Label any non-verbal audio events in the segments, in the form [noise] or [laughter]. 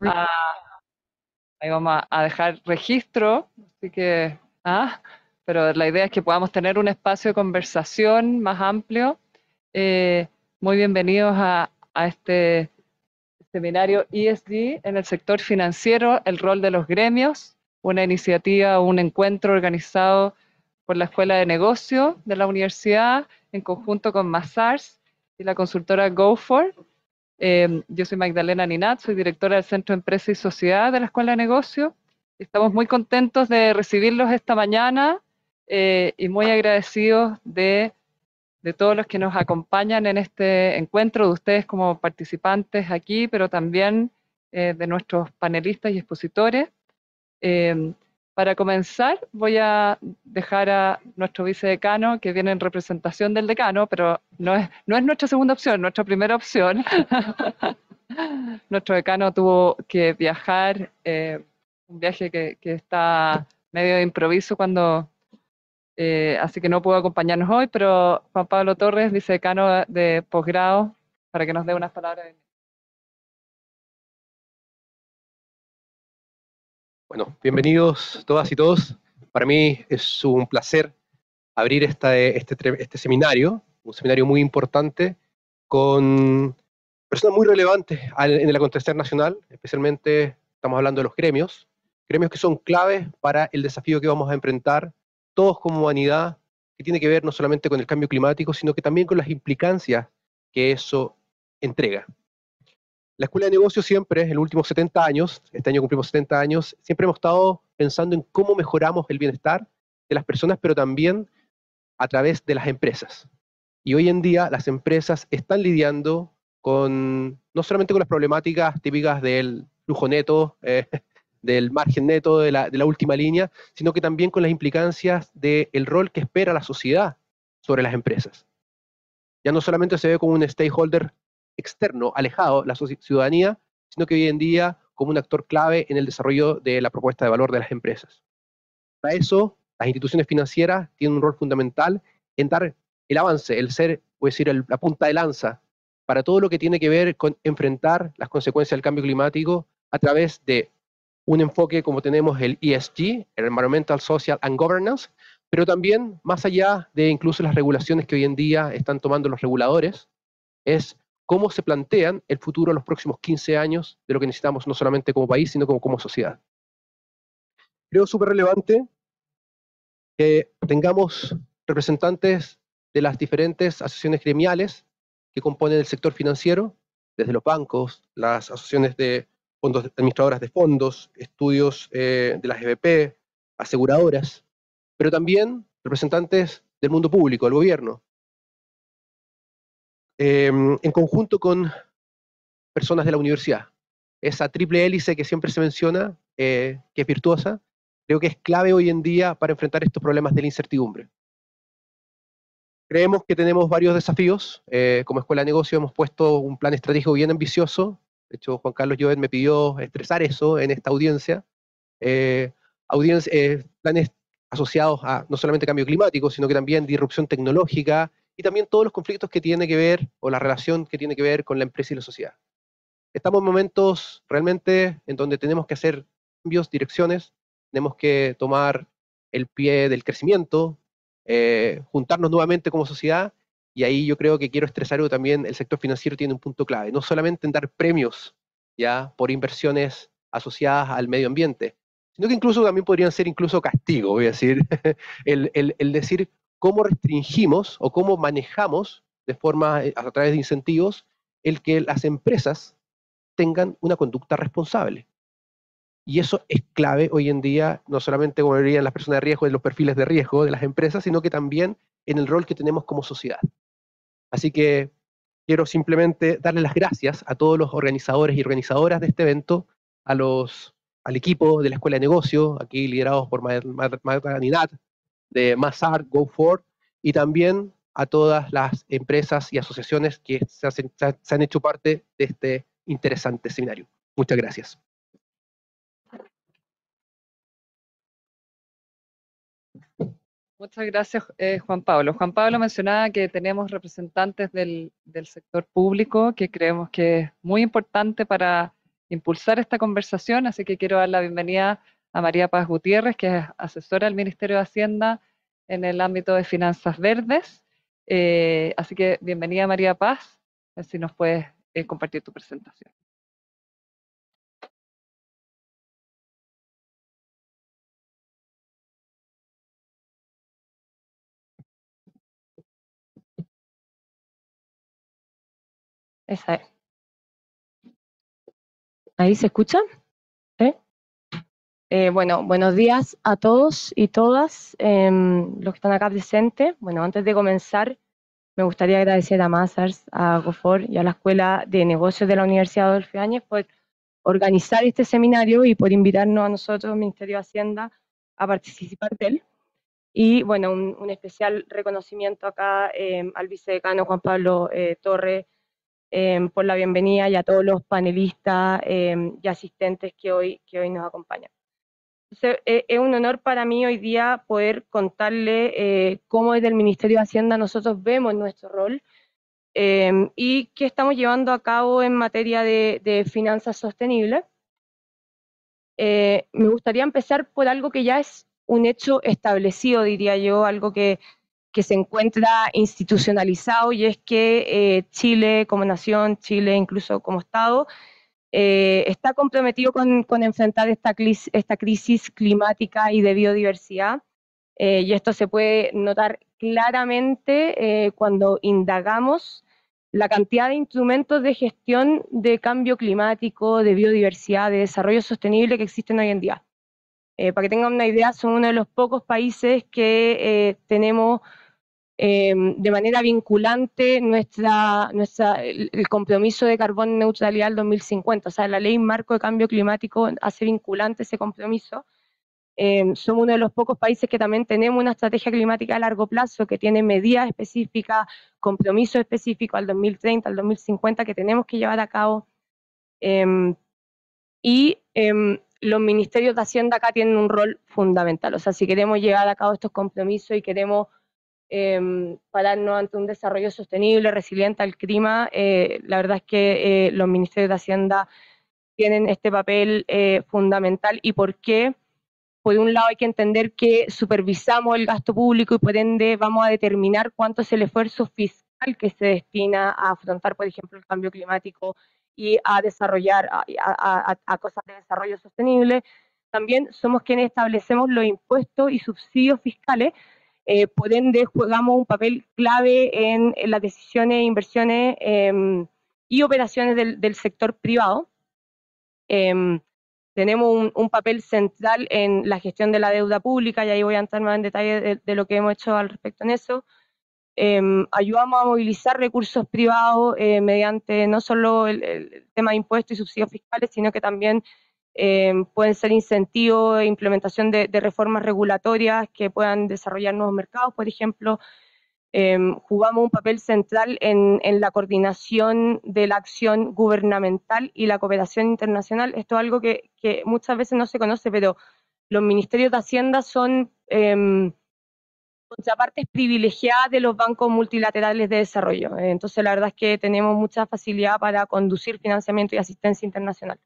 Ah, ahí vamos a dejar registro, así que, ah, pero la idea es que podamos tener un espacio de conversación más amplio. Eh, muy bienvenidos a, a este seminario ESG en el sector financiero, el rol de los gremios, una iniciativa, un encuentro organizado por la Escuela de Negocio de la Universidad en conjunto con Mazars y la consultora GoFor. Eh, yo soy Magdalena Ninat, soy directora del Centro de Empresa y Sociedad de la Escuela de Negocio. Estamos muy contentos de recibirlos esta mañana eh, y muy agradecidos de, todos los que nos acompañan en este encuentro, de ustedes como participantes aquí, pero también eh, de nuestros panelistas y expositores. Para comenzar, voy a dejar a nuestro vicedecano, que viene en representación del decano, pero no es, no es nuestra segunda opción, nuestra primera opción. [laughs] nuestro decano tuvo que viajar, eh, un viaje que, está medio de improviso cuando, eh, así que no pudo acompañarnos hoy, pero Juan Pablo Torres, vicedecano de posgrado, para que nos dé unas palabras. Bueno, bienvenidos todas y todos. Para mí es un placer abrir este, este seminario, un seminario muy importante con personas muy relevantes en el acontecer nacional, especialmente estamos hablando de los gremios, gremios que son claves para el desafío que vamos a enfrentar todos como humanidad, que tiene que ver no solamente con el cambio climático, sino que también con las implicancias que eso entrega. La Escuela de Negocios siempre, en los últimos 70 años, este año cumplimos 70 años, siempre hemos estado pensando en cómo mejoramos el bienestar de las personas, pero también a través de las empresas. Y hoy en día las empresas están lidiando con, no solamente con las problemáticas típicas del flujo neto, eh, [laughs] del margen neto de la, de la, última línea, sino que también con las implicancias del rol que espera la sociedad sobre las empresas. Ya no solamente se ve como un stakeholder externo, alejado, la ciudadanía, sino que hoy en día como un actor clave en el desarrollo de la propuesta de valor de las empresas. Para eso, las instituciones financieras tienen un rol fundamental en dar el avance, el ser, puede decir, la punta de lanza para todo lo que tiene que ver con enfrentar las consecuencias del cambio climático a través de un enfoque como tenemos el ESG, el Environmental, Social and Governance, pero también más allá de incluso las regulaciones que hoy en día están tomando los reguladores, es cómo se plantean el futuro en los próximos 15 años de lo que necesitamos no solamente como país, sino como, sociedad. Creo súper relevante que tengamos representantes de las diferentes asociaciones gremiales que componen el sector financiero, desde los bancos, las asociaciones de fondos administradoras de fondos, estudios eh, de las EBP, aseguradoras, pero también representantes del mundo público, del gobierno, Em, en conjunto con personas de la universidad. Esa triple hélice que siempre se menciona, eh, que es virtuosa, creo que es clave hoy en día para enfrentar estos problemas de la incertidumbre. Creemos que tenemos varios desafíos. Eh, como Escuela de Negocio hemos puesto un plan estratégico bien ambicioso. De hecho, Juan Carlos Joven me pidió expresar eso en esta audiencia. Eh, planes asociados a no solamente cambio climático, sino que también disrupción tecnológica y también todos los conflictos que tiene que ver, o la relación que tiene que ver con la empresa y la sociedad. Estamos en momentos realmente en donde tenemos que hacer cambios, direcciones, tenemos que tomar el pie del crecimiento, eh, juntarnos nuevamente como sociedad, y ahí yo creo que quiero estresar algo también, el sector financiero tiene un punto clave, no solamente en dar premios ya por inversiones asociadas al medio ambiente, sino que incluso también podrían ser incluso castigos, voy a decir, [laughs] el, el decir cómo restringimos o cómo manejamos de forma, eh, a través de incentivos, el que las empresas tengan una conducta responsable. Y eso es clave hoy en día, no solamente como verían las personas de riesgo, en los perfiles de riesgo de las empresas, sino que también en el rol que tenemos como sociedad. Así que quiero simplemente darle las gracias a todos los organizadores y organizadoras de este evento, a los, al equipo de la Escuela de Negocio, aquí liderados por Marta Ninat, de Mazar, GoFor, y también a todas las empresas y asociaciones que se, se han hecho parte de este interesante seminario. Muchas gracias. Muchas gracias, eh, Juan Pablo. Juan Pablo mencionaba que tenemos representantes del, del, sector público que creemos que es muy importante para impulsar esta conversación, así que quiero dar la bienvenida a María Paz Gutiérrez, que es asesora del Ministerio de Hacienda en el ámbito de finanzas verdes. Eh, así que bienvenida María Paz, a si nos puedes eh, compartir tu presentación. Esa es. ¿Ahí se escucha? Eh, bueno, buenos días a todos y todas em, los que están acá presentes. Bueno, antes de comenzar, me gustaría agradecer a Mazars, a GoFor y a la Escuela de Negocios de la Universidad Adolfo Áñez por organizar este seminario y por invitarnos a nosotros, Ministerio de Hacienda, a participar de él. Y bueno, un, especial reconocimiento acá em, al vicedecano Juan Pablo eh, Torre em, por la bienvenida y a todos los panelistas y asistentes que hoy, que hoy nos acompañan. Eh, es un honor para mí hoy día poder contarle eh, cómo desde el Ministerio de Hacienda nosotros vemos nuestro rol em, y qué estamos llevando a cabo en materia de, finanzas sostenibles. Eh, me gustaría empezar por algo que ya es un hecho establecido, diría yo, algo que, que se encuentra institucionalizado y es que Chile como nación, Chile incluso como Estado, eh, está comprometido con, enfrentar esta, esta, crisis climática y de biodiversidad. Eh, y esto se puede notar claramente eh, cuando indagamos la cantidad de instrumentos de gestión de cambio climático, de biodiversidad, de desarrollo sostenible que existen hoy en día. para que tengan una idea, son uno de los pocos países que tenemos Em, de manera vinculante nuestra, nuestra, el, compromiso de carbón neutralidad al 2050. O sea, la ley marco de cambio climático hace vinculante ese compromiso. Eh, somos uno de los pocos países que también tenemos una estrategia climática a largo plazo que tiene medidas específicas, compromisos específicos al 2030, al 2050 que tenemos que llevar a cabo. Em, y los ministerios de Hacienda acá tienen un rol fundamental. O sea, si queremos llevar a cabo estos compromisos y queremos eh, pararnos ante un desarrollo sostenible, resiliente al clima. Eh, la verdad es que eh, los ministerios de Hacienda tienen este papel eh, fundamental y por qué. Por un lado hay que entender que supervisamos el gasto público y por ende vamos a determinar cuánto es el esfuerzo fiscal que se destina a afrontar, por ejemplo, el cambio climático y a desarrollar a, a cosas de desarrollo sostenible. También somos quienes establecemos los impuestos y subsidios fiscales eh, por ende, jugamos un papel clave en, las decisiones, inversiones em, y operaciones del, sector privado. Em, tenemos un, papel central en la gestión de la deuda pública, y ahí voy a entrar más en detalle de, lo que hemos hecho al respecto en eso. Em, ayudamos a movilizar recursos privados eh, mediante no solo el, el, tema de impuestos y subsidios fiscales, sino que también eh, pueden ser incentivos e implementación de, reformas regulatorias que puedan desarrollar nuevos mercados, por ejemplo. Eh, jugamos un papel central en, la coordinación de la acción gubernamental y la cooperación internacional. Esto es algo que, muchas veces no se conoce, pero los ministerios de Hacienda son eh, contrapartes privilegiadas de los bancos multilaterales de desarrollo. Entonces, la verdad es que tenemos mucha facilidad para conducir financiamiento y asistencia internacional.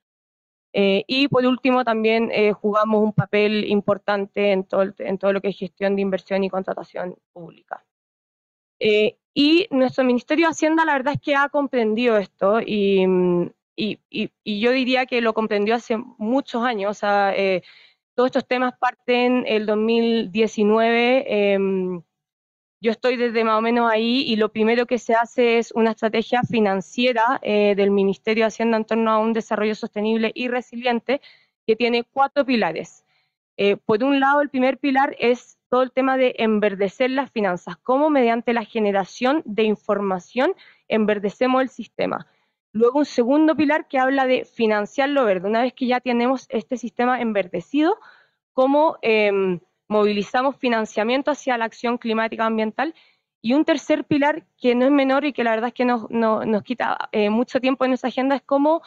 Eh, y por último, también eh, jugamos un papel importante en todo, en todo lo que es gestión de inversión y contratación pública. Eh, y nuestro Ministerio de Hacienda, la verdad es que ha comprendido esto y, y, y, yo diría que lo comprendió hace muchos años. O sea, todos estos temas parten el 2019 yo estoy desde más o menos ahí y lo primero que se hace es una estrategia financiera eh, del Ministerio de Hacienda en torno a un desarrollo sostenible y resiliente que tiene cuatro pilares. Eh, por un lado, el primer pilar es todo el tema de enverdecer las finanzas, cómo mediante la generación de información enverdecemos el sistema. Luego un segundo pilar que habla de financiar lo verde. Una vez que ya tenemos este sistema enverdecido, cómo em, movilizamos financiamiento hacia la acción climática ambiental. Y un tercer pilar que no es menor y que la verdad es que nos, nos quita eh, mucho tiempo en nuestra agenda es cómo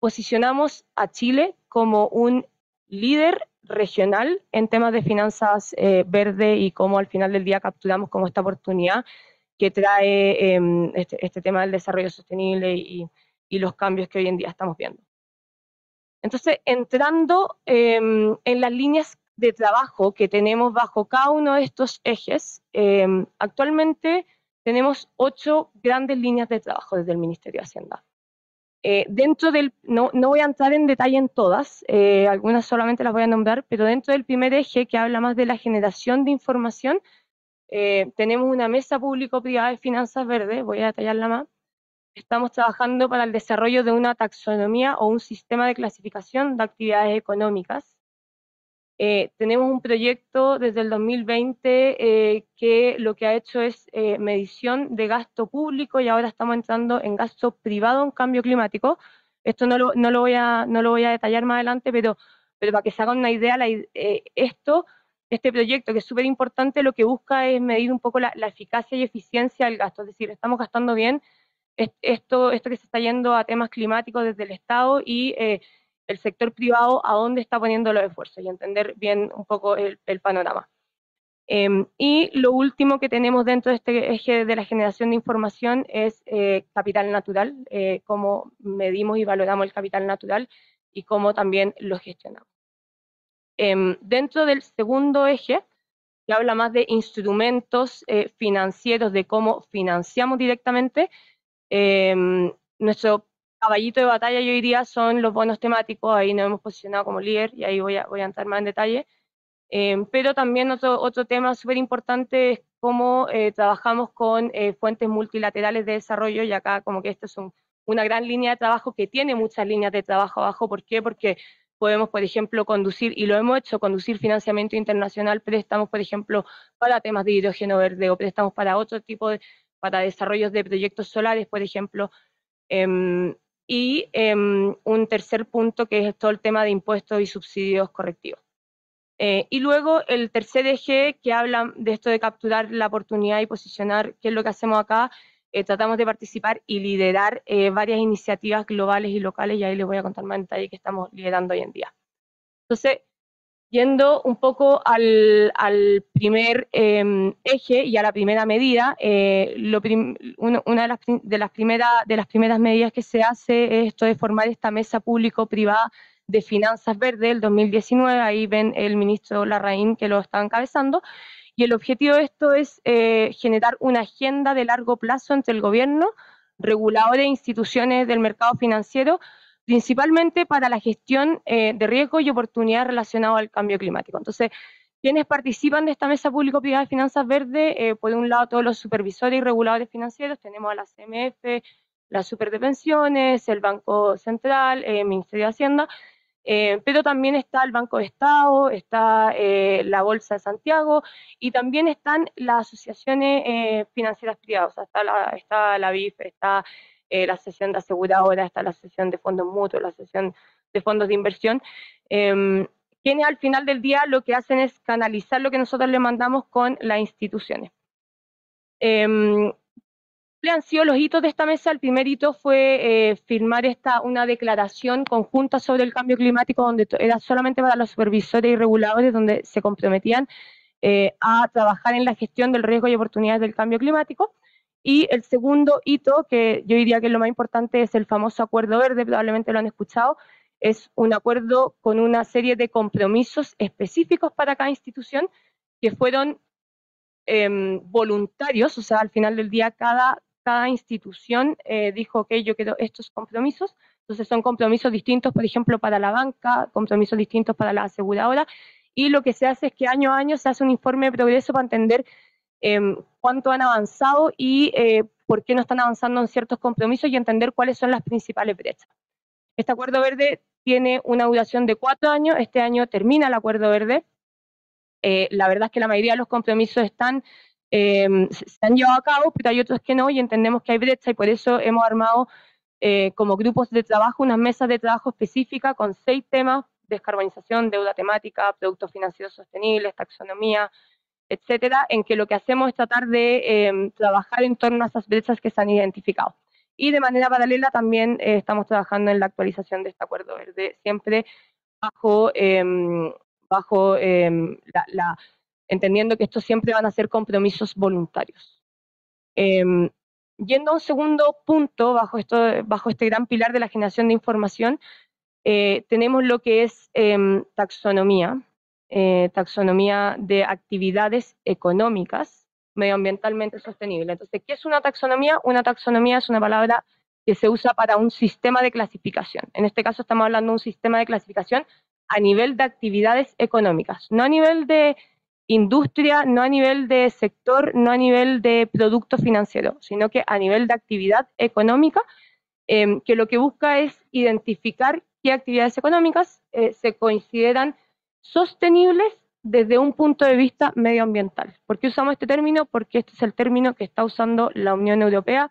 posicionamos a Chile como un líder regional en temas de finanzas eh, verdes y cómo al final del día capturamos como esta oportunidad que trae em, este, este, tema del desarrollo sostenible y, los cambios que hoy en día estamos viendo. Entonces, entrando em, en las líneas de trabajo que tenemos bajo cada uno de estos ejes, em, actualmente tenemos ocho grandes líneas de trabajo desde el Ministerio de Hacienda. Eh, dentro del, no, no, voy a entrar en detalle en todas, eh, algunas solamente las voy a nombrar, pero dentro del primer eje que habla más de la generación de información, eh, tenemos una mesa público-privada de finanzas verdes, voy a detallarla más. Estamos trabajando para el desarrollo de una taxonomía o un sistema de clasificación de actividades económicas eh, tenemos un proyecto desde el 2020 eh, que lo que ha hecho es eh, medición de gasto público y ahora estamos entrando en gasto privado en cambio climático. Esto no lo, no lo, voy, a, no lo voy a detallar más adelante, pero, pero para que se hagan una idea, esto, este proyecto que es súper importante, lo que busca es medir un poco la, la, eficacia y eficiencia del gasto, es decir, estamos gastando bien esto, esto que se está yendo a temas climáticos desde el Estado y el sector privado a dónde está poniendo los esfuerzos y entender bien un poco el, panorama. Em, y lo último que tenemos dentro de este eje de la generación de información es eh, capital natural, eh, cómo medimos y valoramos el capital natural y cómo también lo gestionamos. Em, dentro del segundo eje, que habla más de instrumentos eh, financieros, de cómo financiamos directamente, em, nuestro caballito de batalla, yo diría, son los bonos temáticos, ahí nos hemos posicionado como líder y ahí voy a, voy a entrar más en detalle. Eh, pero también otro, otro tema súper importante es cómo eh, trabajamos con eh, fuentes multilaterales de desarrollo y acá como que esta es una gran línea de trabajo que tiene muchas líneas de trabajo abajo. ¿Por qué? Porque podemos, por ejemplo, conducir, y lo hemos hecho, conducir financiamiento internacional, préstamos, por ejemplo, para temas de hidrógeno verde o préstamos para otro tipo de, para desarrollos de proyectos solares, por ejemplo. Y em, un tercer punto que es todo el tema de impuestos y subsidios correctivos. Eh, y luego el tercer eje que habla de esto de capturar la oportunidad y posicionar, qué es lo que hacemos acá, eh, tratamos de participar y liderar eh, varias iniciativas globales y locales, y ahí les voy a contar más en detalle que estamos liderando hoy en día. Entonces, Yendo un poco al, primer em, eje y a la primera medida, una de las primeras medidas que se hace es esto de formar esta mesa público-privada de finanzas verdes del 2019, ahí ven el ministro Larraín que lo está encabezando, y el objetivo de esto es eh, generar una agenda de largo plazo entre el gobierno, reguladores e instituciones del mercado financiero principalmente para la gestión eh, de riesgos y oportunidades relacionados al cambio climático. Entonces, quienes participan de esta mesa público-privada de finanzas verdes, eh, por un lado todos los supervisores y reguladores financieros, tenemos a la CMF, la Super Pensiones, el Banco Central, el Ministerio de Hacienda, eh, pero también está el Banco de Estado, está la Bolsa de Santiago y también están las asociaciones financieras privadas, está la, está la BIF, está eh, la sesión de aseguradora, está la sesión de fondos mutuos, la sesión de fondos de inversión, eh, quienes al final del día lo que hacen es canalizar lo que nosotros le mandamos con las instituciones. Eh, han sido los hitos de esta mesa? El primer hito fue eh, firmar esta, una declaración conjunta sobre el cambio climático, donde era solamente para los supervisores y reguladores, donde se comprometían a trabajar en la gestión del riesgo y oportunidades del cambio climático. Y el segundo hito, que yo diría que es lo más importante, es el famoso Acuerdo Verde, probablemente lo han escuchado, es un acuerdo con una serie de compromisos específicos para cada institución que fueron em, voluntarios, o sea, al final del día cada, institución eh, dijo que yo quiero estos compromisos, entonces son compromisos distintos, por ejemplo, para la banca, compromisos distintos para la aseguradora, y lo que se hace es que año a año se hace un informe de progreso para entender Em, cuánto han avanzado y eh, por qué no están avanzando en ciertos compromisos y entender cuáles son las principales brechas. Este acuerdo verde tiene una duración de cuatro años, este año termina el acuerdo verde. Eh, la verdad es que la mayoría de los compromisos están, em, se han llevado a cabo, pero hay otros que no y entendemos que hay brecha y por eso hemos armado eh, como grupos de trabajo unas mesas de trabajo específicas con seis temas, descarbonización, deuda temática, productos financieros sostenibles, taxonomía, etcétera, en que lo que hacemos es tratar de em, trabajar en torno a esas brechas que se han identificado. Y de manera paralela también eh, estamos trabajando en la actualización de este acuerdo siempre bajo, em, bajo em, la, entendiendo que estos siempre van a ser compromisos voluntarios. Yendo a un segundo punto, bajo, esto, bajo este gran pilar de la generación de información, eh, tenemos lo que es taxonomía, eh, taxonomía de actividades económicas medioambientalmente sostenibles. Entonces, ¿qué es una taxonomía? Una taxonomía es una palabra que se usa para un sistema de clasificación. En este caso estamos hablando de un sistema de clasificación a nivel de actividades económicas, no a nivel de industria, no a nivel de sector, no a nivel de producto financiero, sino que a nivel de actividad económica, em, que lo que busca es identificar qué actividades económicas eh, se consideran sostenibles desde un punto de vista medioambiental. ¿Por qué usamos este término? Porque este es el término que está usando la Unión Europea,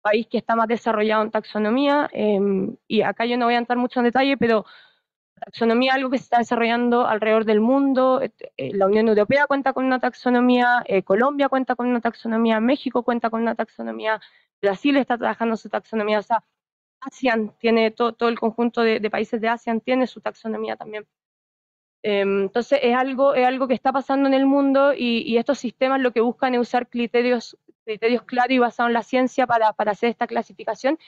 país que está más desarrollado en taxonomía, em, y acá yo no voy a entrar mucho en detalle, pero taxonomía es algo que se está desarrollando alrededor del mundo. Este, eh, la Unión Europea cuenta con una taxonomía, eh, Colombia cuenta con una taxonomía, México cuenta con una taxonomía, Brasil está trabajando su taxonomía, o sea, ASEAN tiene todo, el conjunto de, países de ASEAN tiene su taxonomía también. Em, entonces es algo, es algo que está pasando en el mundo y, estos sistemas lo que buscan es usar criterios, criterios claros y basados en la ciencia para, para hacer esta clasificación.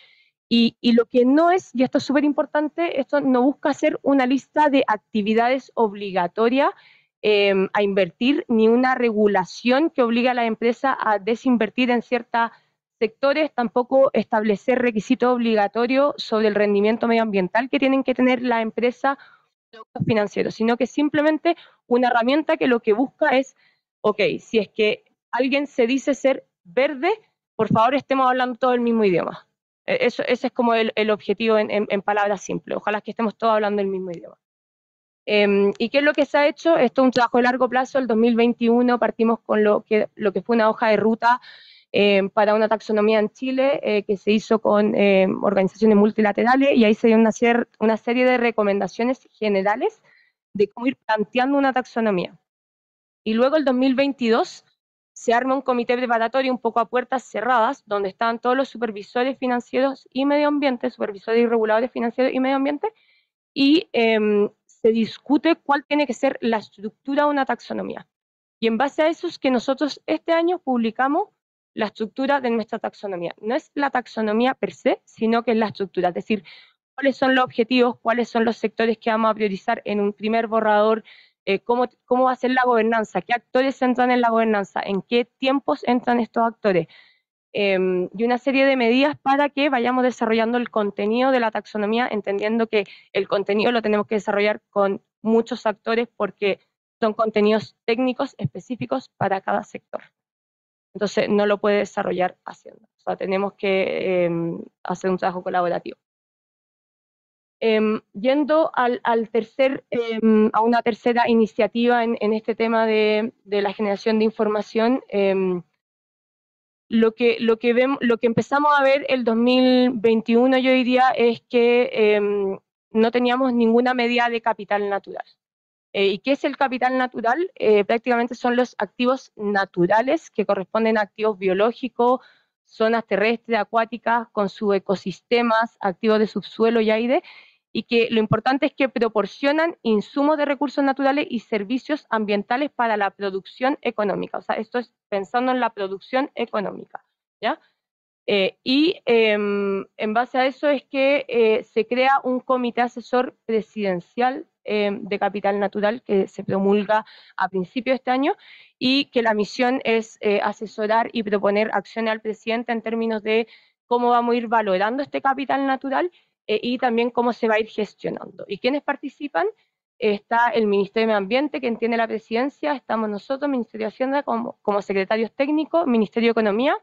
Y, lo que no es, y esto es súper importante, esto no busca hacer una lista de actividades obligatorias em, a invertir, ni una regulación que obliga a la empresa a desinvertir en ciertos sectores, tampoco establecer requisitos obligatorios sobre el rendimiento medioambiental que tienen que tener la empresa productos financieros, sino que simplemente una herramienta que lo que busca es, ok, si es que alguien se dice ser verde, por favor estemos hablando todo el mismo idioma. E, eso, ese es como el, objetivo en, palabras simples. Ojalá que estemos todos hablando el mismo idioma. Em, ¿Y qué es lo que se ha hecho? Esto es un trabajo de largo plazo. El 2021 partimos con lo que, lo que fue una hoja de ruta em, para una taxonomía en Chile eh, que se hizo con em, organizaciones multilaterales y ahí se dio una, una serie de recomendaciones generales de cómo ir planteando una taxonomía. Y luego el 2022 se arma un comité preparatorio un poco a puertas cerradas, donde están todos los supervisores financieros y medio ambiente, supervisores y reguladores financieros y medio ambiente, y em, se discute cuál tiene que ser la estructura de una taxonomía. Y en base a eso es que nosotros este año publicamos la estructura de nuestra taxonomía. No es la taxonomía per se, sino que es la estructura, es decir, cuáles son los objetivos, cuáles son los sectores que vamos a priorizar en un primer borrador, eh, cómo, cómo va a ser la gobernanza, qué actores entran en la gobernanza, en qué tiempos entran estos actores, em, y una serie de medidas para que vayamos desarrollando el contenido de la taxonomía, entendiendo que el contenido lo tenemos que desarrollar con muchos actores porque son contenidos técnicos específicos para cada sector. Entonces, no lo puede desarrollar haciendo. O sea, tenemos que em, hacer un trabajo colaborativo. Em, yendo al, tercer, em, a una tercera iniciativa en, este tema de, la generación de información, lo, que, lo, que vemos, lo que empezamos a ver el 2021, yo diría, es que no teníamos ninguna medida de capital natural. Eh, ¿Y qué es el capital natural? Eh, prácticamente son los activos naturales que corresponden a activos biológicos, zonas terrestres, acuáticas, con sus ecosistemas, activos de subsuelo y aire, y que lo importante es que proporcionan insumos de recursos naturales y servicios ambientales para la producción económica. O sea, esto es pensando en la producción económica, ¿ya? Eh, y em, en base a eso es que eh, se crea un comité asesor presidencial em, de capital natural que se promulga a principios de este año y que la misión es eh, asesorar y proponer acciones al presidente en términos de cómo vamos a ir valorando este capital natural eh, y también cómo se va a ir gestionando. ¿Y quiénes participan? está el Ministerio de Medio Ambiente, quien tiene la presidencia, estamos nosotros, Ministerio de Hacienda como, como secretarios técnicos, Ministerio de Economía,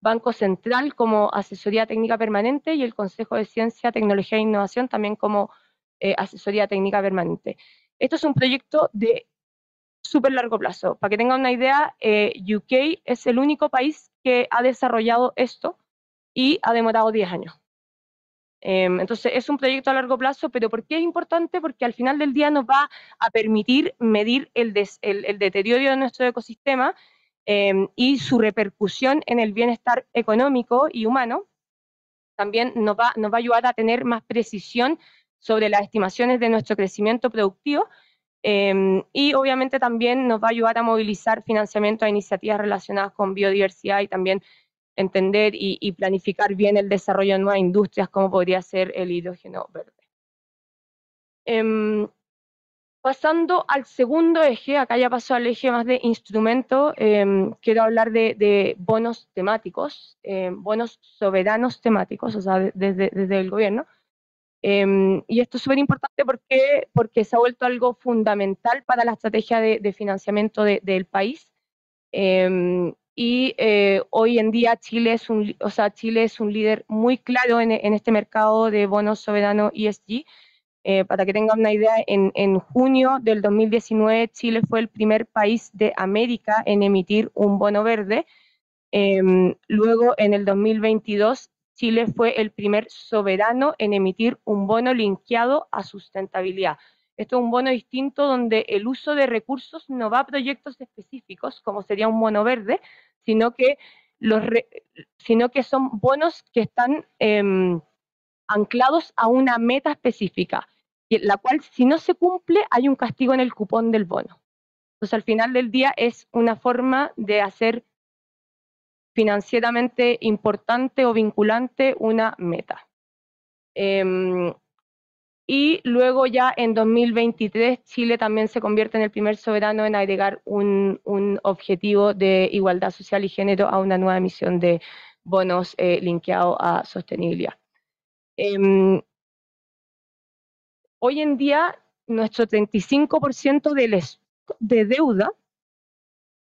Banco Central como asesoría técnica permanente y el Consejo de Ciencia, Tecnología e Innovación también como eh, asesoría técnica permanente. Esto es un proyecto de súper largo plazo. Para que tengan una idea, eh, UK es el único país que ha desarrollado esto y ha demorado 10 años. Em, entonces, es un proyecto a largo plazo, pero ¿por qué es importante? Porque al final del día nos va a permitir medir el, deterioro de nuestro ecosistema em, y su repercusión en el bienestar económico y humano. También nos va, nos va a ayudar a tener más precisión sobre las estimaciones de nuestro crecimiento productivo Em, y obviamente también nos va a ayudar a movilizar financiamiento a iniciativas relacionadas con biodiversidad y también entender y, planificar bien el desarrollo de nuevas industrias como podría ser el hidrógeno verde. Em, pasando al segundo eje, acá ya pasó al eje más de instrumento, em, quiero hablar de, bonos temáticos, bonos soberanos temáticos, o sea, desde, desde el gobierno. Em, y esto es súper importante porque, porque se ha vuelto algo fundamental para la estrategia de, financiamiento del país. Y eh, hoy en día Chile es, un, o sea, Chile es un líder muy claro en, en este mercado de bonos soberanos ESG. Eh, para que tengan una idea, en, junio del 2019 Chile fue el primer país de América en emitir un bono verde. Em, luego, en el 2022, Chile fue el primer soberano en emitir un bono linkeado a sustentabilidad. Esto es un bono distinto donde el uso de recursos no va a proyectos específicos, como sería un bono verde, sino que, los sino que son bonos que están em, anclados a una meta específica, la cual si no se cumple hay un castigo en el cupón del bono. Entonces al final del día es una forma de hacer financieramente importante o vinculante una meta. Em, y luego ya en 2023 Chile también se convierte en el primer soberano en agregar un, objetivo de igualdad social y género a una nueva emisión de bonos eh, a sostenibilidad. Em, hoy en día nuestro 35% del de deuda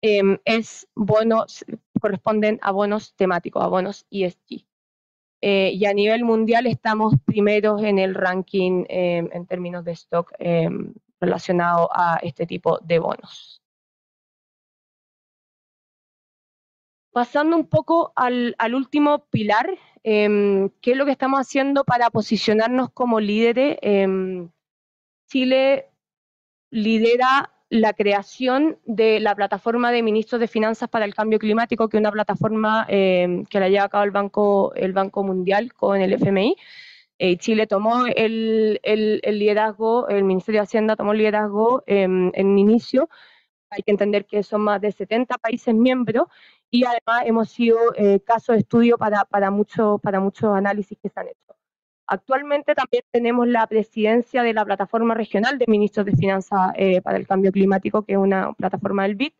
em, es bonos, corresponden a bonos temáticos, a bonos ESG. Eh, y a nivel mundial estamos primeros en el ranking em, en términos de stock em, relacionado a este tipo de bonos. Pasando un poco al, último pilar, em, ¿qué es lo que estamos haciendo para posicionarnos como líderes? Chile lidera la creación de la plataforma de ministros de finanzas para el cambio climático, que es una plataforma eh, que la lleva a cabo el Banco, el Banco Mundial con el FMI. Eh, Chile tomó el, liderazgo, el Ministerio de Hacienda tomó el liderazgo em, en inicio. Hay que entender que son más de 70 países miembros y además hemos sido eh, caso de estudio para, para, para muchos análisis que se han hecho. Actualmente también tenemos la presidencia de la Plataforma Regional de Ministros de Finanzas eh, para el Cambio Climático, que es una plataforma del BID.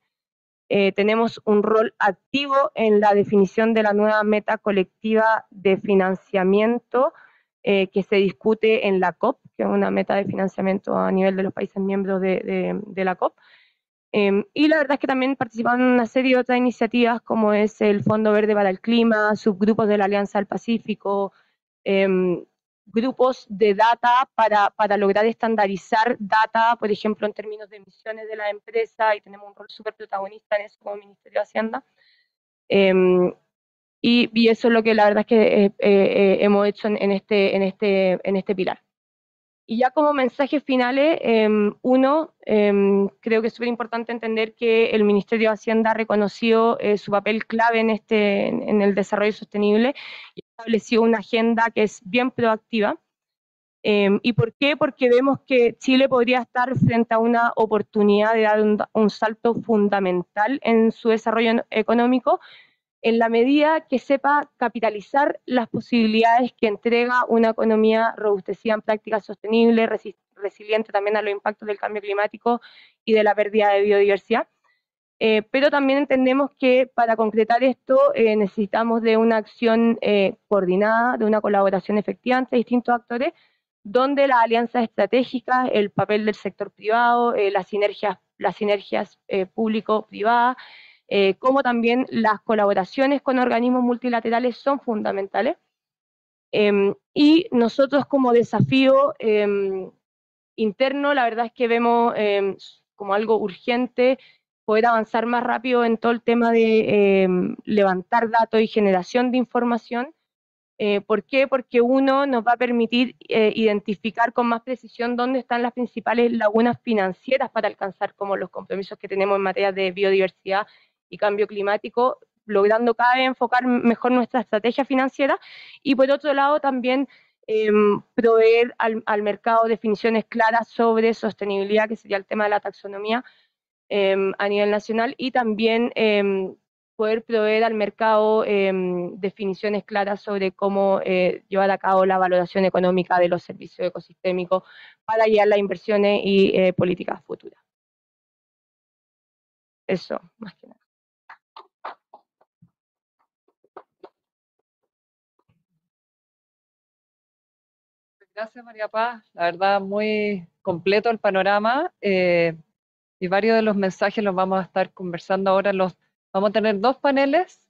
Eh, tenemos un rol activo en la definición de la nueva meta colectiva de financiamiento eh, que se discute en la COP, que es una meta de financiamiento a nivel de los países miembros de, la COP. Em, y la verdad es que también participan en una serie de otras iniciativas, como es el Fondo Verde para el Clima, subgrupos de la Alianza del Pacífico, em, grupos de data para, para, lograr estandarizar data, por ejemplo, en términos de emisiones de la empresa, y tenemos un rol súper protagonista en eso como Ministerio de Hacienda. Em, y, eso es lo que la verdad es que eh, eh, hemos hecho en, este, en, este, en este pilar. Y ya como mensajes finales, em, uno, em, creo que es súper importante entender que el Ministerio de Hacienda ha reconocido eh, su papel clave en, este, en, el desarrollo sostenible y ha establecido una agenda que es bien proactiva. Em, ¿Y por qué? Porque vemos que Chile podría estar frente a una oportunidad de dar un salto fundamental en su desarrollo económico, en la medida que sepa capitalizar las posibilidades que entrega una economía robustecida en prácticas sostenibles, resiliente también a los impactos del cambio climático y de la pérdida de biodiversidad. Eh, pero también entendemos que para concretar esto eh, necesitamos de una acción eh, coordinada, de una colaboración efectiva entre distintos actores, donde las alianzas estratégicas, el papel del sector privado, las sinergias, las sinergias público-privadas, eh, como también las colaboraciones con organismos multilaterales son fundamentales. Em, y nosotros como desafío em, interno, la verdad es que vemos em, como algo urgente poder avanzar más rápido en todo el tema de levantar datos y generación de información. Eh, ¿Por qué? Porque uno nos va a permitir eh, identificar con más precisión dónde están las principales lagunas financieras para alcanzar como los compromisos que tenemos en materia de biodiversidad y cambio climático, logrando cada vez enfocar mejor nuestra estrategia financiera y por otro lado también em, proveer al, mercado definiciones claras sobre sostenibilidad, que sería el tema de la taxonomía em, a nivel nacional, y también em, poder proveer al mercado definiciones claras sobre cómo eh, llevar a cabo la valoración económica de los servicios ecosistémicos para guiar las inversiones y eh, políticas futuras. Eso, más que nada. Gracias, María Paz. La verdad, muy completo el panorama eh, y varios de los mensajes los vamos a estar conversando ahora. Los, vamos a tener dos paneles.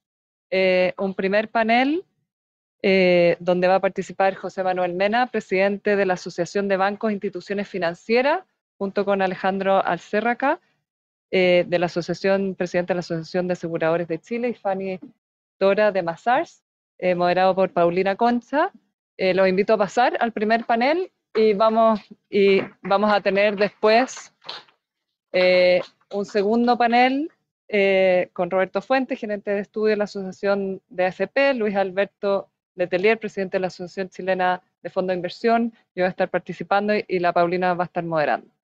Eh, un primer panel eh, donde va a participar José Manuel Mena, presidente de la Asociación de Bancos e Instituciones Financieras, junto con Alejandro Alcerraca, de la Asociación, presidente de la Asociación de Aseguradores de Chile, y Fanny Dora de Mazars, moderado por Paulina Concha. Eh, los invito a pasar al primer panel y vamos, y vamos a tener después eh, un segundo panel eh, con Roberto Fuentes, gerente de estudio de la Asociación de AFP, Luis Alberto Letelier, presidente de la Asociación Chilena de Fondo de Inversión. Yo voy a estar participando y la Paulina va a estar moderando.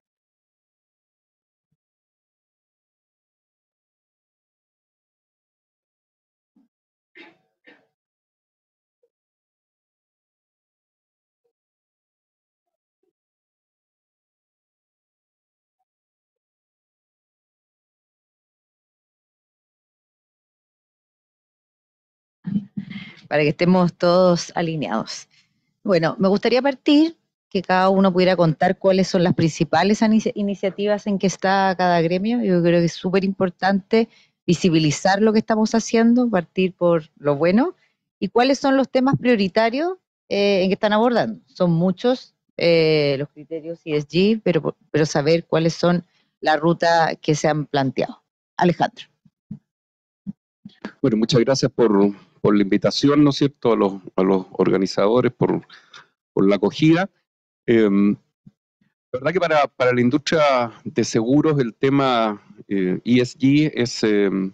Para que estemos todos alineados. Bueno, me gustaría partir que cada uno pudiera contar cuáles son las principales iniciativas en que está cada gremio. Yo creo que es súper importante visibilizar lo que estamos haciendo, partir por lo bueno y cuáles son los temas prioritarios eh, en que están abordando. Son muchos eh, los criterios ESG, pero, pero saber cuáles son la ruta que se han planteado. Alejandro. Bueno, muchas gracias por, por la invitación, ¿no es cierto?, a los, a los organizadores, por, por la acogida. Eh, la verdad que para, para, la industria de seguros el tema eh, ESG es, em,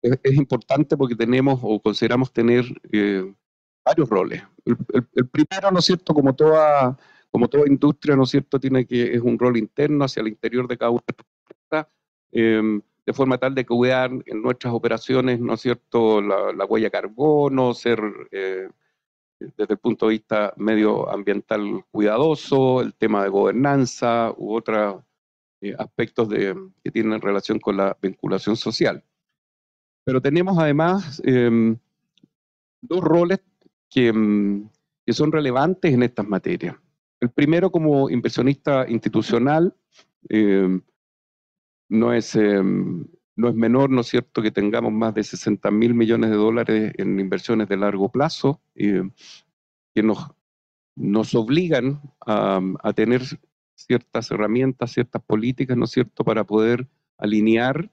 es, es, importante porque tenemos o consideramos tener eh, varios roles. El, el, primero, ¿no es cierto?, como toda, como toda industria, ¿no es cierto?, tiene que, es un rol interno hacia el interior de cada una. Eh, de forma tal de cuidar en nuestras operaciones, ¿no es cierto?, la, huella carbono, ser eh, desde el punto de vista medioambiental cuidadoso, el tema de gobernanza u otros eh, aspectos que tienen relación con la vinculación social. Pero tenemos además em, dos roles que, em, que son relevantes en estas materias. El primero como inversionista institucional, eh, no es, em, no es menor, ¿no es cierto?, que tengamos más de 60 mil millones de dólares en inversiones de largo plazo, eh, que nos, nos obligan a, a, tener ciertas herramientas, ciertas políticas, ¿no es cierto?, para poder alinear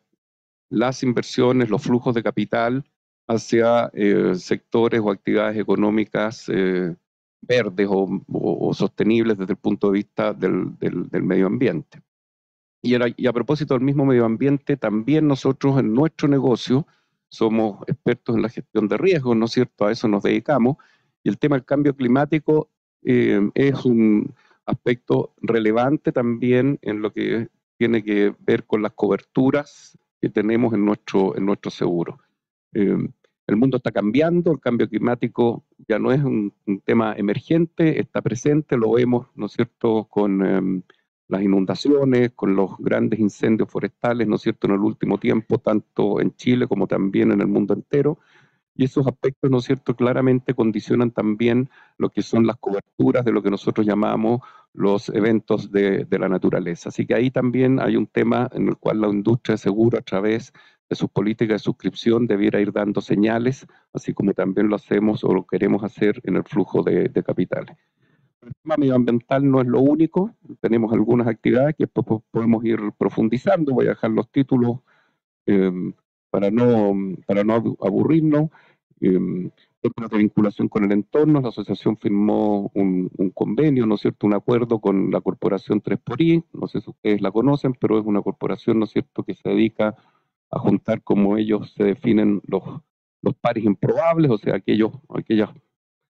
las inversiones, los flujos de capital hacia eh, sectores o actividades económicas eh, verdes o, o, sostenibles desde el punto de vista del, del medio ambiente. Y a, propósito del mismo medio ambiente, también nosotros en nuestro negocio somos expertos en la gestión de riesgos, ¿no es cierto? A eso nos dedicamos. Y el tema del cambio climático eh, es un aspecto relevante también en lo que tiene que ver con las coberturas que tenemos en nuestro, en nuestro seguro. Eh, el mundo está cambiando, el cambio climático ya no es un, tema emergente, está presente, lo vemos, ¿no es cierto?, con... Eh, las inundaciones, con los grandes incendios forestales, ¿no es cierto?, en el último tiempo, tanto en Chile como también en el mundo entero. Y esos aspectos, ¿no es cierto?, claramente condicionan también lo que son las coberturas de lo que nosotros llamamos los eventos de, de la naturaleza. Así que ahí también hay un tema en el cual la industria de seguro a través de sus políticas de suscripción debiera ir dando señales, así como también lo hacemos o lo queremos hacer en el flujo de, de capitales. El tema medioambiental no es lo único, tenemos algunas actividades que podemos ir profundizando, voy a dejar los títulos eh, para, no, para no aburrirnos. Eh, de vinculación con el entorno, la asociación firmó un, convenio, ¿no es cierto?, un acuerdo con la corporación 3 por I, no sé si ustedes la conocen, pero es una corporación, ¿no es cierto?, que se dedica a juntar como ellos se definen los, los pares improbables, o sea, aquellos, aquellas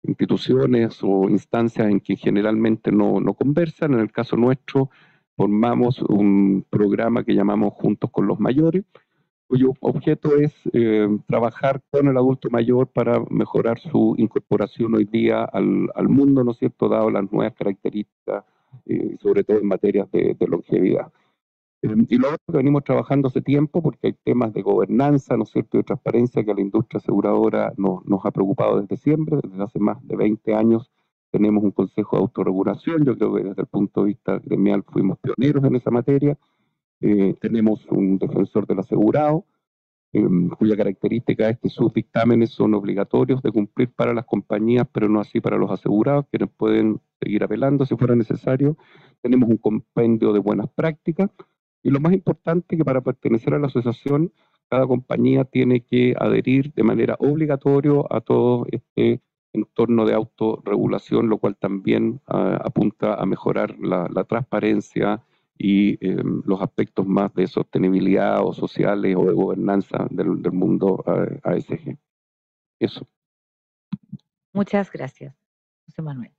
instituciones o instancias en que generalmente no, no conversan. En el caso nuestro, formamos un programa que llamamos Juntos con los Mayores, cuyo objeto es eh, trabajar con el adulto mayor para mejorar su incorporación hoy día al, al mundo, ¿no es cierto?, dado las nuevas características, eh, sobre todo en materias de, de longevidad. Eh, y lo otro que venimos trabajando hace tiempo, porque hay temas de gobernanza, ¿no es cierto?, y de transparencia que a la industria aseguradora nos, nos ha preocupado desde siempre, desde hace más de 20 años tenemos un consejo de autorregulación, yo creo que desde el punto de vista gremial fuimos pioneros en esa materia, eh, tenemos un defensor del asegurado, eh, cuya característica es que sus dictámenes son obligatorios de cumplir para las compañías, pero no así para los asegurados, quienes pueden seguir apelando si fuera necesario. Tenemos un compendio de buenas prácticas, y lo más importante que para pertenecer a la asociación, cada compañía tiene que adherir de manera obligatoria a todo este entorno de autorregulación, lo cual también ah, apunta a mejorar la, transparencia y em, los aspectos más de sostenibilidad o sociales o de gobernanza del, mundo ASG. Eso. Muchas gracias, José Manuel.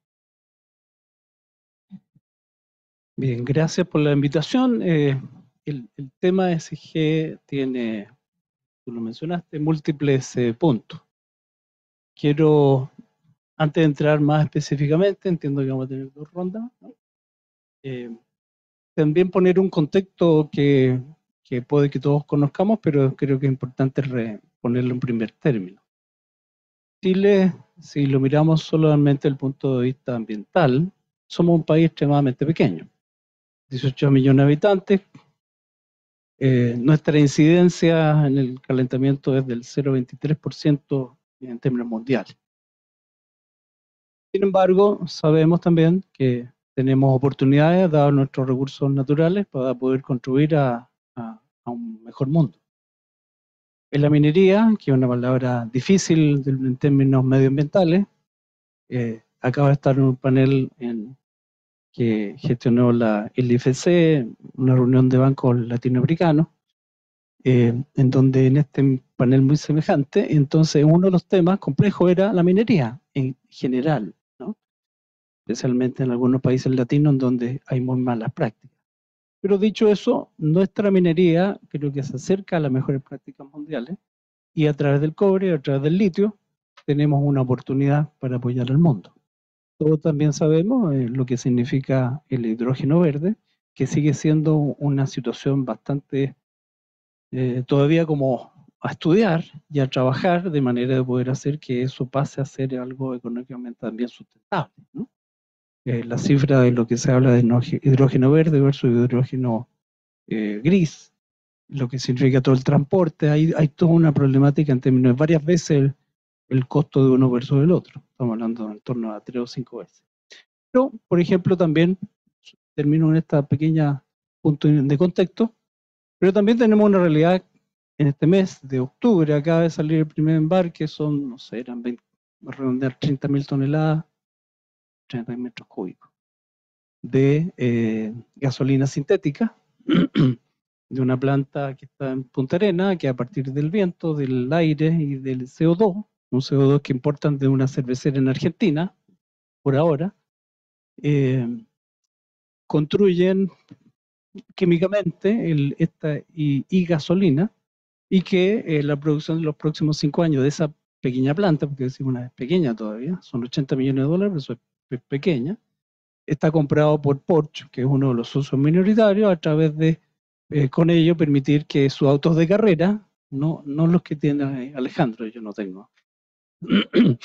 Bien, gracias por la invitación. Eh, el, tema SG tiene, tú lo mencionaste, múltiples eh, puntos. Quiero, antes de entrar más específicamente, entiendo que vamos a tener dos rondas, eh, también poner un contexto que, que, puede que todos conozcamos, pero creo que es importante ponerlo en primer término. Chile, si lo miramos solamente desde el punto de vista ambiental, somos un país extremadamente pequeño 18 millones de habitantes. Eh, nuestra incidencia en el calentamiento es del 0,23% en términos mundiales. Sin embargo, sabemos también que tenemos oportunidades, dados nuestros recursos naturales, para poder contribuir a, un mejor mundo. En la minería, que es una palabra difícil en términos medioambientales, eh, acaba de estar en un panel en que gestionó la, el IFC, una reunión de bancos latinoamericanos, eh, en donde en este panel muy semejante, entonces uno de los temas complejos era la minería en general, ¿no? especialmente en algunos países latinos donde hay muy malas prácticas. Pero dicho eso, nuestra minería creo que se acerca a las mejores prácticas mundiales y a través del cobre, a través del litio, tenemos una oportunidad para apoyar al mundo. Todos también sabemos eh, lo que significa el hidrógeno verde, que sigue siendo una situación bastante eh, todavía como a estudiar y a trabajar de manera de poder hacer que eso pase a ser algo económicamente también sustentable. Eh, la cifra de lo que se habla de hidrógeno verde versus hidrógeno gris, lo que significa todo el transporte, hay, hay toda una problemática en términos de varias veces el costo de uno versus el otro. Estamos hablando en torno a tres o cinco veces. Pero, por ejemplo, también, termino en esta pequeña punto de contexto, pero también tenemos una realidad en este mes de octubre, acaba de salir el primer embarque, son, no sé, eran 20, redondear 30 mil toneladas, 30 metros cúbicos, de eh, gasolina sintética, [clears throat] de una planta que está en Punta Arena, que a partir del viento, del aire y del CO2, un CO2 que importan de una cervecera en Argentina, por ahora, eh, construyen químicamente esta y, gasolina y que eh, la producción de los próximos cinco años de esa pequeña planta, porque decimos una es pequeña todavía, son 80 millones de dólares, es pequeña, está comprado por Porsche, que es uno de los socios minoritarios, a través de, eh, con ello, permitir que sus autos de carrera, no, no los que tiene Alejandro, yo no tengo, [coughs]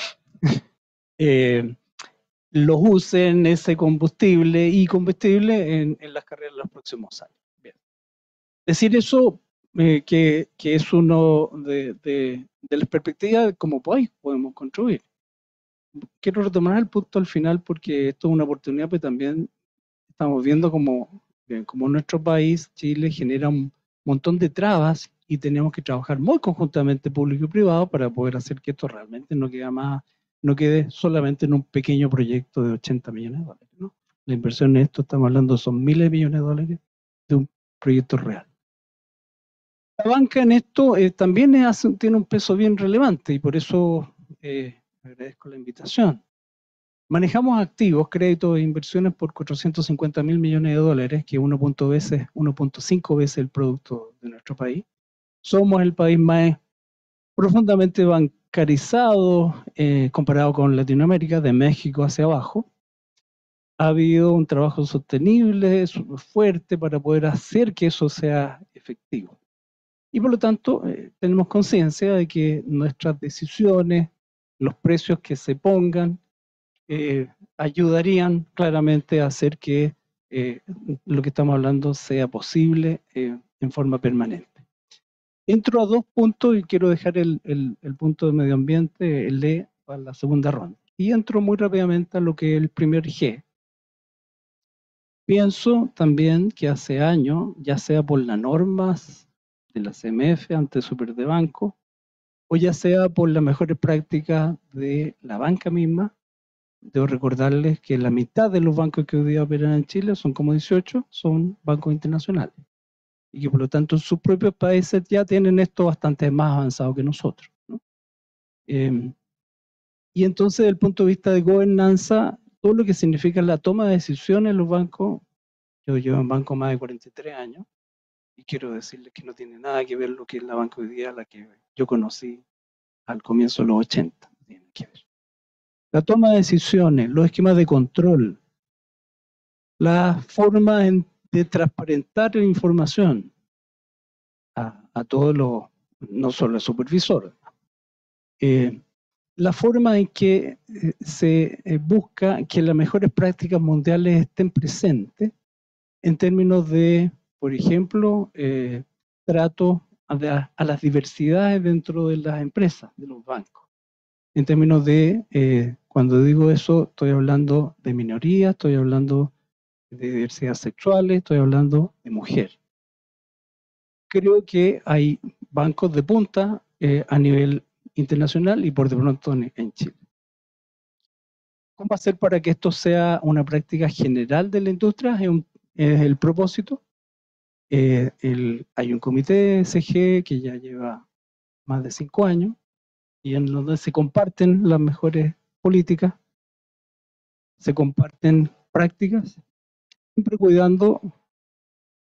eh, los usen ese combustible y combustible en, las carreras de los próximos años. Decir eso eh, que, es uno de, de, las perspectivas de cómo país podemos construir. Quiero retomar el punto al final porque esto es una oportunidad, pero también estamos viendo como, como nuestro país, Chile, genera un montón de trabas y tenemos que trabajar muy conjuntamente público y privado para poder hacer que esto realmente no quede más, no quede solamente en un pequeño proyecto de 80 millones de dólares. La inversión en esto, estamos hablando, son miles de millones de dólares de un proyecto real. La banca en esto eh, también tiene un peso bien relevante y por eso eh, agradezco la invitación. Manejamos activos, créditos e inversiones por 450 mil millones de dólares, que es 1.5 veces, 1.5 veces el producto de nuestro país. Somos el país más profundamente bancarizado eh, comparado con Latinoamérica, de México hacia abajo. Ha habido un trabajo sostenible, fuerte, para poder hacer que eso sea efectivo. Y por lo tanto, eh, tenemos conciencia de que nuestras decisiones, los precios que se pongan, eh, ayudarían claramente a hacer que lo que estamos hablando sea posible en forma permanente. Entro a dos puntos y quiero dejar el, el, punto de medio ambiente, el E, para la segunda ronda. Y entro muy rápidamente a lo que es el primer G. Pienso también que hace años, ya sea por las normas de la CMF ante Super de Banco, o ya sea por las mejores prácticas de la banca misma, debo recordarles que la mitad de los bancos que hoy día operan en Chile, son como 18, son bancos internacionales. Y que por lo tanto sus propios países ya tienen esto bastante más avanzado que nosotros. Em, y entonces, desde el punto de vista de gobernanza, todo lo que significa la toma de decisiones en los bancos, yo llevo en banco más de 43 años, y quiero decirles que no tiene nada que ver lo que es la banca hoy día, la que yo conocí al comienzo de los 80. Tiene que ver la toma de decisiones, los esquemas de control, la forma de transparentar la información a, todos los, no solo al supervisor, eh, la forma en que eh, se eh, busca que las mejores prácticas mundiales estén presentes en términos de, por ejemplo, trato a, las diversidades dentro de las empresas, de los bancos. En términos de cuando digo eso, estoy hablando de minoría, estoy hablando de diversidad sexual, estoy hablando de mujer. Creo que hay bancos de punta eh, a nivel internacional y por de pronto en, Chile. ¿Cómo hacer para que esto sea una práctica general de la industria? Es, el propósito. Eh, hay un comité CG que ya lleva más de cinco años y en donde se comparten las mejores políticas, se comparten prácticas, siempre cuidando,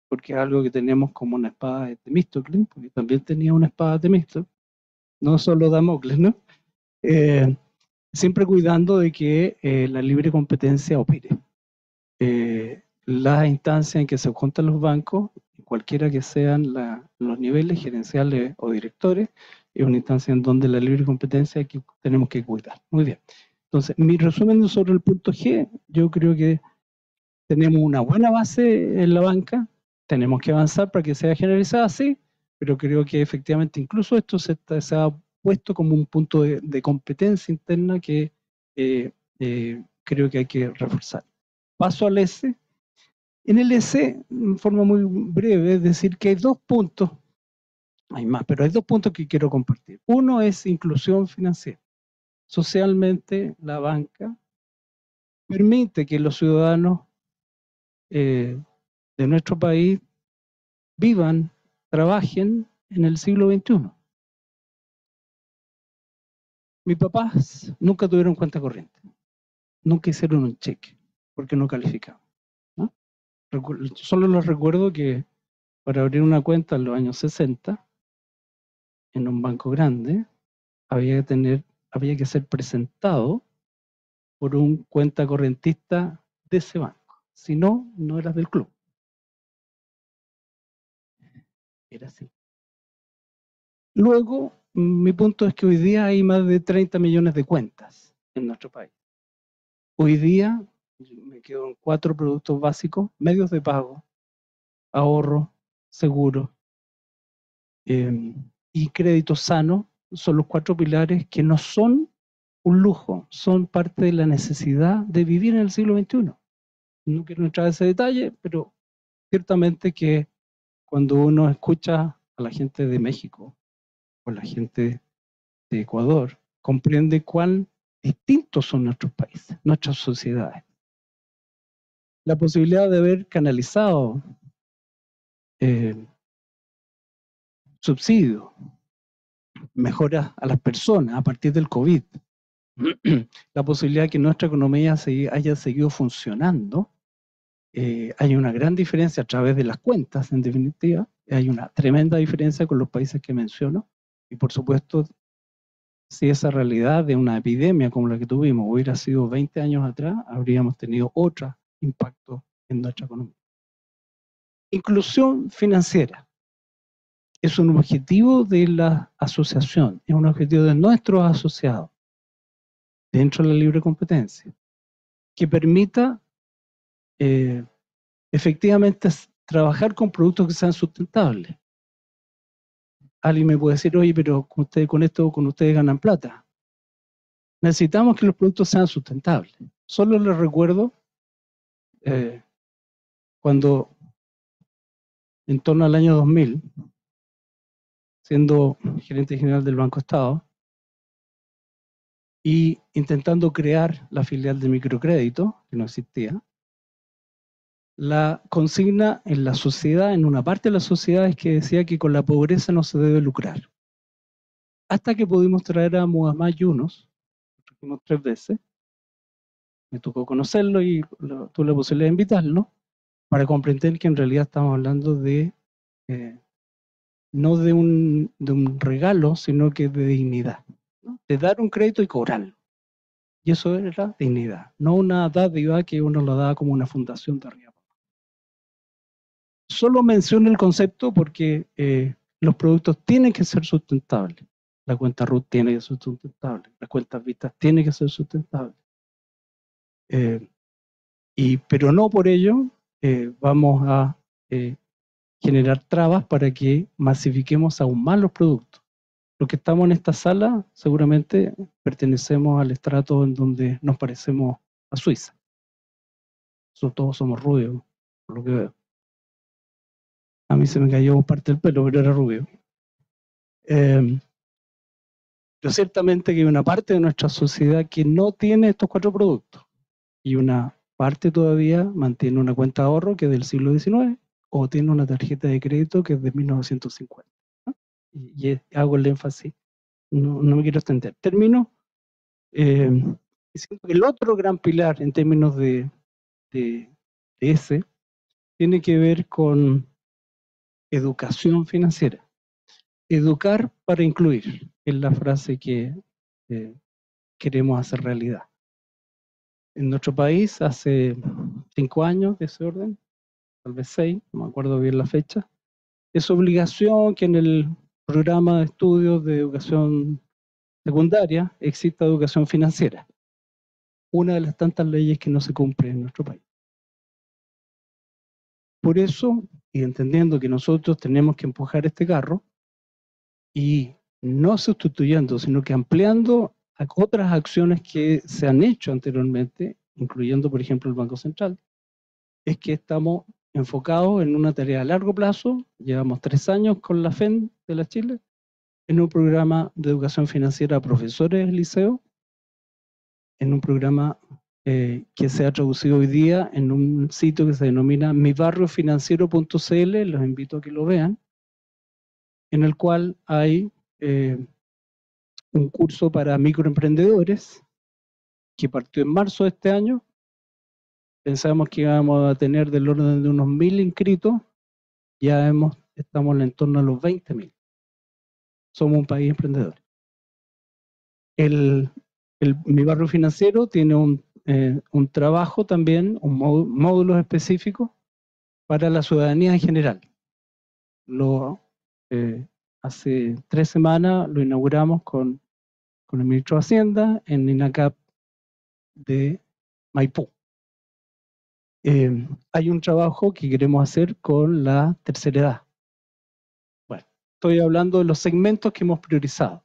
porque es algo que tenemos como una espada de Temístocles, porque también tenía una espada de Temístocles, no solo Damocles, ¿no? Eh, siempre cuidando de que eh, la libre competencia opere. Eh, las instancias en que se juntan los bancos, cualquiera que sean los niveles gerenciales o directores, es una instancia en donde la libre competencia que tenemos que cuidar. Muy bien. Entonces, mi resumen sobre el punto G, yo creo que tenemos una buena base en la banca, tenemos que avanzar para que sea generalizada, sí, pero creo que efectivamente incluso esto se, ha puesto como un punto de, competencia interna que eh, eh, creo que hay que reforzar. Paso al S. En el S, en forma muy breve, es decir que hay dos puntos hay más, pero hay dos puntos que quiero compartir. Uno es inclusión financiera. Socialmente, la banca permite que los ciudadanos eh, de nuestro país vivan, trabajen en el siglo XXI. Mis papás nunca tuvieron cuenta corriente, nunca hicieron un cheque, porque no calificaban. Solo les recuerdo que para abrir una cuenta en los años 60, en un banco grande, había que tener, había que ser presentado por un cuenta correntista de ese banco. Si no, no eras del club. Era así. Luego, mi punto es que hoy día hay más de 30 millones de cuentas en nuestro país. Hoy día me quedo en cuatro productos básicos, medios de pago, ahorro, seguro, eh, y crédito sano son los cuatro pilares que no son un lujo, son parte de la necesidad de vivir en el siglo XXI. No quiero entrar en ese detalle, pero ciertamente que cuando uno escucha a la gente de México o la gente de Ecuador, comprende cuán distintos son nuestros países, nuestras sociedades. La posibilidad de haber canalizado eh, subsidio, mejora a las personas a partir del COVID, [clears throat] la posibilidad de que nuestra economía haya seguido funcionando, eh, hay una gran diferencia a través de las cuentas, en definitiva, hay una tremenda diferencia con los países que menciono, y por supuesto, si esa realidad de una epidemia como la que tuvimos hubiera sido 20 años atrás, habríamos tenido otro impacto en nuestra economía. Inclusión financiera es un objetivo de la asociación, es un objetivo de nuestros asociados dentro de la libre competencia, que permita eh, efectivamente trabajar con productos que sean sustentables. Alguien me puede decir, oye, pero con, ustedes, con esto con ustedes ganan plata. Necesitamos que los productos sean sustentables. Solo les recuerdo eh, cuando en torno al año 2000, siendo gerente general del Banco Estado, y intentando crear la filial de microcrédito, que no existía, la consigna en la sociedad, en una parte de la sociedad, es que decía que con la pobreza no se debe lucrar. Hasta que pudimos traer a Muhammad Yunus, lo tres veces, me tocó conocerlo y tuve la posibilidad de invitarlo, para comprender que en realidad estamos hablando de eh, no de un, de un, regalo, sino que de dignidad, de dar un crédito y cobrarlo. Y eso era dignidad, no una dádiva que uno lo da como una fundación de arriba. Solo menciono el concepto porque eh, los productos tienen que ser sustentables. La cuenta RUT tiene que ser sustentable, las cuentas vistas tienen que ser sustentables. Eh, y, pero no por ello eh, vamos a generar trabas para que masifiquemos aún más los productos. Los que estamos en esta sala seguramente pertenecemos al estrato en donde nos parecemos a Suiza. todos somos rubios, por lo que veo. A mí se me cayó parte del pelo, pero era rubio. Eh, pero ciertamente que hay una parte de nuestra sociedad que no tiene estos cuatro productos y una parte todavía mantiene una cuenta de ahorro que es del siglo XIX o tiene una tarjeta de crédito que es de 1950. Y, hago el énfasis, no, me quiero extender. Termino eh, diciendo que el otro gran pilar en términos de, de, de ese tiene que ver con educación financiera. Educar para incluir es la frase que eh, queremos hacer realidad en nuestro país hace cinco años de ese orden, tal vez seis, no me acuerdo bien la fecha, es obligación que en el programa de estudios de educación secundaria exista educación financiera. Una de las tantas leyes que no se cumple en nuestro país. Por eso, y entendiendo que nosotros tenemos que empujar este carro, y no sustituyendo, sino que ampliando otras acciones que se han hecho anteriormente, incluyendo, por ejemplo, el Banco Central, es que estamos enfocados en una tarea a largo plazo, llevamos tres años con la FEN de la Chile, en un programa de educación financiera a profesores del liceo, en un programa eh, que se ha traducido hoy día en un sitio que se denomina mibarriofinanciero.cl, los invito a que lo vean, en el cual hay eh, un curso para microemprendedores que partió en marzo de este año. Pensábamos que íbamos a tener del orden de unos mil inscritos, ya estamos en torno a los 20 mil. Somos un país emprendedor. El, mi barrio financiero tiene un, eh, trabajo también, un módulo específico para la ciudadanía en general. Eh, hace tres semanas lo inauguramos con, con el ministro de Hacienda en INACAP de Maipú. Eh, hay un trabajo que queremos hacer con la tercera edad. Bueno, estoy hablando de los segmentos que hemos priorizado,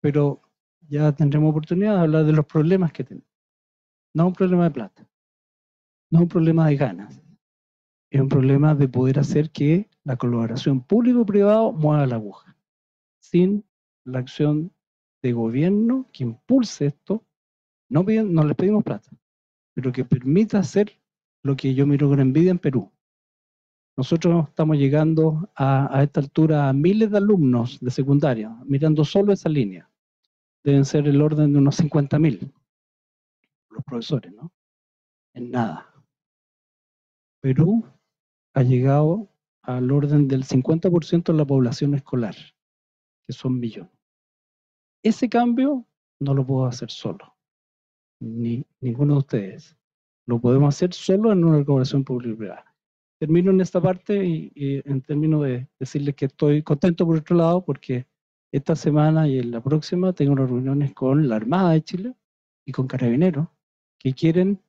pero ya tendremos oportunidad de hablar de los problemas que tenemos. No es un problema de plata, no es un problema de ganas, es un problema de poder hacer que la colaboración público-privado mueva la aguja. Sin la acción de gobierno que impulse esto, no, no les pedimos plata, pero que permita hacer lo que yo miro con envidia en Perú. Nosotros estamos llegando a, a esta altura a miles de alumnos de secundaria, mirando solo esa línea. deben ser el orden de unos 50.000, los profesores, ¿no? En nada. Perú ha llegado al orden del 50% de la población escolar, que son millones. Ese cambio no lo puedo hacer solo, ni ninguno de ustedes. Lo podemos hacer solo en una colaboración público-privada. Termino en esta parte y, en términos de decirles que estoy contento por otro lado porque esta semana y en la próxima tengo unas reuniones con la Armada de Chile y con Carabineros que quieren,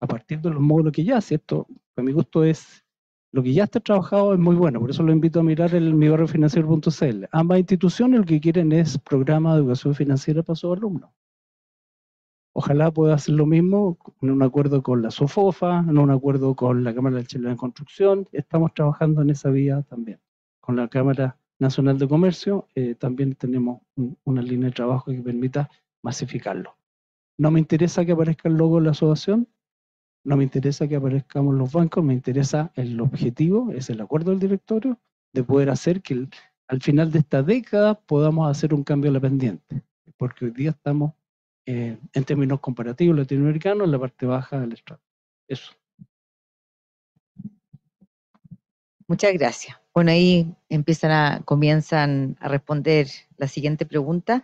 a partir de los módulos que ya, ¿cierto? A mi gusto es, lo que ya está trabajado es muy bueno, por eso lo invito a mirar el mibarriofinanciero.cl. Ambas instituciones lo que quieren es programa de educación financiera para sus alumnos. Ojalá pueda hacer lo mismo en un acuerdo con la SOFOFA, en un acuerdo con la Cámara del Chile de Construcción. Estamos trabajando en esa vía también. Con la Cámara Nacional de Comercio eh, también tenemos una línea de trabajo que permita masificarlo. No me interesa que aparezca el logo de la asociación, no me interesa que aparezcamos los bancos, me interesa el objetivo, es el acuerdo del directorio, de poder hacer que al final de esta década podamos hacer un cambio a la pendiente, porque hoy día estamos eh, en términos comparativos latinoamericanos la parte baja del estrato. Eso. Muchas gracias. Bueno, ahí empiezan a, comienzan a responder la siguiente pregunta,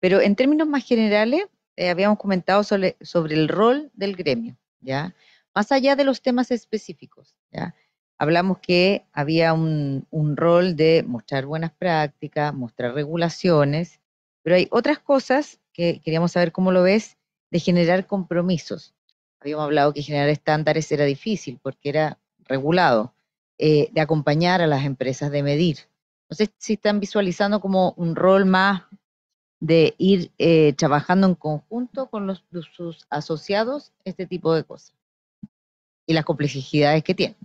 pero en términos más generales, eh, habíamos comentado sobre, el rol del gremio, ¿ya? Más allá de los temas específicos, ¿ya? Hablamos que había un rol de mostrar buenas prácticas, mostrar regulaciones, pero hay otras cosas que queríamos saber cómo lo ves, de generar compromisos. Habíamos hablado que generar estándares era difícil porque era regulado, eh, de acompañar a las empresas, de medir. No sé si están visualizando como un rol más de ir eh, trabajando en conjunto con los, sus asociados este tipo de cosas y las complejidades que tienen.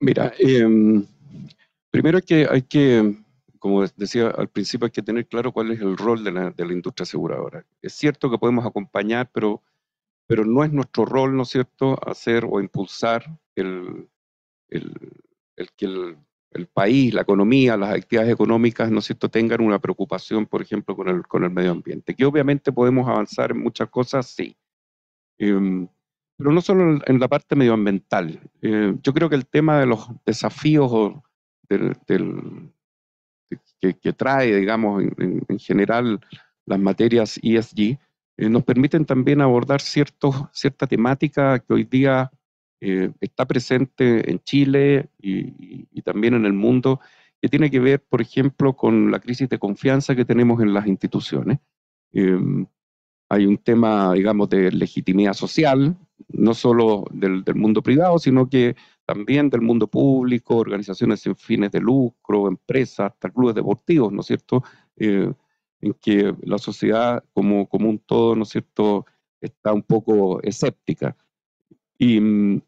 Mira, em, primero que, hay que como decía al principio, hay que tener claro cuál es el rol de la, industria aseguradora. Es cierto que podemos acompañar, pero, pero no es nuestro rol, ¿no es cierto?, hacer o impulsar el, el, que el, país, la economía, las actividades económicas, ¿no es cierto?, tengan una preocupación, por ejemplo, con el, con el medio ambiente. Que obviamente podemos avanzar en muchas cosas, sí. Em, pero no solo en la parte medioambiental. Eh, yo creo que el tema de los desafíos del, que, trae, digamos, en, general las materias ESG, eh, nos permiten también abordar ciertos, cierta temática que hoy día eh, está presente en Chile y, también en el mundo, que tiene que ver, por ejemplo, con la crisis de confianza que tenemos en las instituciones. Em, hay un tema, digamos, de legitimidad social, no solo del, del, mundo privado, sino que también del mundo público, organizaciones sin fines de lucro, empresas, hasta clubes deportivos, ¿no es cierto? Eh, en que la sociedad como, como un todo, ¿no es cierto?, está un poco escéptica. Y,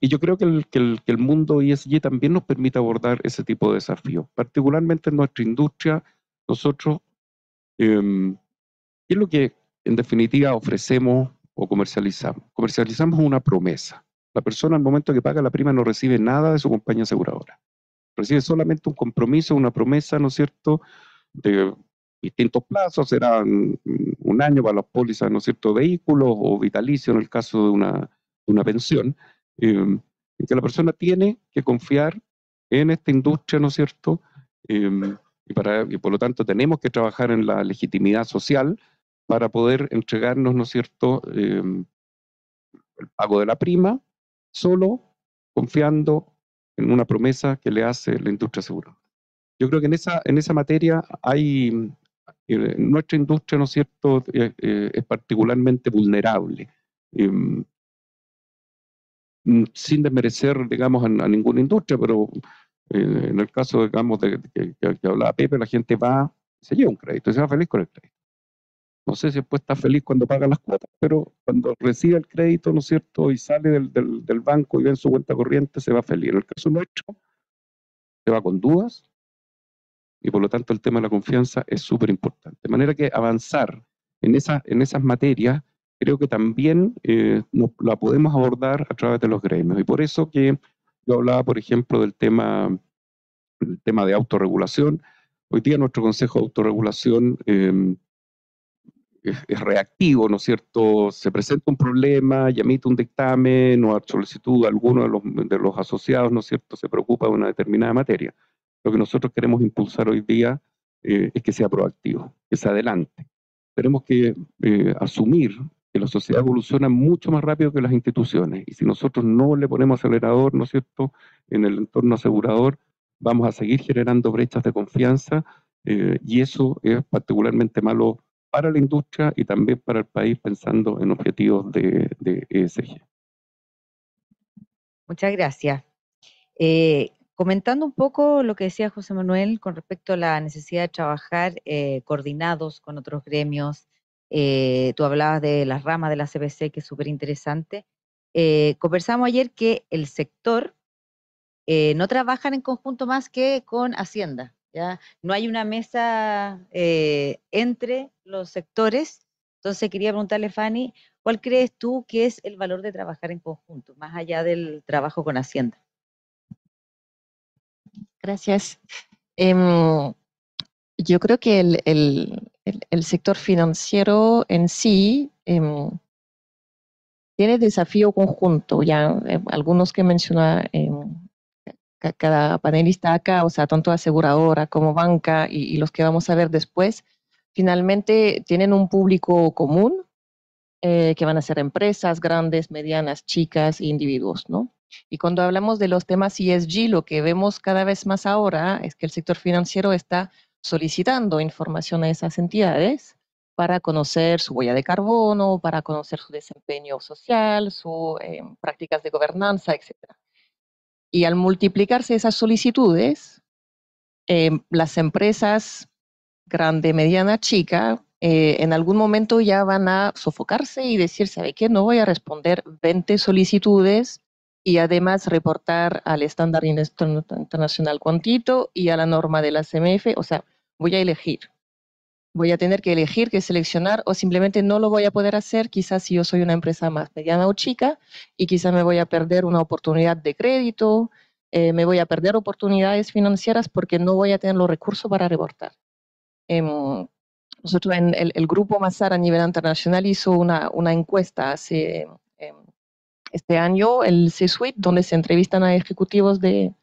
y yo creo que el, que, el, que el, mundo ESG también nos permite abordar ese tipo de desafíos, particularmente en nuestra industria, nosotros, eh, ¿qué es lo que en definitiva ofrecemos o comercializamos? Comercializamos una promesa. La persona al momento que paga la prima no recibe nada de su compañía aseguradora. Recibe solamente un compromiso, una promesa, ¿no es cierto?, de distintos plazos, será un año para las pólizas, ¿no es cierto?, vehículos o vitalicio en el caso de una, una pensión, eh, que la persona tiene que confiar en esta industria, ¿no es cierto?, eh, y, por lo tanto tenemos que trabajar en la legitimidad social para poder entregarnos, ¿no es cierto?, eh, el pago de la prima solo confiando en una promesa que le hace la industria segura. Yo creo que en esa, en esa materia hay, eh, nuestra industria, ¿no es cierto?, eh, eh, es particularmente vulnerable. Em, mm, sin desmerecer, digamos, a, ninguna industria, pero en el caso, digamos, de, que, hablaba Pepe, la gente va, se lleva un crédito se va feliz con el crédito. No sé si después está feliz cuando paga las cuotas, pero cuando recibe el crédito, ¿no es cierto? Y sale del, del, banco y ve en su cuenta corriente, se va feliz. En el caso nuestro, se va con dudas y por lo tanto el tema de la confianza es súper importante. De manera que avanzar en, esa, en esas materias creo que también eh, la podemos abordar a través de los gremios. Y por eso que yo hablaba, por ejemplo, del tema, del tema de autorregulación, Hoy día nuestro Consejo de Autorregulación em, es, reactivo, ¿no es cierto? Se presenta un problema emite un dictamen o a solicitud de alguno de los, de los asociados, ¿no es cierto?, se preocupa de una determinada materia. Lo que nosotros queremos impulsar hoy día eh, es que sea proactivo, que sea adelante. Tenemos que eh, asumir que la sociedad evoluciona mucho más rápido que las instituciones y si nosotros no le ponemos acelerador, ¿no es cierto?, en el entorno asegurador, vamos a seguir generando brechas de confianza eh, y eso es particularmente malo para la industria y también para el país pensando en objetivos de, ESG. Muchas gracias. Eh, comentando un poco lo que decía José Manuel con respecto a la necesidad de trabajar eh, coordinados con otros gremios, eh, tú hablabas de las ramas de la CBC, que es súper interesante. conversamos ayer que el sector no trabajan en conjunto más que con Hacienda. No hay una mesa eh, entre los sectores. Entonces quería preguntarle, Fanny, ¿cuál crees tú que es el valor de trabajar en conjunto, más allá del trabajo con Hacienda? Gracias. Em, yo creo que el, sector financiero en sí em, tiene desafío conjunto. Ya eh, algunos que mencionaba em, cada panelista acá, o sea, tanto aseguradora como banca y, los que vamos a ver después, finalmente tienen un público común, eh, que van a ser empresas grandes, medianas, chicas, individuos, ¿no? Y cuando hablamos de los temas ESG, lo que vemos cada vez más ahora es que el sector financiero está solicitando información a esas entidades para conocer su huella de carbono, para conocer su desempeño social, sus eh, prácticas de gobernanza, etcétera. Y al multiplicarse esas solicitudes, eh, las empresas grande, mediana, chica, eh, en algún momento ya van a sofocarse y decir, ¿sabe qué? No voy a responder 20 solicitudes y además reportar al estándar internacional cuantito y a la norma de la CMF. O sea, voy a elegir voy a tener que elegir qué seleccionar o simplemente no lo voy a poder hacer, quizás si yo soy una empresa más mediana o chica y quizás me voy a perder una oportunidad de crédito, eh, me voy a perder oportunidades financieras porque no voy a tener los recursos para reportar. Em, nosotros en el, grupo Mazar a nivel internacional hizo una, una encuesta hace em, este año, el C-Suite, donde se entrevistan a ejecutivos de,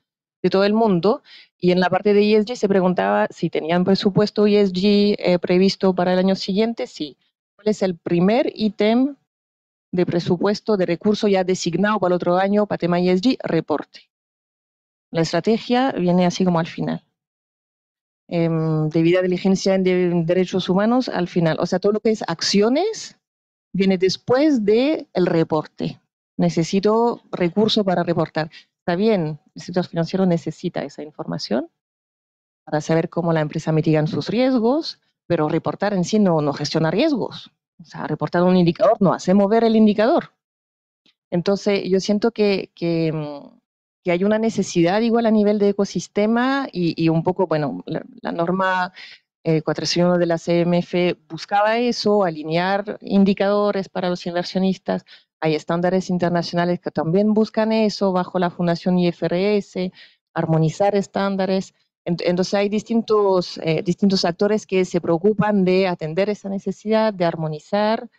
de todo el mundo. Y en la parte de ESG se preguntaba si tenían presupuesto ESG eh, previsto para el año siguiente. Sí. ¿Cuál es el primer ítem de presupuesto de recurso ya designado para otro año para tema ESG? Reporte. La estrategia viene así como al final. Eh, debida diligencia en derechos humanos al final. O sea, todo lo que es acciones viene después del el reporte. Necesito recurso para reportar. Está bien, el sector financiero necesita esa información para saber cómo la empresa mitiga sus riesgos, pero reportar en sí no, no gestiona riesgos. O sea, reportar un indicador no hace mover el indicador. Entonces, yo siento que, que, mm, hay una necesidad igual a nivel de ecosistema y, un poco, bueno, la, norma eh, 401 de la CMF buscaba eso, alinear indicadores para los inversionistas, hay estándares internacionales que también buscan eso bajo la Fundación IFRS, armonizar estándares. Entonces hay distintos, eh, distintos actores que se preocupan de atender esa necesidad, de armonizar,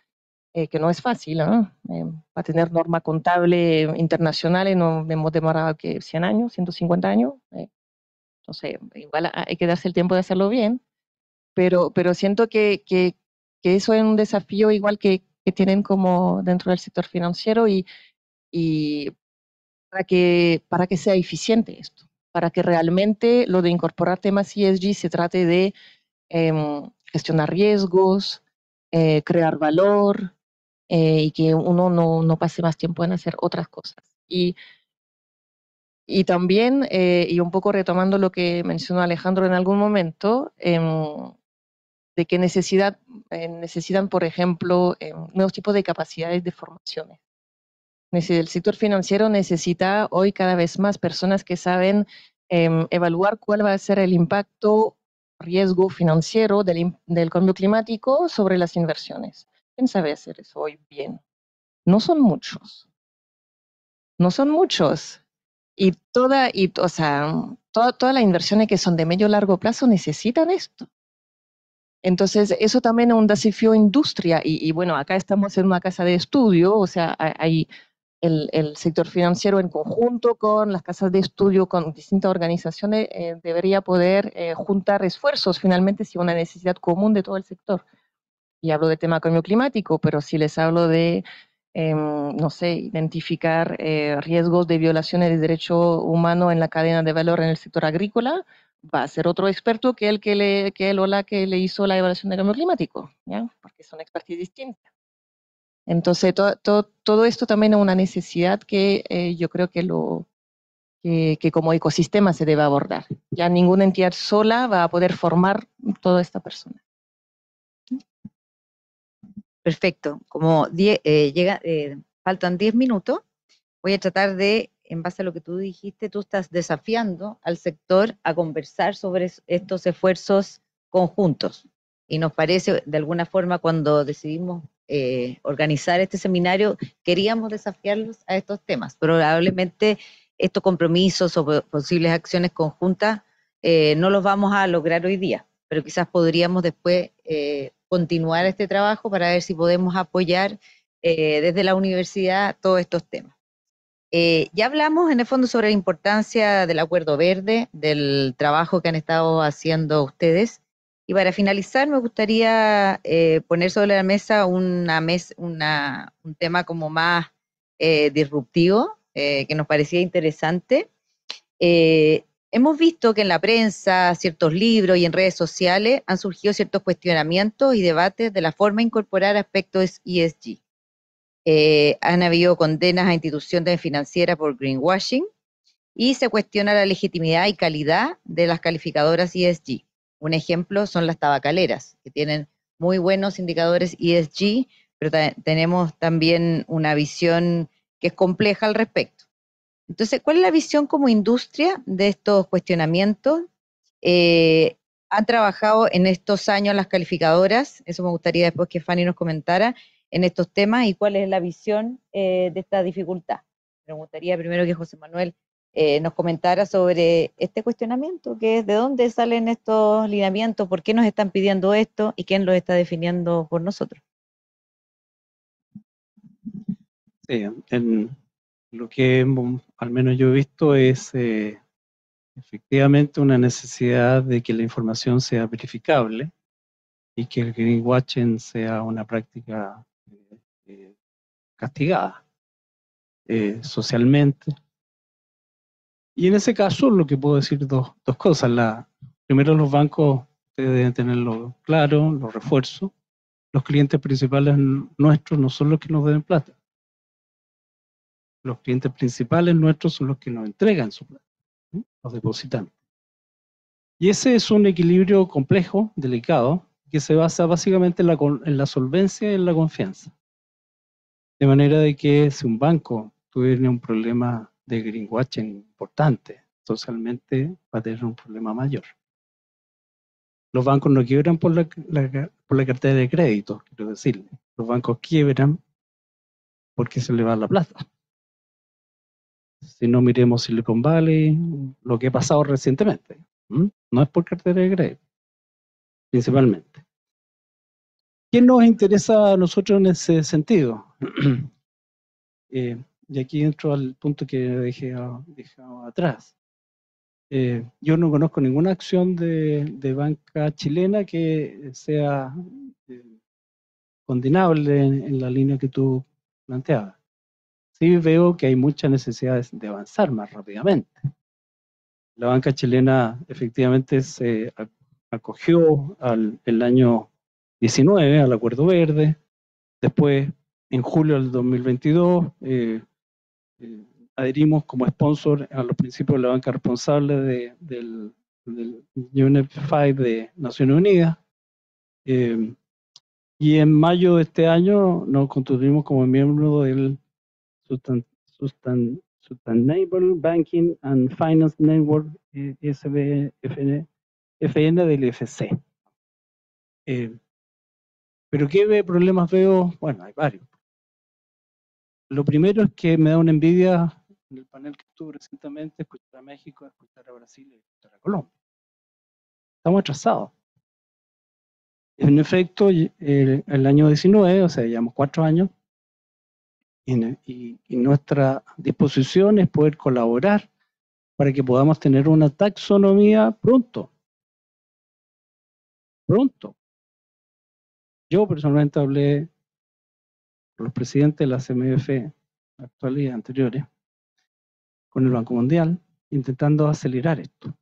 eh, que no es fácil. ¿no? Eh, para tener norma contable internacional no hemos demorado que 100 años, 150 años. entonces, igual hay que darse el tiempo de hacerlo bien, pero, pero siento que, que, que eso es un desafío igual que, que tienen como dentro del sector financiero y, para, que, para que sea eficiente esto, para que realmente lo de incorporar temas ESG se trate de em, gestionar riesgos, eh, crear valor eh, y que uno no, no, pase más tiempo en hacer otras cosas. Y, y también, eh, y un poco retomando lo que mencionó Alejandro en algún momento, em, de qué necesidad, eh, necesitan, por ejemplo, eh, nuevos tipos de capacidades de formaciones. El sector financiero necesita hoy cada vez más personas que saben em, evaluar cuál va a ser el impacto, riesgo financiero del, del cambio climático sobre las inversiones. ¿Quién sabe hacer eso hoy bien? No son muchos. No son muchos. Y toda, y, o sea, toda- todas las inversiones que son de medio largo plazo necesitan esto. Entonces, eso también es un desafío industria. Y, y bueno, acá estamos en una casa de estudio, o sea, hay- el, el sector financiero en conjunto con las casas de estudio, con distintas organizaciones, eh, debería poder eh, juntar esfuerzos finalmente si una necesidad común de todo el sector. Y hablo de tema cambio climático, pero si les hablo de, em, no sé, identificar eh, riesgos de violaciones de derecho humano en la cadena de valor en el sector agrícola, va a ser otro experto que el que le, que él o la que le hizo la evaluación de cambio climático, ¿ya? Porque son expertise distintas. Entonces, to- to- todo esto también es una necesidad que eh, yo creo que, lo, que, como ecosistema se debe abordar. Ya ninguna entidad sola va a poder formar toda esta persona. Perfecto. Como eh, llega, eh, faltan 10 minutos, voy a tratar de, en base a lo que tú dijiste, tú estás desafiando al sector a conversar sobre es- estos esfuerzos conjuntos. Y nos parece, de alguna forma, cuando decidimos eh, organizar este seminario, queríamos desafiarlos a estos temas. Probablemente estos compromisos o po- posibles acciones conjuntas eh, no los vamos a lograr hoy día, pero quizás podríamos después eh, continuar este trabajo para ver si podemos apoyar desde la universidad todos estos temas. Eh, ya hablamos en el fondo sobre la importancia del acuerdo verde, del trabajo que han estado haciendo ustedes. Y para finalizar, me gustaría eh, poner sobre la mesa, una mes- una- un tema como más eh, disruptivo, eh, que nos parecía interesante. Eh, hemos visto que en la prensa, ciertos libros y en redes sociales han surgido ciertos cuestionamientos y debates de la forma de incorporar aspectos ESG. Eh, han habido condenas a instituciones financieras por greenwashing y se cuestiona la legitimidad y calidad de las calificadoras ESG. Un ejemplo son las tabacaleras, que tienen muy buenos indicadores ESG, pero ta- tenemos también una visión que es compleja al respecto. Entonces, ¿cuál es la visión como industria de estos cuestionamientos? Eh, han trabajado en estos años las calificadoras, eso me gustaría después que Fanny nos comentara, en estos temas y cuál es la visión eh, de esta dificultad. Me gustaría primero que José Manuel eh, nos comentara sobre este cuestionamiento, que es de dónde salen estos lineamientos, por qué nos están pidiendo esto y quién los está definiendo por nosotros. Sí, en lo que al menos yo he visto es eh, efectivamente una necesidad de que la información sea verificable y que el greenwashing sea una práctica eh, castigada eh, socialmente. Y en ese caso lo que puedo decir dos, dos cosas. La, primero los bancos ustedes deben tenerlo claro, los refuerzos. Los clientes principales nuestros no son los que nos deben plata los clientes principales nuestros son los que nos entregan su plata, los depositantes. Y ese es un equilibrio complejo, delicado, que se basa básicamente en la, en la solvencia y en la confianza. De manera de que si un banco tuviera un problema de greenwashing importante, socialmente va a tener un problema mayor. Los bancos no quiebran por la, por la cartera de crédito, quiero decirle. Los bancos quiebran porque se le va la plata si no miremos Silicon Valley, lo que ha pasado recientemente. No es por cartera de crédito, principalmente. ¿Qué nos interesa a nosotros en ese sentido? [clears throat] Eh, y aquí entro al punto que dejé dejado atrás. Eh, yo no conozco ninguna acción de, de banca chilena que sea eh, condenable en, en la línea que tú planteabas sí veo que hay muchas necesidades de avanzar más rápidamente. La banca chilena efectivamente se ac- acogió al, el año 19 al Acuerdo Verde, después en julio del 2022 eh, eh, adherimos como sponsor a los principios de la banca responsable de- del, del UNEP 5 de Naciones Unidas. Eh, y en mayo de este año nos constituimos como miembro del Sustainable Banking and Finance Network, eh, SBFN, FN del IFC. Eh, ¿Pero qué problemas veo? Bueno, hay varios. Lo primero es que me da una envidia en el panel que estuve recientemente, escuchar a México, escuchar a Brasil y escuchar a Colombia. Estamos atrasados. En efecto, el, año 19, o sea, llevamos cuatro años, y- y nuestra disposición es poder colaborar para que podamos tener una taxonomía pronto. Pronto. Yo personalmente hablé los presidentes de la CMF actuales y anteriores, con el Banco Mundial, intentando acelerar esto.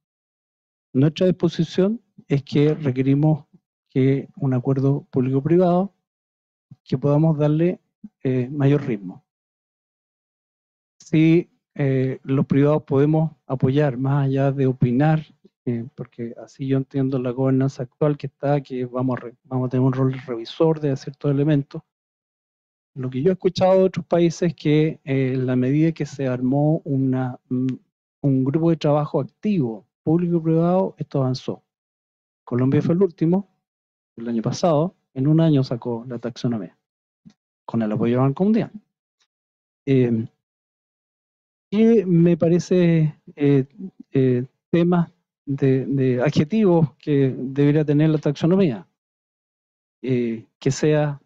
Nuestra disposición es que requerimos que un acuerdo público-privado que podamos darle eh, mayor ritmo. Si eh, los privados podemos apoyar más allá de opinar, eh, porque así yo entiendo la gobernanza actual que está, que vamos a, vamos a tener un rol revisor de ciertos elementos. Lo que yo he escuchado de otros países es que eh, la medida que se armó una, mm, un grupo de trabajo activo, público y privado, esto avanzó. Colombia fue el último, el año pasado, en un año sacó la taxonomía, con el apoyo del Banco Mundial. Eh, y me parece eh, eh, temas de, de adjetivos que debería tener la taxonomía, eh, que sea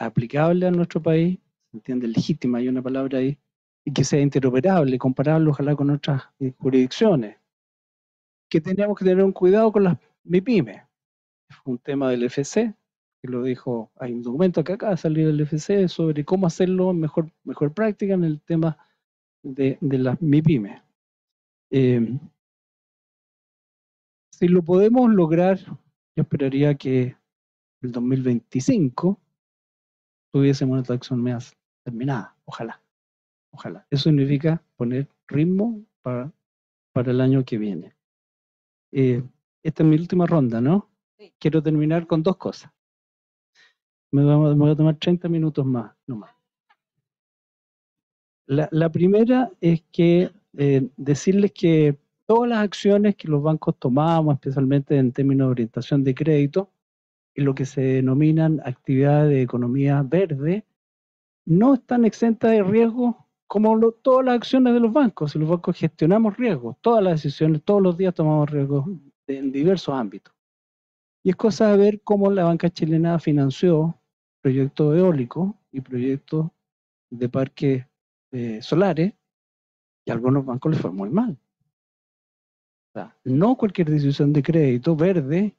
aplicable a nuestro país, se entiende legítima, hay una palabra ahí, y que sea interoperable, comparable ojalá con otras eh, jurisdicciones. Que teníamos que tener un cuidado con las MIPIMES. Fue un tema del FC, que lo dijo, hay un documento que acaba de salir del FC sobre cómo hacerlo mejor, mejor práctica en el tema de, las MIPIMES. Eh, si lo podemos lograr, yo esperaría que el 2025 tuviésemos una taxonomía terminada, ojalá, ojalá. Eso significa poner ritmo para, para el año que viene. Eh, esta es mi última ronda, ¿no? Quiero terminar con dos cosas. Me voy a, me voy a tomar 30 minutos más, no más. La, la primera es que eh, decirles que todas las acciones que los bancos tomamos, especialmente en términos de orientación de crédito, lo que se denominan actividades de economía verde, no están exentas de riesgo como lo- todas las acciones de los bancos. Si los bancos gestionamos riesgos, todas las decisiones, todos los días tomamos riesgos en diversos ámbitos. Y es cosa de ver cómo la banca chilena financió proyectos eólicos y proyectos de parques eh, solares, y a algunos bancos les fue muy mal. O sea, no cualquier decisión de crédito verde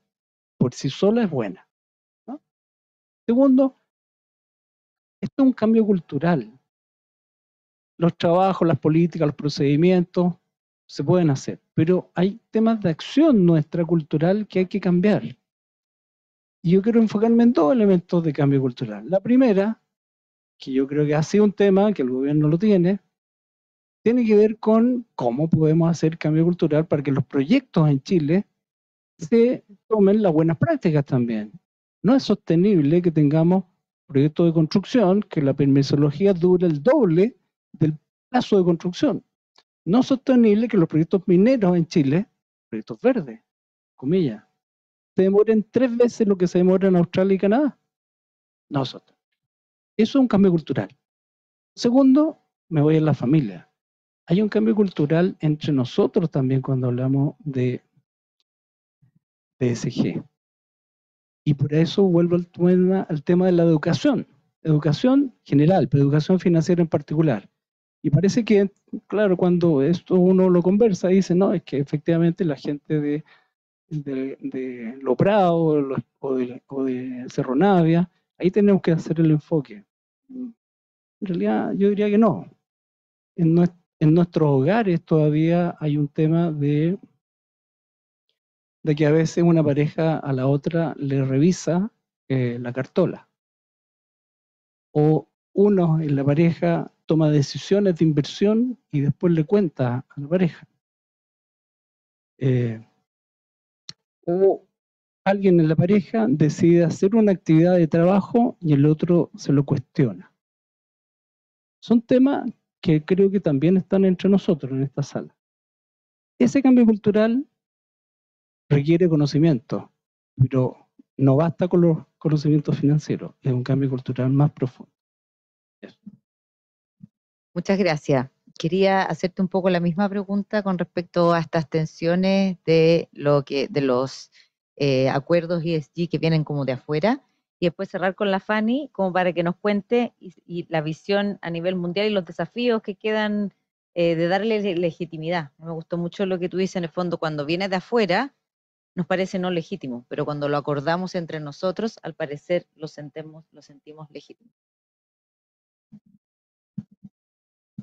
por sí sola es buena. Segundo, esto es un cambio cultural. Los trabajos, las políticas, los procedimientos se pueden hacer, pero hay temas de acción nuestra cultural que hay que cambiar. Y yo quiero enfocarme en dos elementos de cambio cultural. La primera, que yo creo que ha sido un tema que el gobierno lo tiene, tiene que ver con cómo podemos hacer cambio cultural para que los proyectos en Chile se tomen las buenas prácticas también. No es sostenible que tengamos proyectos de construcción que la permisología dure el doble del plazo de construcción. No es sostenible que los proyectos mineros en Chile, proyectos verdes, comillas, se demoren tres veces lo que se demora en Australia y Canadá. No es sostenible. Eso es un cambio cultural. Segundo, me voy a la familia. Hay un cambio cultural entre nosotros también cuando hablamos de PSG. Y por eso vuelvo al tema, al tema de la educación. Educación general, pero educación financiera en particular. Y parece que, claro, cuando esto uno lo conversa, dice, no, es que efectivamente la gente de, de, de Lo Prado o, de, o de Cerro Navia, ahí tenemos que hacer el enfoque. En realidad, yo diría que no. En, nues- en nuestros hogares todavía hay un tema de de que a veces una pareja a la otra le revisa eh, la cartola. O uno en la pareja toma decisiones de inversión y después le cuenta a la pareja. Eh, o alguien en la pareja decide hacer una actividad de trabajo y el otro se lo cuestiona. Son temas que creo que también están entre nosotros en esta sala. Ese cambio cultural requiere conocimiento, pero no basta con los conocimientos financieros, es un cambio cultural más profundo. Eso. Muchas gracias. Quería hacerte un poco la misma pregunta con respecto a estas tensiones de lo que de los eh, acuerdos ESG que vienen como de afuera y después cerrar con la Fanny como para que nos cuente y, la visión a nivel mundial y los desafíos que quedan eh, de darle legitimidad. Me gustó mucho lo que tú dices en el fondo, cuando viene de afuera nos parece no legítimo, pero cuando lo acordamos entre nosotros, al parecer lo sentimos, lo sentimos legítimo.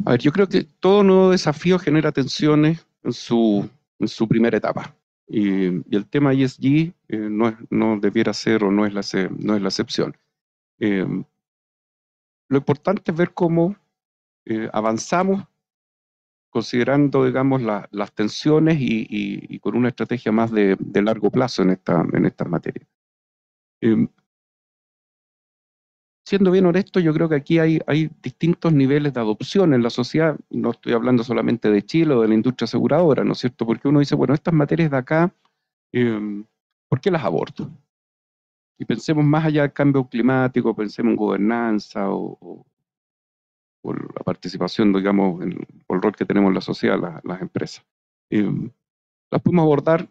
A ver, yo creo que todo nuevo desafío genera tensiones en su, en su primera etapa. Y, el tema ESG eh, no, no debiera ser o no es la, no es la excepción. Eh, lo importante es ver cómo eh, avanzamos considerando, digamos, las tensiones y, con una estrategia más de, largo plazo en esta, en estas materias. siendo bien honesto, yo creo que aquí hay, hay distintos niveles de adopción en la sociedad, no estoy hablando solamente de Chile o de la industria aseguradora, ¿no es cierto? Porque uno dice, bueno, estas materias de acá, em, ¿por qué las aborto? Y pensemos más allá del cambio climático, pensemos en gobernanza o, la participación, digamos, en, por el rol que tenemos en la sociedad, las empresas. Em, las podemos abordar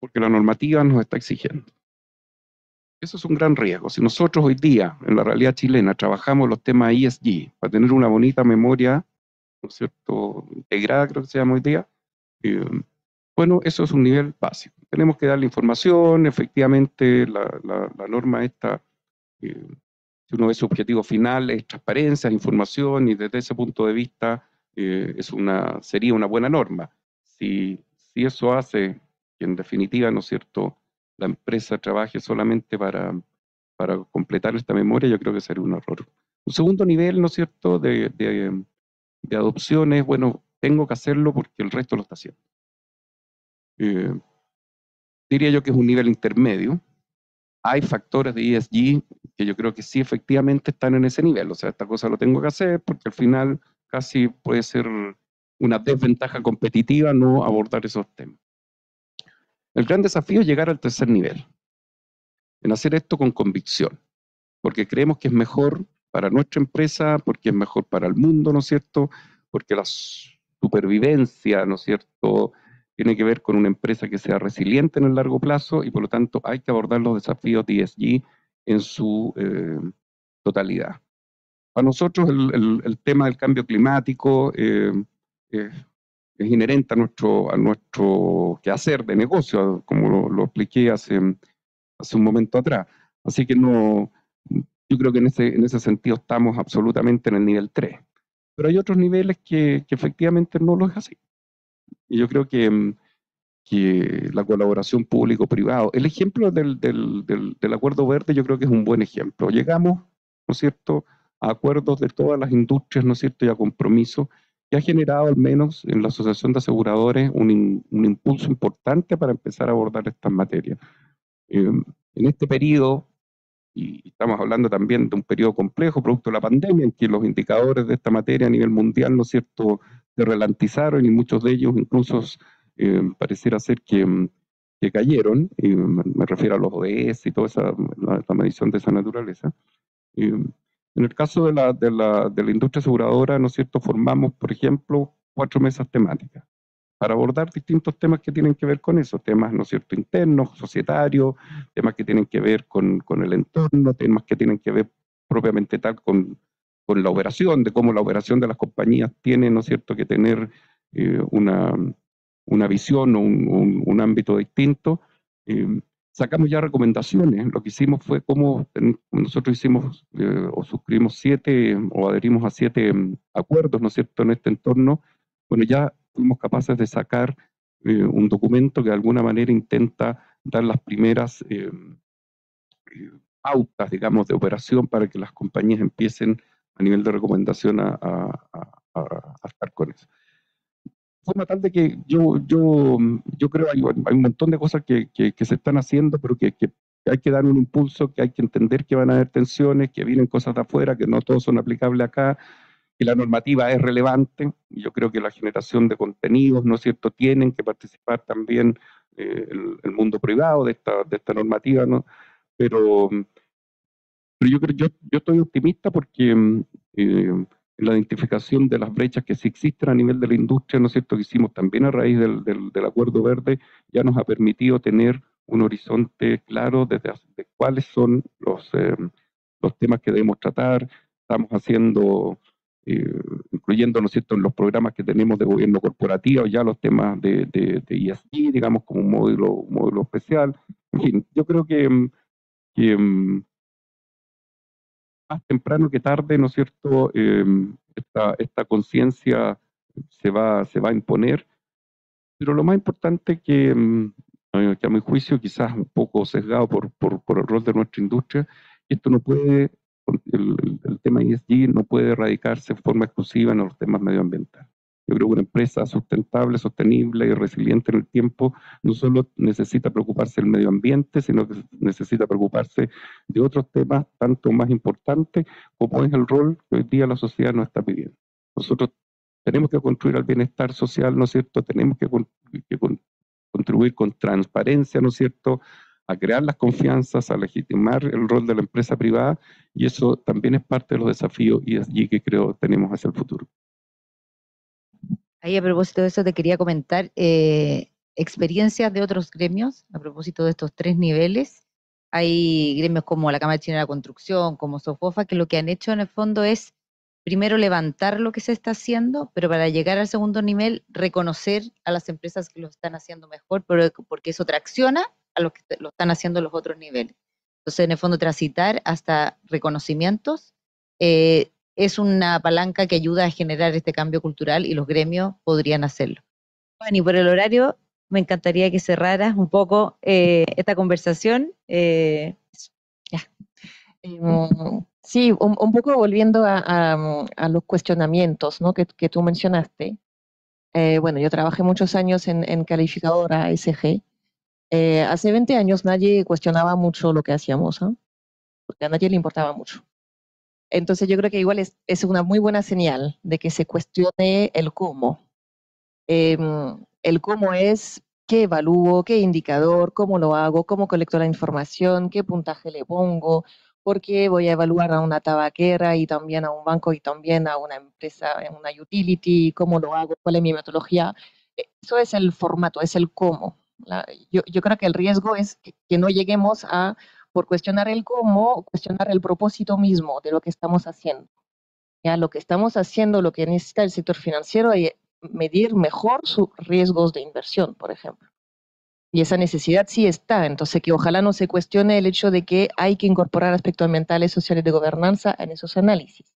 porque la normativa nos está exigiendo. Eso es un gran riesgo. Si nosotros hoy día, en la realidad chilena, trabajamos los temas ESG para tener una bonita memoria, ¿no es cierto?, integrada, creo que se llama hoy día, eh, bueno, eso es un nivel básico. Tenemos que darle información, efectivamente, la, norma esta, eh, si uno ve su objetivo final, es transparencia, información, y desde ese punto de vista eh, es una, sería una buena norma. Si, si eso hace que en definitiva, ¿no es cierto?, la empresa trabaje solamente para, para completar esta memoria, yo creo que sería un error. Un segundo nivel, ¿no es cierto?, de, de, adopción es, bueno, tengo que hacerlo porque el resto lo está haciendo. Eh, diría yo que es un nivel intermedio. Hay factores de ESG que yo creo que sí efectivamente están en ese nivel. O sea, esta cosa lo tengo que hacer porque al final casi puede ser una desventaja competitiva no abordar esos temas. El gran desafío es llegar al tercer nivel, en hacer esto con convicción, porque creemos que es mejor para nuestra empresa, porque es mejor para el mundo, ¿no es cierto? Porque la supervivencia, ¿no es cierto?, tiene que ver con una empresa que sea resiliente en el largo plazo y por lo tanto hay que abordar los desafíos de ESG en su eh, totalidad. Para nosotros el, tema del cambio climático eh, es inherente a nuestro, a nuestro quehacer de negocio, como lo, expliqué hace, hace un momento atrás. Así que no, yo creo que en ese, en ese sentido estamos absolutamente en el nivel 3. Pero hay otros niveles que, que efectivamente no lo es así. Y yo creo que, que la colaboración público-privado, el ejemplo del, del, del, Acuerdo Verde yo creo que es un buen ejemplo. Llegamos, ¿no es cierto?, a acuerdos de todas las industrias, ¿no es cierto?, y a compromisos que ha generado al menos en la Asociación de Aseguradores un, impulso importante para empezar a abordar estas materias. Em, en este periodo, y estamos hablando también de un periodo complejo, producto de la pandemia, en que los indicadores de esta materia a nivel mundial, ¿no es cierto?, se ralentizaron y muchos de ellos incluso em, pareciera ser que, que cayeron, y me, refiero a los ODS y toda esa, la, medición de esa naturaleza. Em, en el caso de la, de la, de la industria aseguradora, ¿no es cierto?, formamos, por ejemplo, cuatro mesas temáticas para abordar distintos temas que tienen que ver con eso, temas, ¿no es cierto?, internos, societarios, temas que tienen que ver con, con el entorno, temas que tienen que ver propiamente tal con, con, la operación, de cómo la operación de las compañías tiene, ¿no es cierto?, que tener eh, una, una, visión o un, un, ámbito distinto. Eh, sacamos ya recomendaciones. Lo que hicimos fue como nosotros hicimos eh, o suscribimos siete o adherimos a siete mm, acuerdos, ¿no es cierto?, en este entorno. Bueno, ya fuimos capaces de sacar eh, un documento que de alguna manera intenta dar las primeras eh, pautas, digamos, de operación para que las compañías empiecen a nivel de recomendación a, a estar con eso forma tal de que yo, yo, yo creo que hay, hay un montón de cosas que, que, se están haciendo, pero que, que, hay que dar un impulso, que hay que entender que van a haber tensiones, que vienen cosas de afuera, que no todos son aplicables acá, que la normativa es relevante. Yo creo que la generación de contenidos, ¿no es cierto?, tienen que participar también eh, el, mundo privado de esta, de esta normativa, ¿no? Pero, pero yo, creo, yo, yo estoy optimista porque... Eh, en la identificación de las brechas que sí existen a nivel de la industria, ¿no es cierto?, que hicimos también a raíz del, del, Acuerdo Verde, ya nos ha permitido tener un horizonte claro de, de cuáles son los, eh, los temas que debemos tratar. Estamos haciendo, eh, incluyendo, ¿no es cierto?, en los programas que tenemos de gobierno corporativo, ya los temas de, de, de ESG, digamos, como un módulo, módulo especial. En fin, yo creo que, que más temprano que tarde, ¿no es cierto?, em, esta, esta conciencia se va, se va a imponer. Pero lo más importante que, em, que a mi juicio, quizás un poco sesgado por, por, por el rol de nuestra industria, esto no puede, el, el, tema ESG no puede erradicarse de forma exclusiva en los temas medioambientales. Yo creo que una empresa sustentable, sostenible y resiliente en el tiempo no solo necesita preocuparse del medio ambiente, sino que necesita preocuparse de otros temas tanto más importantes como es el rol que hoy día la sociedad nos está pidiendo. Nosotros tenemos que construir el bienestar social, ¿no es cierto? Tenemos que, contribuir con transparencia, ¿no es cierto? a crear las confianzas, a legitimar el rol de la empresa privada y eso también es parte de los desafíos y allí que creo tenemos hacia el futuro. Ahí a propósito de eso te quería comentar eh, experiencias de otros gremios, a propósito de estos tres niveles. Hay gremios como la Cámara China de la Construcción, como Sofofa, que lo que han hecho en el fondo es primero levantar lo que se está haciendo, pero para llegar al segundo nivel, reconocer a las empresas que lo están haciendo mejor, porque eso tracciona a los que lo están haciendo los otros niveles. Entonces, en el fondo, transitar hasta reconocimientos eh, es una palanca que ayuda a generar este cambio cultural y los gremios podrían hacerlo. Bueno, y por el horario, me encantaría que cerraras un poco eh, esta conversación. Eh, em, sí, un, poco volviendo a, los cuestionamientos ¿no? que, tú mencionaste. Eh, bueno, yo trabajé muchos años en, en calificadora SG. hace 20 años nadie cuestionaba mucho lo que hacíamos, porque a nadie le importaba mucho. Entonces yo creo que igual es, una muy buena señal de que se cuestione el cómo. Em, el cómo es qué evalúo, qué indicador, cómo lo hago, cómo colecto la información, qué puntaje le pongo, por qué voy a evaluar a una tabaquera y también a un banco y también a una empresa, una utility, cómo lo hago, cuál es mi metodología. E, eso es el formato, es el cómo. yo, creo que el riesgo es que no lleguemos a por cuestionar el cómo, cuestionar el propósito mismo de lo que estamos haciendo. Ya lo que estamos haciendo, lo que necesita el sector financiero es medir mejor sus riesgos de inversión, por ejemplo. Y esa necesidad sí está, entonces que ojalá no se cuestione el hecho de que hay que incorporar aspectos ambientales, sociales de gobernanza en esos análisis.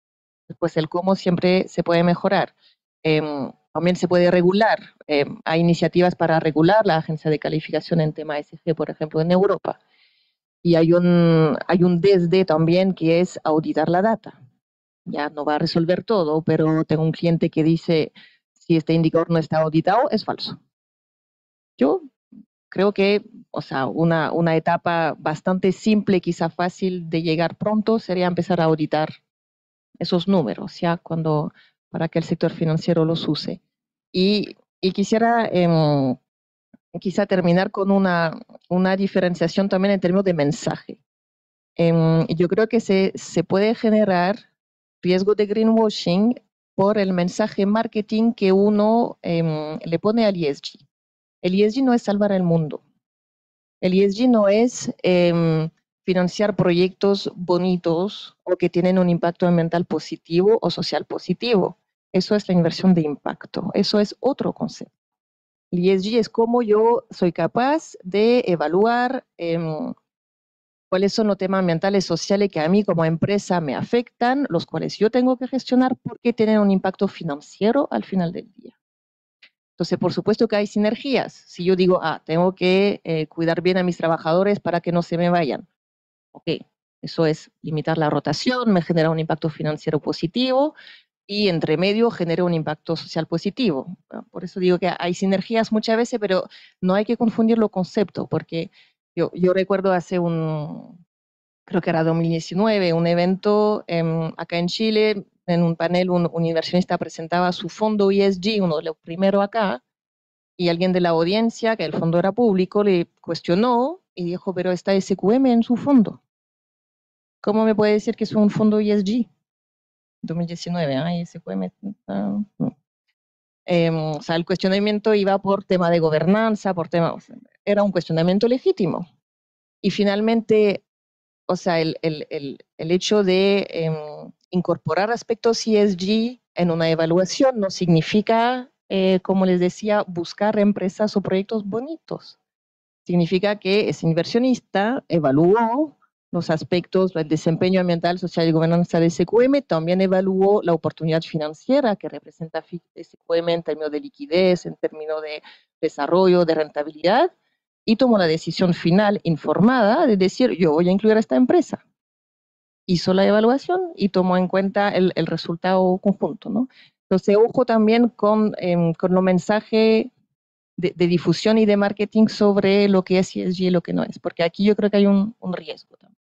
Después el cómo siempre se puede mejorar. Em, también se puede regular. Em, hay iniciativas para regular la agencia de calificación en tema SG, por ejemplo, en Europa. Y hay un, hay un desde también que es auditar la data. Ya no va a resolver todo, pero tengo un cliente que dice, si este indicador no está auditado, es falso. Yo creo que, o sea, una, una etapa bastante simple, quizá fácil de llegar pronto, sería empezar a auditar esos números, ya cuando, para que el sector financiero los use. Y, y quisiera em, quizá terminar con una, una diferenciación también en términos de mensaje. Em, yo creo que se, se puede generar riesgo de greenwashing por el mensaje marketing que uno em, le pone al ESG. El ESG no es salvar el mundo. El ESG no es em, financiar proyectos bonitos o que tienen un impacto ambiental positivo o social positivo. Eso es la inversión de impacto. Eso es otro concepto. El ESG es cómo yo soy capaz de evaluar em, cuáles son los temas ambientales sociales que a mí como empresa me afectan, los cuales yo tengo que gestionar porque tienen un impacto financiero al final del día. Entonces, por supuesto que hay sinergias. Si yo digo, ah, tengo que eh, cuidar bien a mis trabajadores para que no se me vayan. Ok, eso es limitar la rotación, me genera un impacto financiero positivo, y entre medio genere un impacto social positivo. Por eso digo que hay sinergias muchas veces, pero no hay que confundir los conceptos, porque yo, yo recuerdo hace un, creo que era 2019, un evento acá en Chile, en un panel un, un, inversionista presentaba su fondo ESG, uno de los primeros acá, y alguien de la audiencia, que el fondo era público, le cuestionó y dijo, pero está SQM en su fondo. ¿Cómo me puede decir que es un fondo ESG? 2019, ¿ah? y se fue... Em, o sea, el cuestionamiento iba por tema de gobernanza, por tema... era un cuestionamiento legítimo. Y finalmente, o sea, el, el, el, el hecho de em, incorporar aspectos ESG en una evaluación no significa, eh, como les decía, buscar empresas o proyectos bonitos. Significa que ese inversionista evaluó los aspectos del desempeño ambiental, social y gobernanza de SQM, también evaluó la oportunidad financiera que representa SQM en términos de liquidez, en términos de desarrollo, de rentabilidad, y tomó la decisión final informada de decir, yo voy a incluir a esta empresa. Hizo la evaluación y tomó en cuenta el, resultado conjunto. ¿no? Entonces, ojo también con, eh, con los mensajes de, difusión y de marketing sobre lo que es ESG y lo que no es, porque aquí yo creo que hay un, un riesgo también.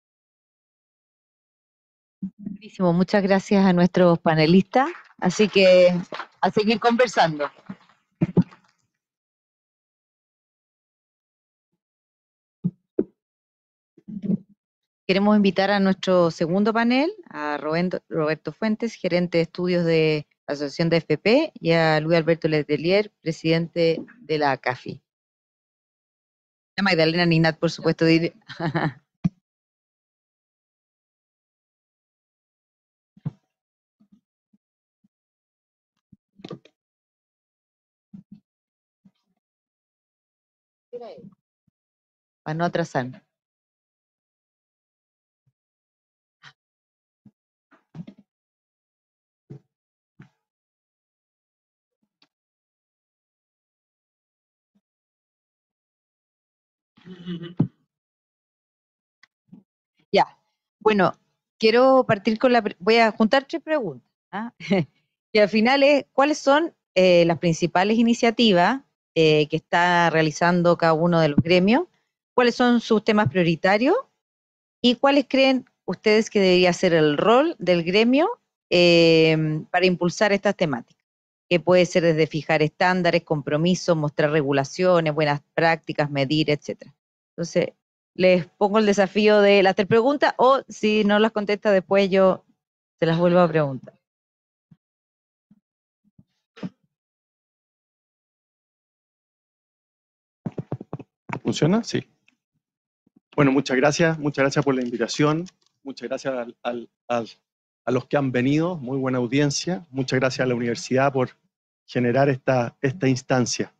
Buenísimo, muchas gracias a nuestros panelistas. Así que a seguir conversando. Queremos invitar a nuestro segundo panel, a Roberto Fuentes, gerente de estudios de la Asociación de FP, y a Luis Alberto Letelier, presidente de la CAFI. A Magdalena Ninat, por supuesto. [laughs] Para no atrasar. Ya, bueno, quiero partir con la, voy a juntar tres preguntas, ¿ah? [laughs] y al final es, ¿cuáles son eh, las principales iniciativas eh, que está realizando cada uno de los gremios? ¿Cuáles son sus temas prioritarios? ¿Y cuáles creen ustedes que debería ser el rol del gremio eh, para impulsar estas temáticas? que puede ser desde fijar estándares, compromisos, mostrar regulaciones, buenas prácticas, medir, etcétera. Entonces, les pongo el desafío de las tres preguntas o si no las contesta después yo se las vuelvo a preguntar. ¿Funciona? Sí. Bueno, muchas gracias. Muchas gracias por la invitación. Muchas gracias a los que han venido. Muy buena audiencia. Muchas gracias a la universidad por generar esta, esta instancia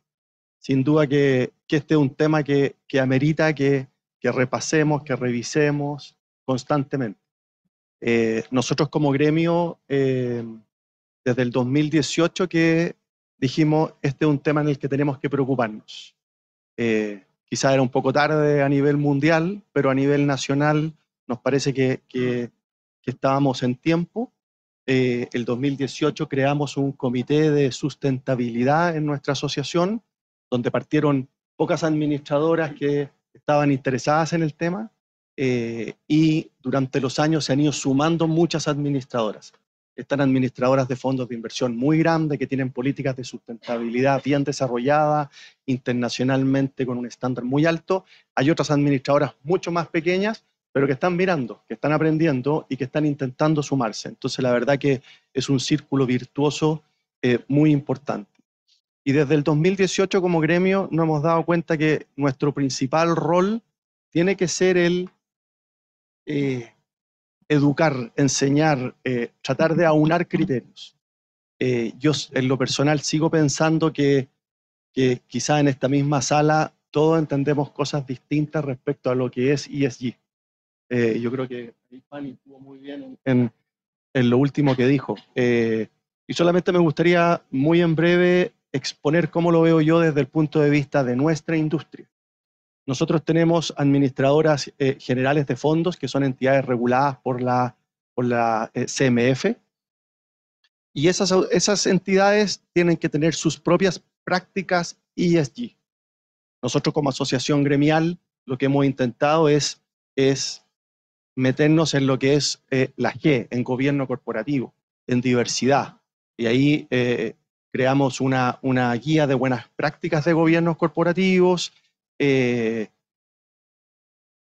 sin duda que, este es un tema que, amerita que, repasemos, que revisemos constantemente. Eh, nosotros como gremio, eh, desde el 2018 que dijimos, este es un tema en el que tenemos que preocuparnos. Eh, quizá era un poco tarde a nivel mundial, pero a nivel nacional nos parece que, que estábamos en tiempo. el 2018 creamos un comité de sustentabilidad en nuestra asociación, donde partieron pocas administradoras que estaban interesadas en el tema eh, y durante los años se han ido sumando muchas administradoras. Están administradoras de fondos de inversión muy grandes que tienen políticas de sustentabilidad bien desarrolladas, internacionalmente con un estándar muy alto. Hay otras administradoras mucho más pequeñas, pero que están mirando, que están aprendiendo y que están intentando sumarse. Entonces, la verdad que es un círculo virtuoso eh, muy importante. Y desde el 2018 como gremio nos hemos dado cuenta que nuestro principal rol tiene que ser el eh, educar, enseñar, eh, tratar de aunar criterios. Eh, yo en lo personal sigo pensando que, que quizá en esta misma sala todos entendemos cosas distintas respecto a lo que es ESG. yo creo que Fanny estuvo muy bien en, en, lo último que dijo. y solamente me gustaría muy en breve exponer cómo lo veo yo desde el punto de vista de nuestra industria. Nosotros tenemos administradoras eh, generales de fondos, que son entidades reguladas por la, por la eh, CMF, y esas, esas entidades tienen que tener sus propias prácticas ESG. Nosotros como asociación gremial lo que hemos intentado es, es meternos en lo que es eh, la G, en gobierno corporativo, en diversidad. Y ahí creamos una, una, guía de buenas prácticas de gobiernos corporativos, eh,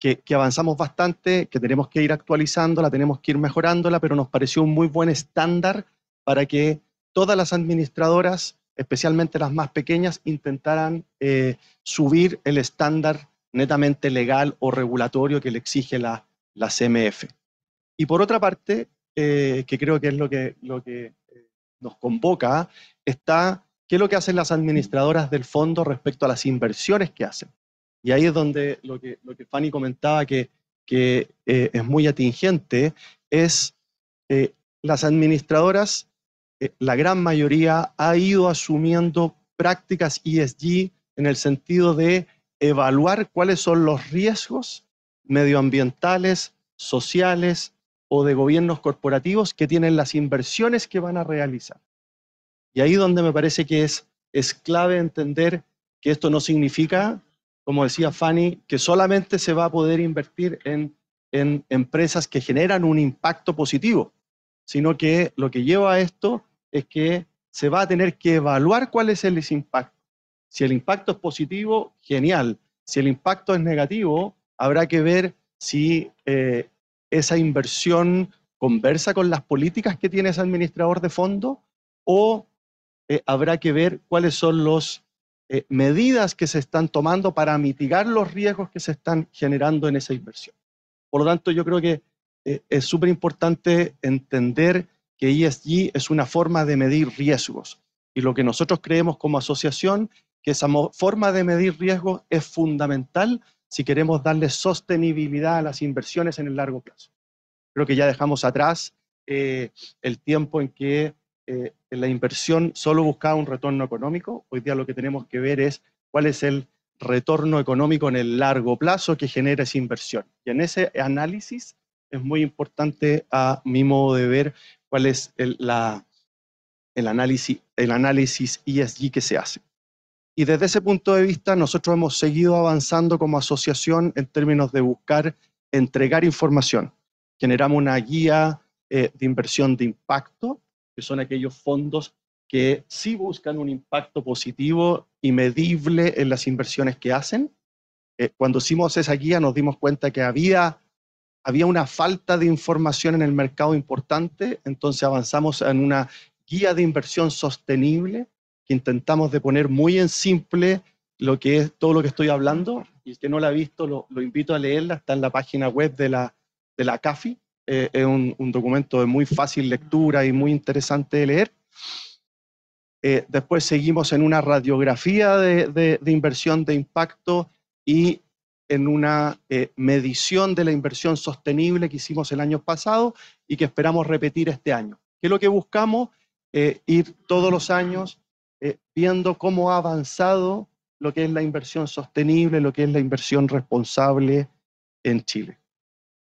que, avanzamos bastante, que tenemos que ir actualizándola, tenemos que ir mejorándola, pero nos pareció un muy buen estándar para que todas las administradoras, especialmente las más pequeñas, intentaran eh, subir el estándar netamente legal o regulatorio que le exige la, la CMF. Y por otra parte, eh, que creo que es lo que, lo que nos convoca, está qué es lo que hacen las administradoras del fondo respecto a las inversiones que hacen. Y ahí es donde lo que, Fanny comentaba que, eh, es muy atingente, es las administradoras, la gran mayoría ha ido asumiendo prácticas ESG en el sentido de evaluar cuáles son los riesgos medioambientales, sociales o de gobiernos corporativos que tienen las inversiones que van a realizar. Y ahí donde me parece que es, es clave entender que esto no significa, como decía Fanny, que solamente se va a poder invertir en, en empresas que generan un impacto positivo, sino que lo que lleva a esto es que se va a tener que evaluar cuál es el impacto. Si el impacto es positivo, genial. Si el impacto es negativo, habrá que ver si eh, esa inversión conversa con las políticas que tiene ese administrador de fondo o eh, habrá que ver cuáles son las eh, medidas que se están tomando para mitigar los riesgos que se están generando en esa inversión. Por lo tanto, yo creo que es súper importante entender que ESG es una forma de medir riesgos. Y lo que nosotros creemos como asociación, que esa forma de medir riesgos es fundamental si queremos darle sostenibilidad a las inversiones en el largo plazo. Creo que ya dejamos atrás eh, el tiempo en que eh, la inversión solo buscaba un retorno económico. Hoy día lo que tenemos que ver es cuál es el retorno económico en el largo plazo que genera esa inversión. Y en ese análisis es muy importante a mi modo de ver cuál es el, la, el, análisis, el análisis ESG que se hace. Y desde ese punto de vista, nosotros hemos seguido avanzando como asociación en términos de buscar entregar información. Generamos una guía eh, de inversión de impacto, que son aquellos fondos que sí buscan un impacto positivo y medible en las inversiones que hacen. Eh, cuando hicimos esa guía nos dimos cuenta que había, había una falta de información en el mercado importante, entonces avanzamos en una guía de inversión sostenible que intentamos de poner muy en simple lo que es todo lo que estoy hablando, y el que no la ha visto lo, invito a leerla, está en la página web de la, de la CAFI, eh, es un, documento de muy fácil lectura y muy interesante de leer. Eh, después seguimos en una radiografía de, inversión de impacto y en una eh, medición de la inversión sostenible que hicimos el año pasado y que esperamos repetir este año. ¿Qué es lo que buscamos? ir todos los años eh, viendo cómo ha avanzado lo que es la inversión sostenible, lo que es la inversión responsable en Chile.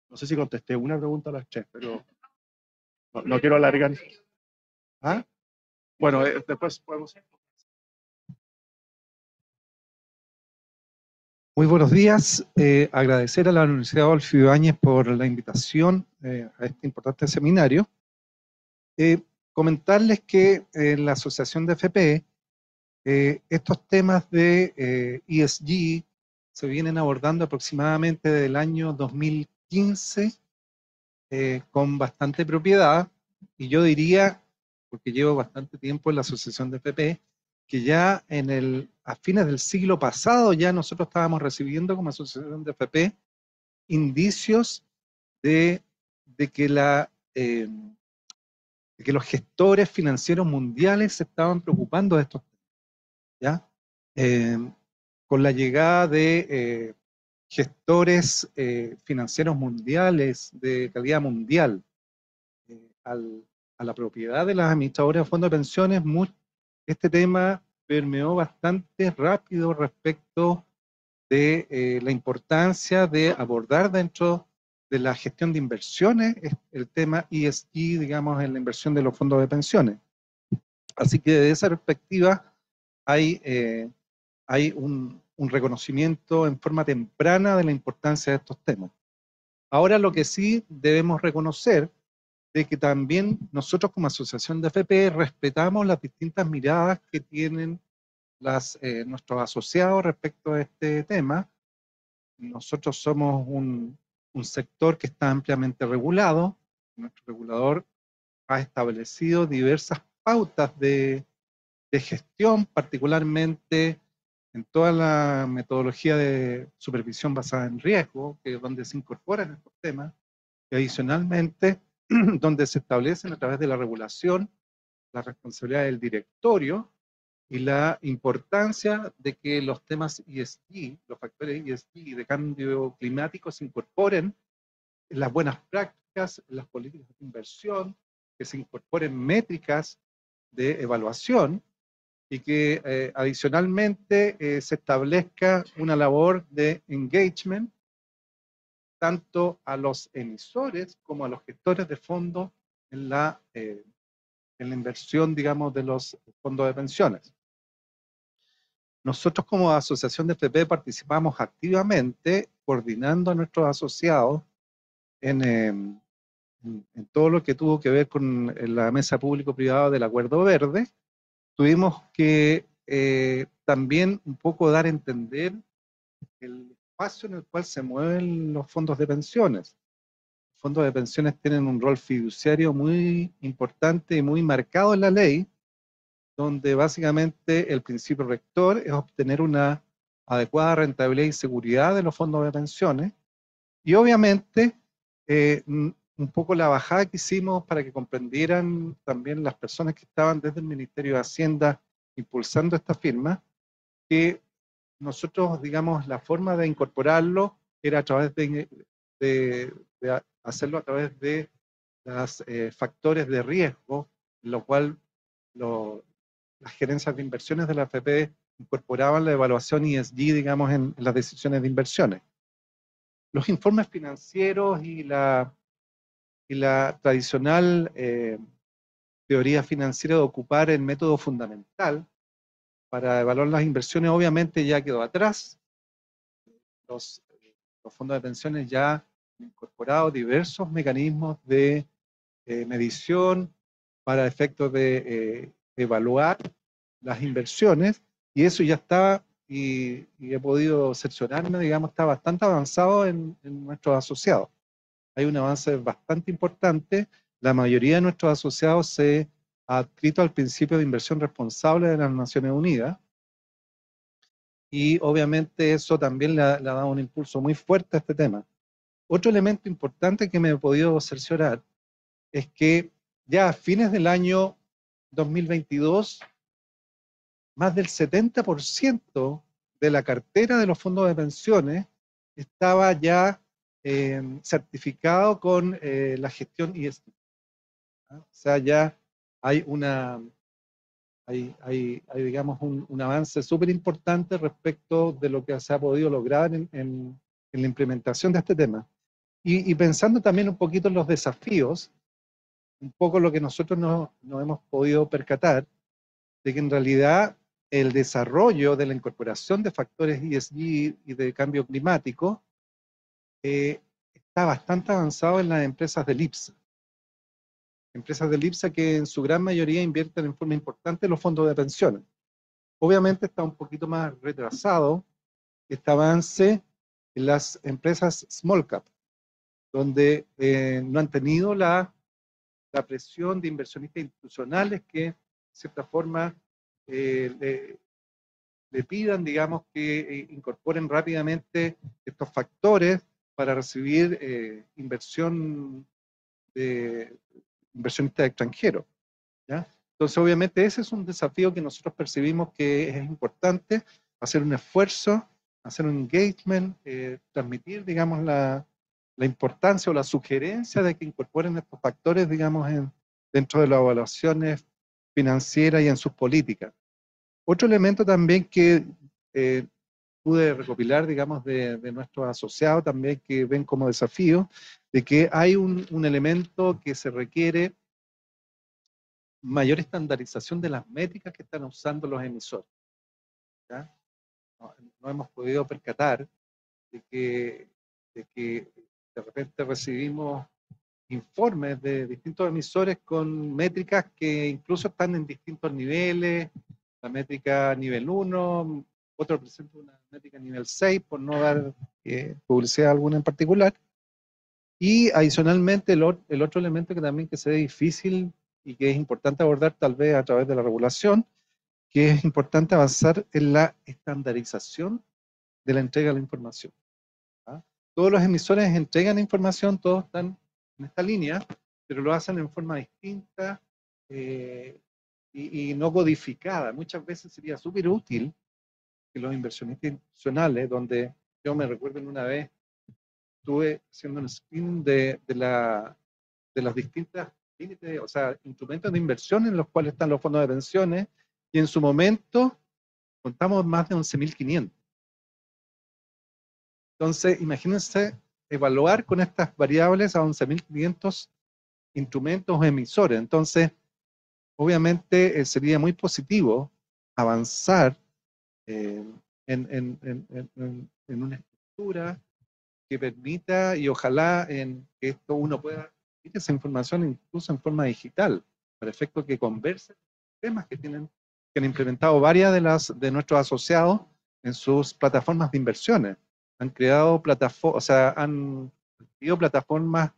No sé si contesté una pregunta a las tres, pero [laughs] no, quiero alargar. ¿Ah? Bueno, eh, después podemos. Muy buenos días. Eh, agradecer a la Universidad Adolfo Ibáñez por la invitación eh, a este importante seminario. comentarles que en la Asociación de FP, estos temas de ESG se vienen abordando aproximadamente del año 2000 15 eh, con bastante propiedad y yo diría, porque llevo bastante tiempo en la asociación de FP que ya en el, a fines del siglo pasado ya nosotros estábamos recibiendo como asociación de FP indicios de, de que, la, eh, que los gestores financieros mundiales se estaban preocupando de estos temas. ¿ya? Eh, con la llegada de gestores eh, financieros mundiales de calidad mundial eh, a la propiedad de las administradoras de fondos de pensiones, este tema permeó bastante rápido respecto de la importancia de abordar dentro de la gestión de inversiones es el tema ESG, digamos, en la inversión de los fondos de pensiones. Así que desde esa perspectiva hay, eh, hay un, un, reconocimiento en forma temprana de la importancia de estos temas. Ahora lo que sí debemos reconocer es que también nosotros como asociación de FP respetamos las distintas miradas que tienen las, eh, nuestros asociados respecto a este tema, nosotros somos un, sector que está ampliamente regulado. Nuestro regulador ha establecido diversas pautas de, de gestión, particularmente en toda la metodología de supervisión basada en riesgo, que es donde se incorporan estos temas, y adicionalmente [clears throat] donde se establecen a través de la regulación la responsabilidad del directorio y la importancia de que los temas ESG, los factores ESG de cambio climático se incorporen en las buenas prácticas, en las políticas de inversión, que se incorporen métricas de evaluación y que eh, adicionalmente eh, se establezca una labor de engagement tanto a los emisores como a los gestores de fondos en la, eh, en la inversión, digamos, de los fondos de pensiones. Nosotros como asociación de FP participamos activamente coordinando a nuestros asociados en, em, en, todo lo que tuvo que ver con la mesa público-privada del Acuerdo Verde. Tuvimos que eh, también un poco dar a entender el espacio en el cual se mueven los fondos de pensiones. Los fondos de pensiones tienen un rol fiduciario muy importante y muy marcado en la ley, donde básicamente el principio rector es obtener una adecuada rentabilidad y seguridad de los fondos de pensiones. Y obviamente, eh, un poco la bajada que hicimos para que comprendieran también las personas que estaban desde el Ministerio de Hacienda impulsando esta firma, que nosotros, digamos, la forma de incorporarlo era a través de, de, hacerlo a través de los eh, factores de riesgo, lo cual lo, las gerencias de inversiones de la AFP incorporaban la evaluación ESG, digamos, en, las decisiones de inversiones. Los informes financieros y la, y la tradicional eh, teoría financiera de ocupar el método fundamental para evaluar las inversiones obviamente ya quedó atrás. Los, fondos de pensiones ya han incorporado diversos mecanismos de eh, medición para efectos de eh, evaluar las inversiones y eso ya está y, he podido cerciorarme, digamos, está bastante avanzado en, nuestros asociados. Hay un avance bastante importante. La mayoría de nuestros asociados se ha adscrito al principio de inversión responsable de las Naciones Unidas. Y obviamente eso también le ha, le ha dado un impulso muy fuerte a este tema. Otro elemento importante que me he podido cerciorar es que ya a fines del año 2022, más del 70% de la cartera de los fondos de pensiones estaba ya eh, certificado con eh, la gestión ESG. O sea, ya hay una, hay, hay, hay digamos, un, un avance súper importante respecto de lo que se ha podido lograr en, en, en la implementación de este tema. Y, y, pensando también un poquito en los desafíos, un poco lo que nosotros nos no hemos podido percatar, de que en realidad el desarrollo de la incorporación de factores ESG y de cambio climático eh, está bastante avanzado en las empresas del IPSA. Empresas del IPSA que en su gran mayoría invierten en forma importante los fondos de pensiones. Obviamente está un poquito más retrasado este avance en las empresas small cap, donde eh, no han tenido la la presión de inversionistas institucionales que, de cierta forma, eh, le, pidan, digamos, que eh, incorporen rápidamente estos factores para recibir eh, inversión de inversionistas extranjeros. ¿ya? Entonces, obviamente, ese es un desafío que nosotros percibimos que es importante, hacer un esfuerzo, hacer un engagement, transmitir, digamos, la, la importancia o la sugerencia de que incorporen estos factores, digamos, en, dentro de las evaluaciones financieras y en sus políticas. Otro elemento también que eh, pude recopilar, digamos, de, de, nuestros asociados también que ven como desafío, de que hay un, un elemento que se requiere mayor estandarización de las métricas que están usando los emisores. ¿ya? No, no, hemos podido percatar de que, de que de repente recibimos informes de distintos emisores con métricas que incluso están en distintos niveles, la métrica nivel 1, otro presenta una métrica nivel 6, por no dar eh, publicidad alguna en particular. Y adicionalmente, el, el, otro elemento que también que se ve difícil y que es importante abordar tal vez a través de la regulación, que es importante avanzar en la estandarización de la entrega de la información. ¿ah? Todos los emisores entregan información, todos están en esta línea, pero lo hacen en forma distinta eh, y, y, no codificada. Muchas veces sería súper útil que los inversionistas institucionales, donde yo me recuerdo en una vez, estuve haciendo un screen de, de, la, de las distintas límites, o sea, instrumentos de inversión en los cuales están los fondos de pensiones, y en su momento contamos más de 11.500. Entonces, imagínense evaluar con estas variables a 11.500 instrumentos o emisores. Entonces, obviamente eh, sería muy positivo avanzar eh, en, en, en, una estructura que permita y ojalá en que esto uno pueda esa información incluso en forma digital, para efecto que conversen temas que tienen que han implementado varias de las de nuestros asociados en sus plataformas de inversiones. Han creado plataformas, o sea, han creado plataformas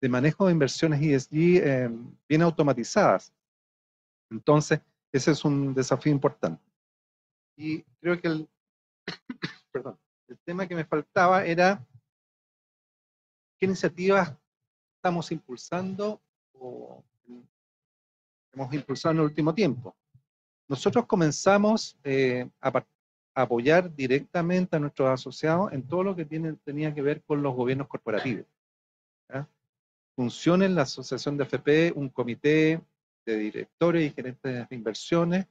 de manejo de inversiones ESG eh, bien automatizadas. Entonces, ese es un desafío importante. Y creo que el, [coughs] perdón, el tema que me faltaba era qué iniciativas estamos impulsando o hemos impulsado en el último tiempo. Nosotros comenzamos eh, a, apoyar directamente a nuestros asociados en todo lo que tiene, tenía que ver con los gobiernos corporativos. Funciona en la Asociación de FP un comité de directores y gerentes de inversiones,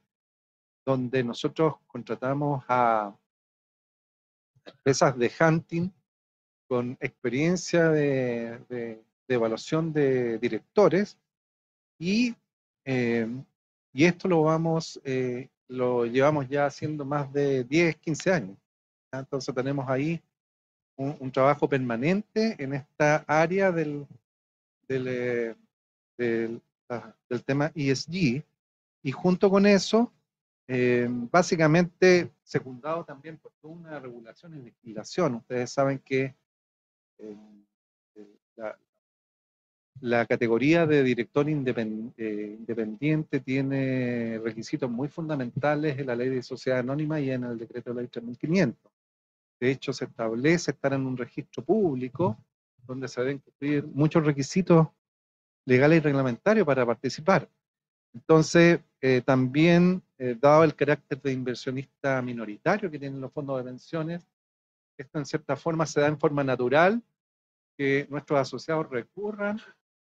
donde nosotros contratamos a empresas de hunting con experiencia de evaluación de directores y, eh, y esto lo vamos, eh, lo llevamos ya haciendo más de 10, 15 años. Entonces tenemos ahí un, trabajo permanente en esta área del, del, eh, del, del, tema ESG y junto con eso, básicamente secundado también por toda una regulación y legislación. Ustedes saben que la, la categoría de director eh, independiente tiene requisitos muy fundamentales en la ley de sociedad anónima y en el decreto de ley 3500. De hecho, se establece estar en un registro público donde se deben cumplir muchos requisitos legales y reglamentarios para participar. Entonces, eh, también, eh, dado el carácter de inversionista minoritario que tienen los fondos de pensiones, esto en cierta forma se da en forma natural que nuestros asociados recurran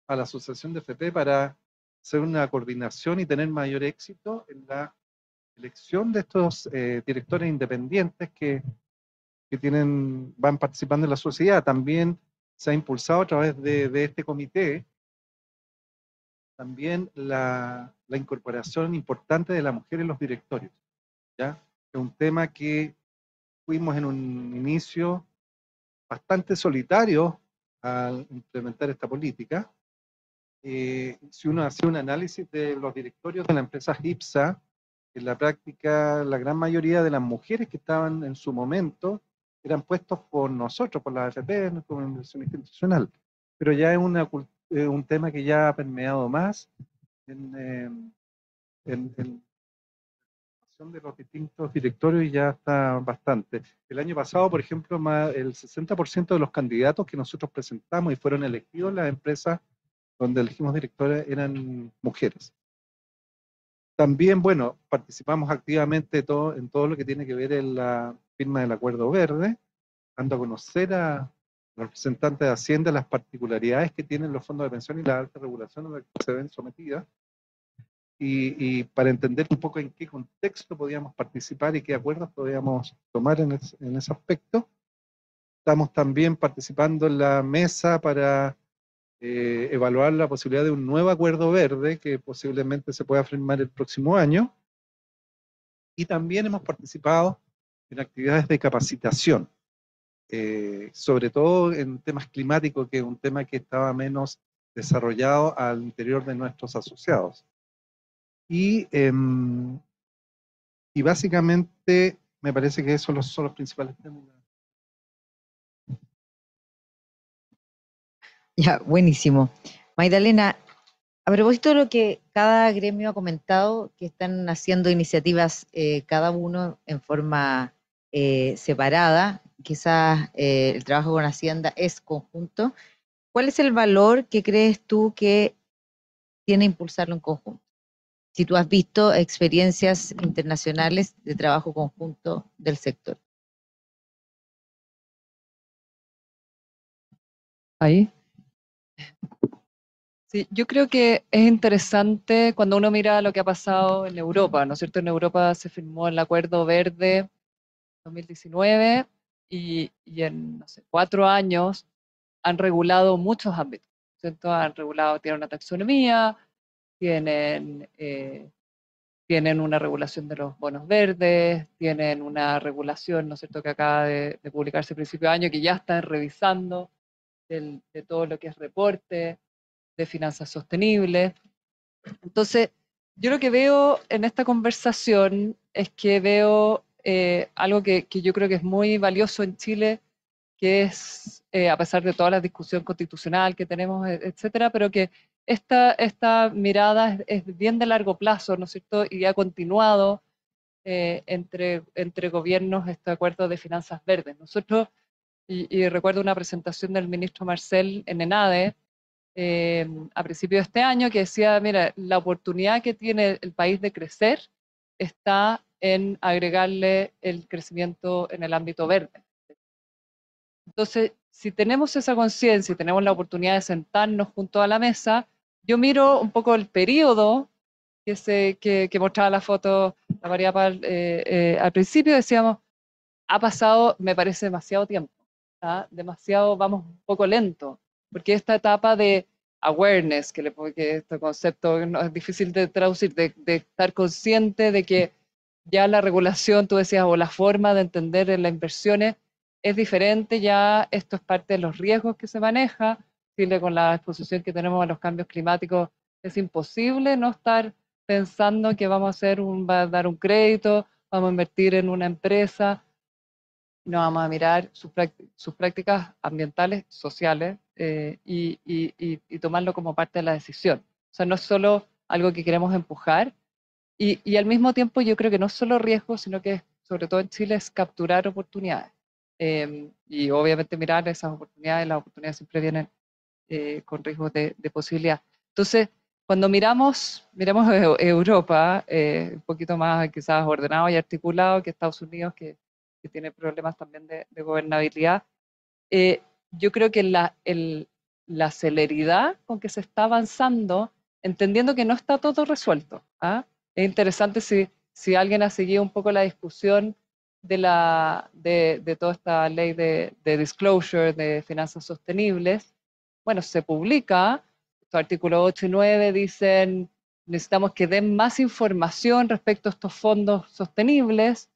a la asociación de FP para hacer una coordinación y tener mayor éxito en la elección de estos eh, directores independientes que, que, tienen, van participando en la sociedad. También se ha impulsado a través de, de este comité también la, incorporación importante de la mujer en los directorios. ¿ya? Es un tema que fuimos en un inicio bastante solitario al implementar esta política, eh, si uno hace un análisis de los directorios de la empresa GIPSA, en la práctica la gran mayoría de las mujeres que estaban en su momento eran puestos por nosotros, por la AFP, como inversión institucional. Pero ya es una, un tema que ya ha permeado más en, em, en, en de los distintos directorios y ya está bastante. El año pasado, por ejemplo, el 60% de los candidatos que nosotros presentamos y fueron elegidos las empresas donde elegimos directores eran mujeres. También, bueno, participamos activamente en todo lo que tiene que ver en la firma del Acuerdo Verde, dando a conocer a representantes de Hacienda las particularidades que tienen los fondos de pensión y la alta regulación a la que se ven sometidas, y, para entender un poco en qué contexto podíamos participar y qué acuerdos podíamos tomar en, en ese aspecto. Estamos también participando en la mesa para eh, evaluar la posibilidad de un nuevo acuerdo verde que posiblemente se pueda firmar el próximo año. Y también hemos participado en actividades de capacitación, eh, sobre todo en temas climáticos, que es un tema que estaba menos desarrollado al interior de nuestros asociados. Y, em, y básicamente me parece que esos son los principales temas. Ya, buenísimo. Magdalena, a propósito de lo que cada gremio ha comentado, que están haciendo iniciativas eh, cada uno en forma eh, separada, quizás eh, el trabajo con Hacienda es conjunto, ¿cuál es el valor que crees tú que tiene impulsarlo en conjunto? Si tú has visto experiencias internacionales de trabajo conjunto del sector. Ahí. Sí, yo creo que es interesante cuando uno mira lo que ha pasado en Europa, ¿no es cierto? En Europa se firmó el Acuerdo Verde 2019 y, y en, no sé, cuatro años han regulado muchos ámbitos, ¿cierto? Han regulado, tienen una taxonomía, tienen, eh, tienen una regulación de los bonos verdes, tienen una regulación, ¿no es cierto?, que acaba de, publicarse a principio de año, que ya están revisando de todo lo que es reporte, de finanzas sostenibles. Entonces, yo lo que veo en esta conversación es que veo eh, algo que, yo creo que es muy valioso en Chile, que es, eh, a pesar de toda la discusión constitucional que tenemos, e, etcétera, pero que esta, esta mirada es, bien de largo plazo, ¿no es cierto? Y ha continuado eh, entre, entre gobiernos este acuerdo de finanzas verdes. Nosotros, y, y recuerdo una presentación del ministro Marcel en ENADE, eh, a principios de este año que decía, mira, la oportunidad que tiene el país de crecer está en agregarle el crecimiento en el ámbito verde. Entonces, si tenemos esa conciencia y tenemos la oportunidad de sentarnos junto a la mesa, yo miro un poco el periodo que, se, que, mostraba la foto la María Pal, eh, eh, al principio, decíamos, ha pasado, me parece, demasiado tiempo, ¿ah? demasiado, vamos un poco lento porque esta etapa de awareness, que, le, que este concepto es difícil de traducir, de, estar consciente de que ya la regulación, tú decías, o la forma de entender en las inversiones es diferente, ya esto es parte de los riesgos que se maneja, Chile con la exposición que tenemos a los cambios climáticos es imposible no estar pensando que vamos a hacer un, va a dar un crédito, vamos a invertir en una empresa, no vamos a mirar sus, prácticas ambientales, sociales, eh, y, tomarlo como parte de la decisión. O sea, no es solo algo que queremos empujar, y, al mismo tiempo yo creo que no es solo riesgo, sino que sobre todo en Chile es capturar oportunidades. Em, y obviamente mirar esas oportunidades, las oportunidades siempre vienen eh, con riesgos de, posibilidad. Entonces, cuando miramos, miramos Europa, eh, un poquito más quizás ordenado y articulado que Estados Unidos, que que tiene problemas también de, gobernabilidad. Eh, yo creo que la, la celeridad con que se está avanzando, entendiendo que no está todo resuelto. ¿ah? Es interesante si, si alguien ha seguido un poco la discusión de, la, de, de toda esta ley de, de, disclosure de finanzas sostenibles. Bueno, se publica, los artículos 8 y 9 dicen necesitamos que den más información respecto a estos fondos sostenibles,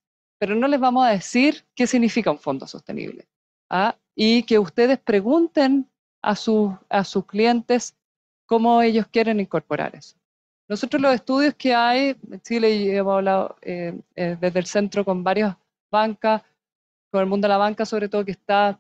pero no les vamos a decir qué significa un fondo sostenible. ¿ah? Y que ustedes pregunten a, a sus clientes cómo ellos quieren incorporar eso. Nosotros los estudios que hay, en Chile hemos hablado eh, eh, desde el centro con varias bancas, con el mundo de la banca sobre todo que está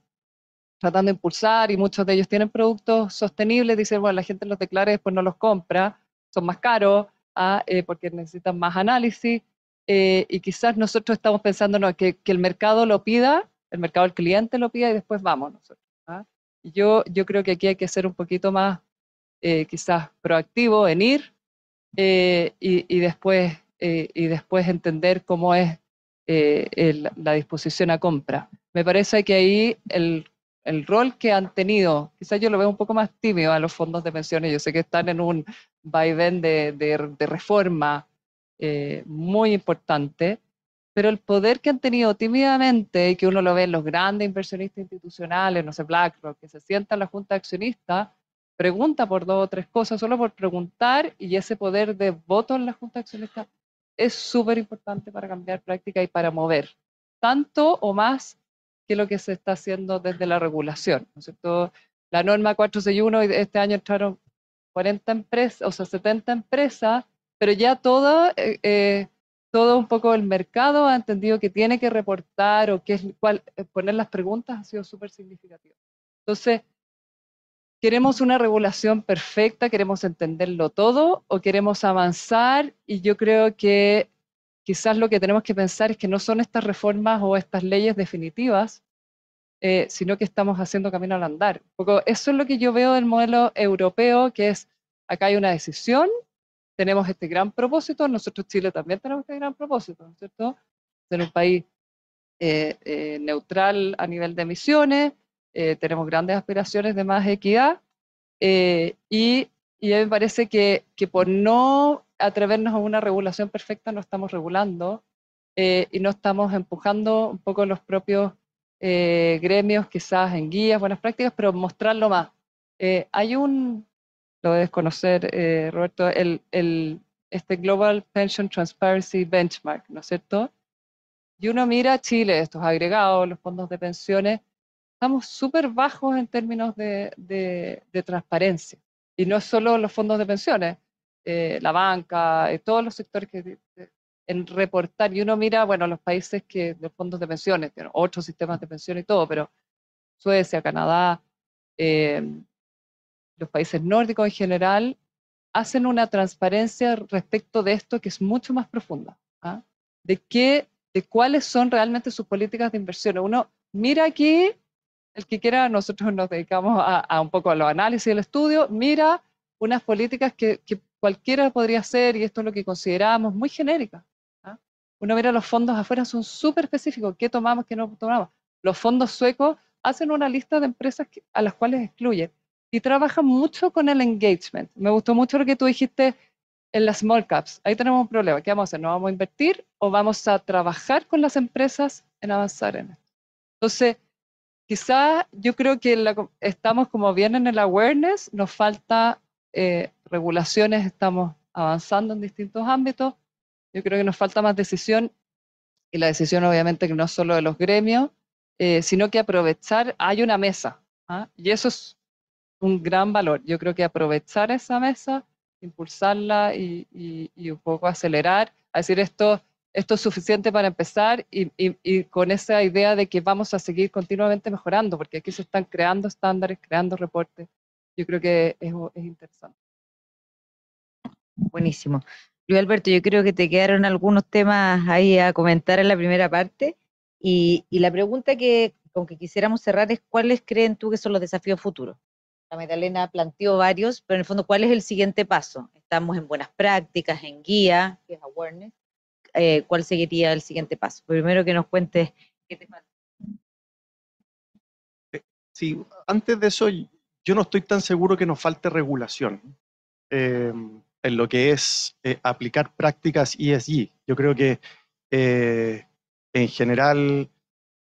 tratando de impulsar y muchos de ellos tienen productos sostenibles, dicen, bueno, la gente los declara y después no los compra, son más caros ¿ah? eh, porque necesitan más análisis, eh, y quizás nosotros estamos pensando que, que, el mercado lo pida, el mercado del cliente lo pida y después vamos nosotros. ¿ah? Yo, yo creo que aquí hay que ser un poquito más eh, quizás proactivo en ir eh, y, y, después, y después entender cómo es la disposición a compra. Me parece que ahí el, el rol que han tenido, quizás yo lo veo un poco más tímido a los fondos de pensiones, yo sé que están en un vaivén de, de, de reforma, eh, muy importante, pero el poder que han tenido tímidamente y que uno lo ve en los grandes inversionistas institucionales, no sé, BlackRock, que se sienta en la junta de accionistas, pregunta por dos o tres cosas, solo por preguntar, y ese poder de voto en la junta de accionistas es súper importante para cambiar práctica y para mover, tanto o más que lo que se está haciendo desde la regulación, ¿no es cierto? La norma 461, este año entraron 40 empresas, o sea, 70 empresas, pero ya todo, eh, eh, todo un poco el mercado ha entendido que tiene que reportar o que es cuál, eh, poner las preguntas ha sido súper significativo. Entonces, ¿queremos una regulación perfecta? ¿Queremos entenderlo todo? ¿O queremos avanzar? Y yo creo que quizás lo que tenemos que pensar es que no son estas reformas o estas leyes definitivas, eh, sino que estamos haciendo camino al andar. poco, eso es lo que yo veo del modelo europeo, que es, acá hay una decisión, tenemos este gran propósito, nosotros Chile también tenemos este gran propósito, ¿no es cierto? Ser un país eh, eh, neutral a nivel de emisiones, tenemos grandes aspiraciones de más equidad, y, y mí me parece que, que por no atrevernos a una regulación perfecta no estamos regulando eh, y no estamos empujando un poco los propios eh, gremios, quizás en guías, buenas prácticas, pero mostrarlo más. Eh, hay un, lo debes conocer, Roberto, el, el, este Global Pension Transparency Benchmark, ¿no es cierto? Y uno mira Chile, estos agregados, los fondos de pensiones, estamos súper bajos en términos de, de, de transparencia. Y no solo los fondos de pensiones, eh, la banca, eh, todos los sectores que en reportar, y uno mira, bueno, los países que de fondos de pensiones, tienen otros sistemas de pensión y todo, pero Suecia, Canadá, em, los países nórdicos en general, hacen una transparencia respecto de esto que es mucho más profunda, ¿ah? de qué, de cuáles son realmente sus políticas de inversión. Uno mira aquí, el que quiera, nosotros nos dedicamos a, un poco a los análisis del estudio, mira unas políticas que, cualquiera podría hacer, y esto es lo que consideramos, muy genérica. ¿ah? Uno mira los fondos afuera, son súper específicos, qué tomamos, qué no tomamos. Los fondos suecos hacen una lista de empresas a las cuales excluyen y trabajan mucho con el engagement. Me gustó mucho lo que tú dijiste en las small caps. Ahí tenemos un problema. ¿Qué vamos a hacer? ¿No vamos a invertir o vamos a trabajar con las empresas en avanzar en esto? Entonces, quizá yo creo que estamos como bien en el awareness, nos falta eh, regulaciones estamos avanzando en distintos ámbitos. Yo creo que nos falta más decisión y la decisión obviamente que no solo de los gremios, eh, sino que aprovechar, hay una mesa ¿ah? y eso es un gran valor. Yo creo que aprovechar esa mesa, impulsarla y, un poco acelerar, a decir esto, esto es suficiente para empezar y, con esa idea de que vamos a seguir continuamente mejorando, porque aquí se están creando estándares, creando reportes, yo creo que es, interesante. Buenísimo. Luis Alberto, yo creo que te quedaron algunos temas ahí a comentar en la primera parte. Y, la pregunta que con que quisiéramos cerrar es, ¿cuáles creen tú que son los desafíos futuros? La Magdalena planteó varios, pero en el fondo, ¿cuál es el siguiente paso? Estamos en buenas prácticas, en guía, que es awareness. Eh, ¿Cuál seguiría el siguiente paso? Primero que nos cuentes qué te falta. Eh, sí, antes de eso, yo no estoy tan seguro que nos falte regulación em, en lo que es eh, aplicar prácticas ESG. Yo creo que en general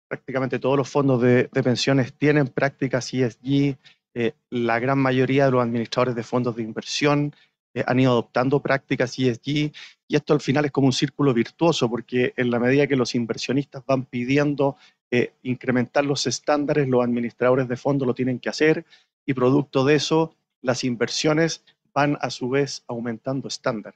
prácticamente todos los fondos de, pensiones tienen prácticas ESG. Eh, la gran mayoría de los administradores de fondos de inversión han ido adoptando prácticas ESG y esto al final es como un círculo virtuoso porque en la medida que los inversionistas van pidiendo incrementar los estándares, los administradores de fondos lo tienen que hacer y producto de eso las inversiones van a su vez aumentando estándar.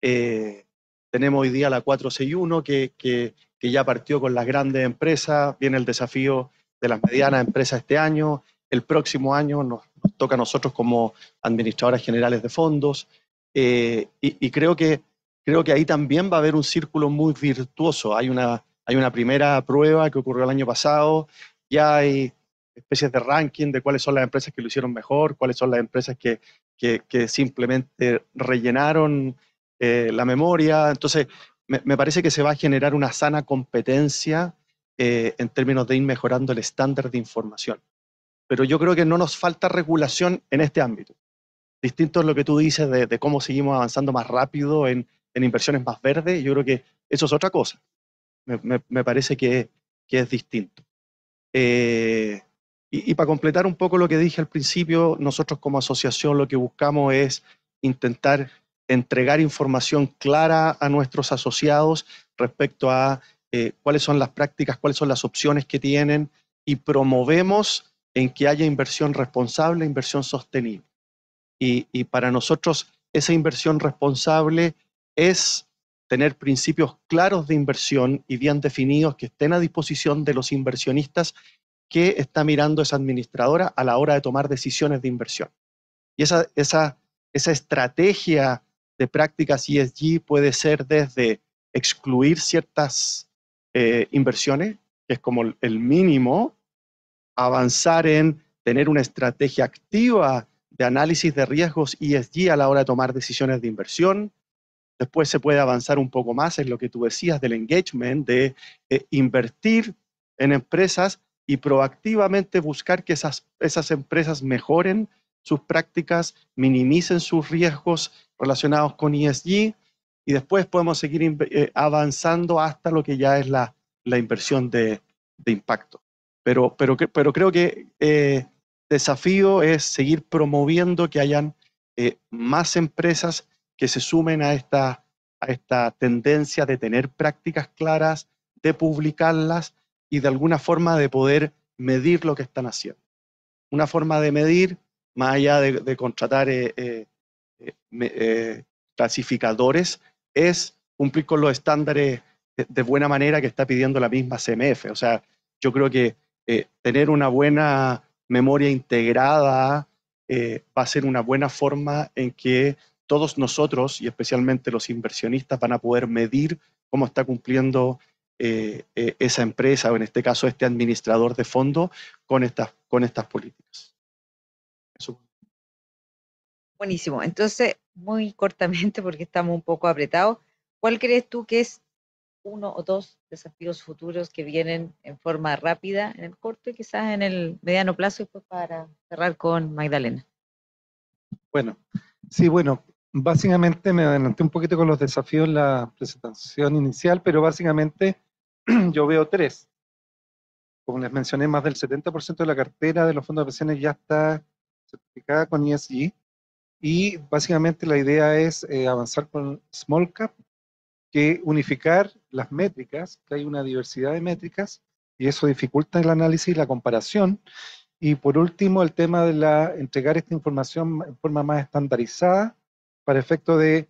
Eh, tenemos hoy día la 461 que, que, que, ya partió con las grandes empresas, viene el desafío de las medianas empresas este año, el próximo año nos, toca a nosotros como administradoras generales de fondos eh, y, creo, que, creo que ahí también va a haber un círculo muy virtuoso. Hay una, hay una primera prueba que ocurrió el año pasado, ya hay especies de ranking de cuáles son las empresas que lo hicieron mejor, cuáles son las empresas que, que, simplemente rellenaron eh, la memoria. Entonces, me, parece que se va a generar una sana competencia eh, en términos de ir mejorando el estándar de información. Pero yo creo que no nos falta regulación en este ámbito. Distinto es lo que tú dices de, cómo seguimos avanzando más rápido en, inversiones más verdes, yo creo que eso es otra cosa. Me, parece que, que, es distinto. Eh, y, para completar un poco lo que dije al principio, nosotros como asociación lo que buscamos es intentar entregar información clara a nuestros asociados respecto a eh, cuáles son las prácticas, cuáles son las opciones que tienen y promovemos en que haya inversión responsable, inversión sostenible. Y, y para nosotros esa inversión responsable es tener principios claros de inversión y bien definidos que estén a disposición de los inversionistas que está mirando esa administradora a la hora de tomar decisiones de inversión. Y esa, esa, esa estrategia de prácticas ESG puede ser desde excluir ciertas eh, inversiones, que es como el mínimo, avanzar en tener una estrategia activa de análisis de riesgos ESG a la hora de tomar decisiones de inversión. Después se puede avanzar un poco más en lo que tú decías del engagement, de eh, invertir en empresas y proactivamente buscar que esas, esas empresas mejoren sus prácticas, minimicen sus riesgos relacionados con ESG y después podemos seguir eh, avanzando hasta lo que ya es la, inversión de, impacto. Pero, pero, pero creo que eh, desafío es seguir promoviendo que hayan eh, más empresas que se sumen a esta, a esta tendencia de tener prácticas claras, de publicarlas y de alguna forma de poder medir lo que están haciendo. Una forma de medir, más allá de, contratar eh, eh, clasificadores, es cumplir con los estándares de, buena manera que está pidiendo la misma CMF. O sea, yo creo que tener una buena memoria integrada eh, va a ser una buena forma en que todos nosotros, y especialmente los inversionistas, van a poder medir cómo está cumpliendo eh, eh, esa empresa, o en este caso este administrador de fondo, con estas, con estas políticas. Buenísimo. Entonces, muy cortamente, porque estamos un poco apretados, ¿cuál crees tú que es uno o dos desafíos futuros que vienen en forma rápida en el corto y quizás en el mediano plazo y pues para cerrar con Magdalena. Bueno, sí, bueno, básicamente me adelanté un poquito con los desafíos en la presentación inicial, pero básicamente [clears throat] yo veo tres. Como les mencioné, más del 70% de la cartera de los fondos de pensiones ya está certificada con ESG y básicamente la idea es eh, avanzar con Small Cap que unificar las métricas, que hay una diversidad de métricas, y eso dificulta el análisis y la comparación. Y por último, el tema de la, entregar esta información en forma más estandarizada para efecto de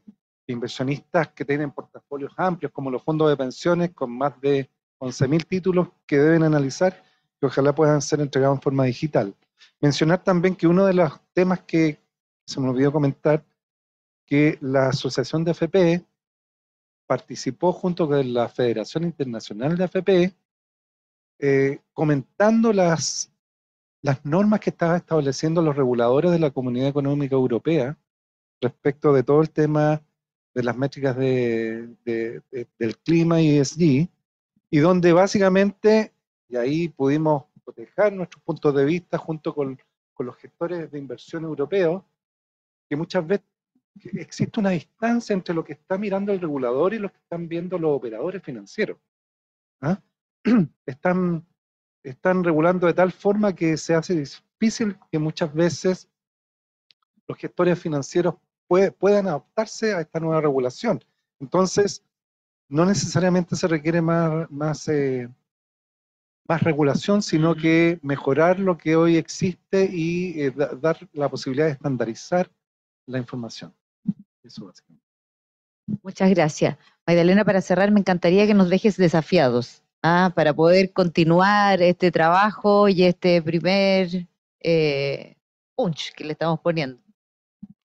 inversionistas que tienen portafolios amplios, como los fondos de pensiones, con más de 11.000 títulos que deben analizar, que ojalá puedan ser entregados en forma digital. Mencionar también que uno de los temas que se me olvidó comentar, que la Asociación de FP participó junto con la Federación Internacional de AFP, eh, comentando las, las normas que estaban estableciendo los reguladores de la Comunidad Económica Europea respecto de todo el tema de las métricas de, del clima y ESG, y donde básicamente, y ahí pudimos proteger nuestros puntos de vista junto con, con los gestores de inversión europeos, que muchas veces existe una distancia entre lo que está mirando el regulador y lo que están viendo los operadores financieros. ¿ah? [clears throat] Están, están regulando de tal forma que se hace difícil que muchas veces los gestores financieros puedan adaptarse a esta nueva regulación. Entonces, no necesariamente se requiere más, más, eh, más regulación, sino que mejorar lo que hoy existe y eh, dar la posibilidad de estandarizar la información. Muchas gracias. Magdalena, para cerrar, me encantaría que nos dejes desafiados ¿ah? para poder continuar este trabajo y este primer eh, punch que le estamos poniendo.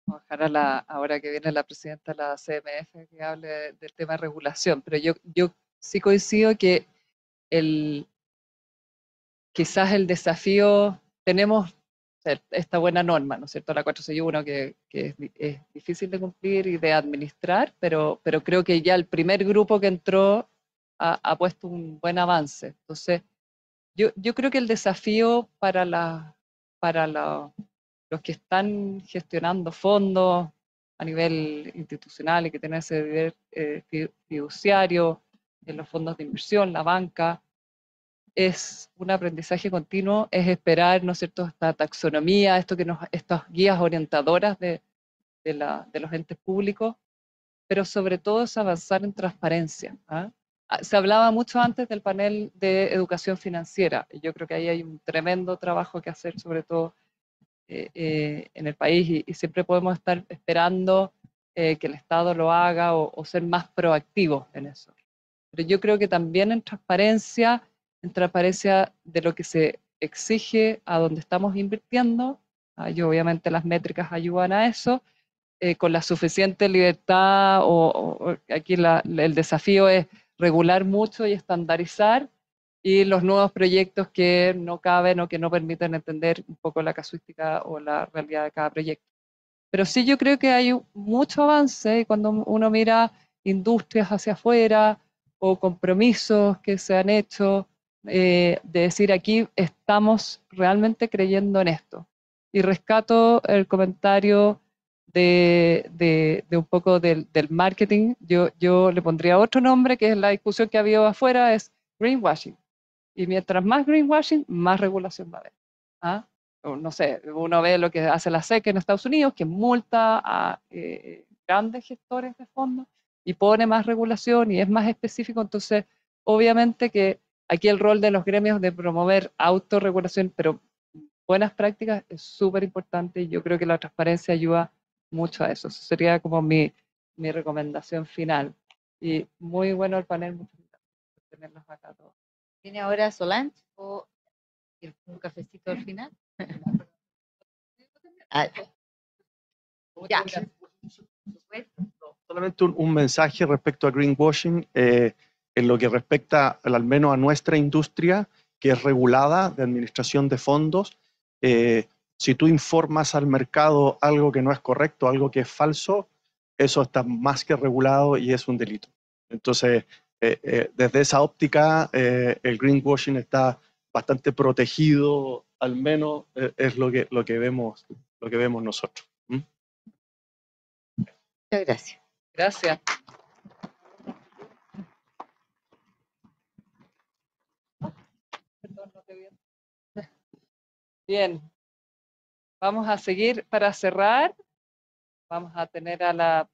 Ojalá ahora que viene la presidenta de la CMF que hable del tema de regulación, pero yo, yo sí coincido que el, quizás el desafío, tenemos esta buena norma, ¿no es cierto? La 461 que, que es, difícil de cumplir y de administrar, pero, pero creo que ya el primer grupo que entró ha, puesto un buen avance. Entonces, yo, yo creo que el desafío para, la, para los que están gestionando fondos a nivel institucional y que tienen ese deber eh, fiduciario en los fondos de inversión, la banca, es un aprendizaje continuo, es esperar, ¿no es cierto?, esta taxonomía, esto que nos, estas guías orientadoras de, de, la, de los entes públicos, pero sobre todo es avanzar en transparencia. ¿ah? Ah, se hablaba mucho antes del panel de educación financiera, y yo creo que ahí hay un tremendo trabajo que hacer, sobre todo eh, eh, en el país, y, siempre podemos estar esperando eh, que el Estado lo haga o, ser más proactivo en eso. Pero yo creo que también en transparencia, en transparencia de lo que se exige a donde estamos invirtiendo, ah, y obviamente las métricas ayudan a eso, eh, con la suficiente libertad, o, o aquí la- el desafío es regular mucho y estandarizar, y los nuevos proyectos que no caben o que no permiten entender un poco la casuística o la realidad de cada proyecto. Pero sí yo creo que hay mucho avance cuando uno mira industrias hacia afuera o compromisos que se han hecho, eh, de decir aquí estamos realmente creyendo en esto. Y rescato el comentario de, de- un poco del, del marketing. Yo, yo le pondría otro nombre, que es la discusión que ha habido afuera, es greenwashing. Y mientras más greenwashing, más regulación va a haber. ¿ah? No sé, uno ve lo que hace la SEC en Estados Unidos, que multa a eh, grandes gestores de fondos y pone más regulación y es más específico. Entonces, obviamente que aquí el rol de los gremios de promover autorregulación, pero buenas prácticas, es súper importante y yo creo que la transparencia ayuda mucho a eso. Eso sería como mi, mi recomendación final. Y muy bueno el panel, muchas gracias por tenerlos acá todos. ¿Tiene ahora Solange o un cafecito al final? [laughs] Ah, ya. Solamente un, un mensaje respecto a greenwashing eh, en lo que respecta al, menos a nuestra industria, que es regulada de administración de fondos. eh, si tú informas al mercado algo que no es correcto, algo que es falso, eso está más que regulado y es un delito. Entonces, eh, eh, desde esa óptica, eh, el greenwashing está bastante protegido, al menos eh, es lo que, lo que vemos, lo que vemos nosotros. ¿m? Muchas gracias. Gracias. Perdón, no te vi. Bien, vamos a seguir para cerrar. Vamos a tener a la,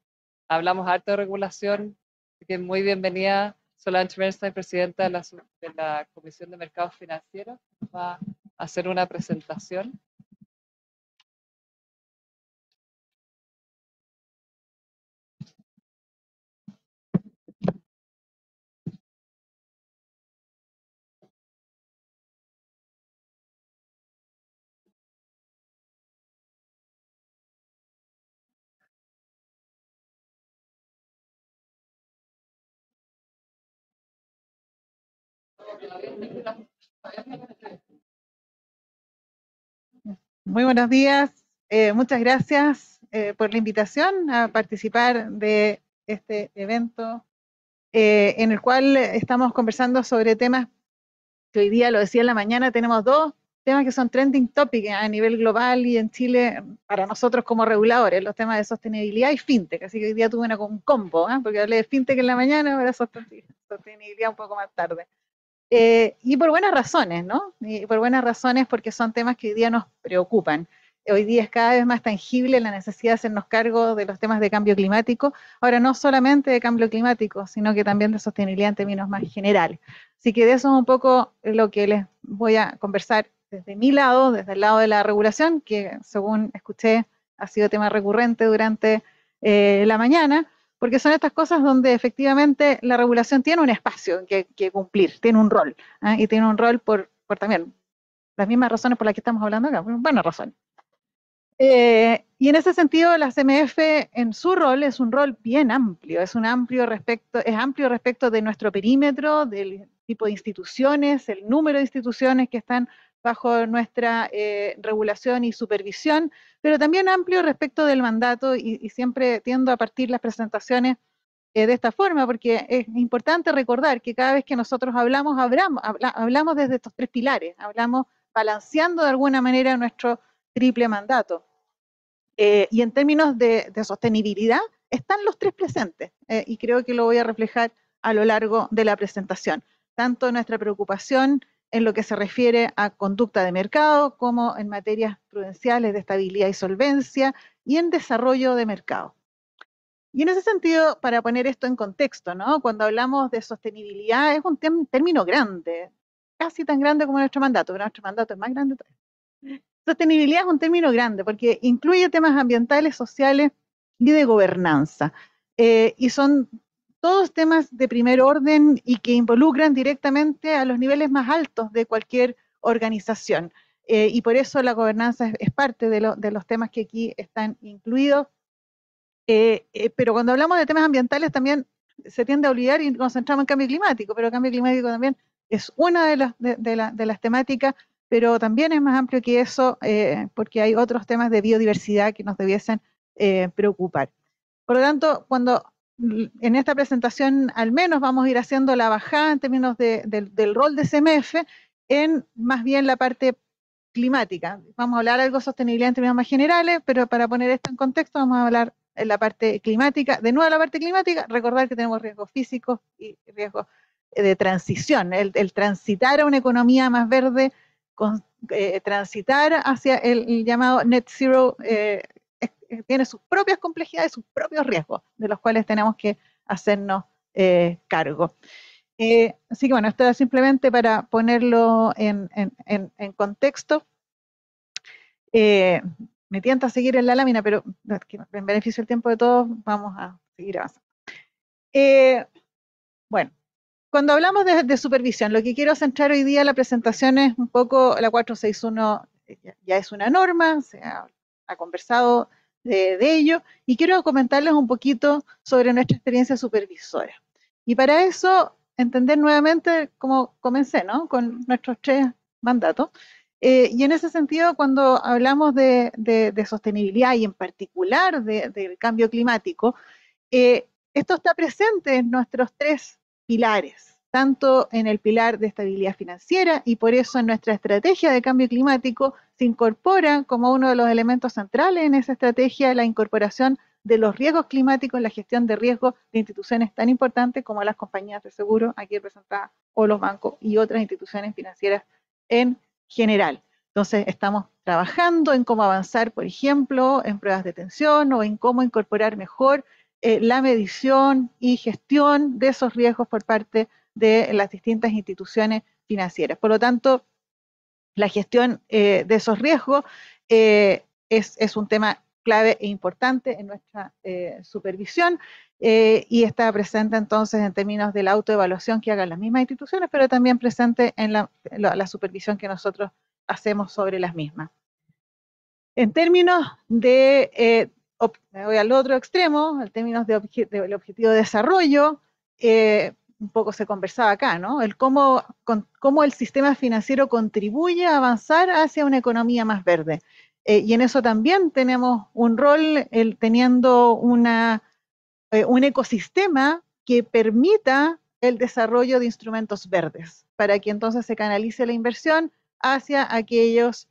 hablamos harto de regulación, así que muy bienvenida Solange Bernstein, presidenta de la, de la Comisión de Mercados Financieros. Va a hacer una presentación. Muy buenos días. Eh, muchas gracias eh, por la invitación a participar de este evento eh, en el cual estamos conversando sobre temas que hoy día, lo decía en la mañana, tenemos dos temas que son trending topics a nivel global y en Chile para nosotros como reguladores, los temas de sostenibilidad y fintech. Así que hoy día tuve una, un combo, ¿ah? porque hablé de fintech en la mañana, ahora sosten- sostenibilidad un poco más tarde. Eh, y por buenas razones, ¿no? Y por buenas razones porque son temas que hoy día nos preocupan. Hoy día es cada vez más tangible la necesidad de hacernos cargo de los temas de cambio climático. Ahora, no solamente de cambio climático, sino que también de sostenibilidad en términos más generales. Así que de eso es un poco lo que les voy a conversar desde mi lado, desde el lado de la regulación, que según escuché ha sido tema recurrente durante eh, la mañana, porque son estas cosas donde efectivamente la regulación tiene un espacio que, que cumplir, tiene un rol, ¿ah? y tiene un rol por, también las mismas razones por las que estamos hablando acá, buenas razones. Eh, y en ese sentido, la CMF en su rol es un rol bien amplio, es un amplio respecto, es amplio respecto de nuestro perímetro, del tipo de instituciones, el número de instituciones que están bajo nuestra eh, regulación y supervisión, pero también amplio respecto del mandato y, siempre tiendo a partir las presentaciones eh, de esta forma, porque es importante recordar que cada vez que nosotros hablamos, hablamos, habla- hablamos desde estos tres pilares, hablamos balanceando de alguna manera nuestro triple mandato. Eh, y en términos de, sostenibilidad, están los tres presentes, y creo que lo voy a reflejar a lo largo de la presentación. Tanto nuestra preocupación en lo que se refiere a conducta de mercado, como en materias prudenciales de estabilidad y solvencia, y en desarrollo de mercado. Y en ese sentido, para poner esto en contexto, ¿no? Cuando hablamos de sostenibilidad, es un término grande, casi tan grande como nuestro mandato, pero nuestro mandato es más grande todavía. Sostenibilidad es un término grande porque incluye temas ambientales, sociales y de gobernanza. Eh, y son todos temas de primer orden y que involucran directamente a los niveles más altos de cualquier organización. Eh, y por eso la gobernanza es, parte de, los temas que aquí están incluidos. Eh, pero cuando hablamos de temas ambientales también se tiende a olvidar y concentramos en cambio climático, pero cambio climático también es una de las, de las temáticas pero también es más amplio que eso eh, porque hay otros temas de biodiversidad que nos debiesen eh, preocupar. Por lo tanto, cuando en esta presentación al menos vamos a ir haciendo la bajada en términos del rol de CMF en más bien la parte climática. Vamos a hablar algo de sostenibilidad en términos más generales, pero para poner esto en contexto vamos a hablar en la parte climática. De nuevo la parte climática, recordar que tenemos riesgos físicos y riesgos de transición. el transitar a una economía más verde eh, transitar hacia el, llamado net zero eh, tiene sus propias complejidades, sus propios riesgos, de los cuales tenemos que hacernos eh, cargo. así que bueno, esto era simplemente para ponerlo en, contexto. me tienta seguir en la lámina, pero en beneficio del tiempo de todos, vamos a seguir avanzando. bueno, cuando hablamos de, supervisión, lo que quiero centrar hoy día en la presentación es un poco la 461, eh, ya, es una norma, se ha, conversado de, ello, y quiero comentarles un poquito sobre nuestra experiencia supervisora. Y para eso, entender nuevamente cómo comencé, ¿no? Con nuestros tres mandatos. Eh, y en ese sentido, cuando hablamos de, sostenibilidad y en particular del cambio climático, eh, esto está presente en nuestros tres pilares, tanto en el pilar de estabilidad financiera y por eso en nuestra estrategia de cambio climático se incorpora como uno de los elementos centrales en esa estrategia la incorporación de los riesgos climáticos la gestión de riesgos de instituciones tan importantes como las compañías de seguro, aquí representadas, o los bancos y otras instituciones financieras en general. Entonces, estamos trabajando en cómo avanzar, por ejemplo, en pruebas de tensión o en cómo incorporar mejor eh, la medición y gestión de esos riesgos por parte de las distintas instituciones financieras. Por lo tanto, la gestión eh, de esos riesgos eh, es, un tema clave e importante en nuestra supervisión y está presente entonces en términos de la autoevaluación que hagan las mismas instituciones, pero también presente en la, supervisión que nosotros hacemos sobre las mismas. En términos de me voy al otro extremo, en términos de del objetivo de desarrollo, eh, un poco se conversaba acá, ¿no? El cómo, cómo, el sistema financiero contribuye a avanzar hacia una economía más verde. Eh, y en eso también tenemos un rol, teniendo una, eh, un ecosistema que permita el desarrollo de instrumentos verdes, para que entonces se canalice la inversión hacia aquellos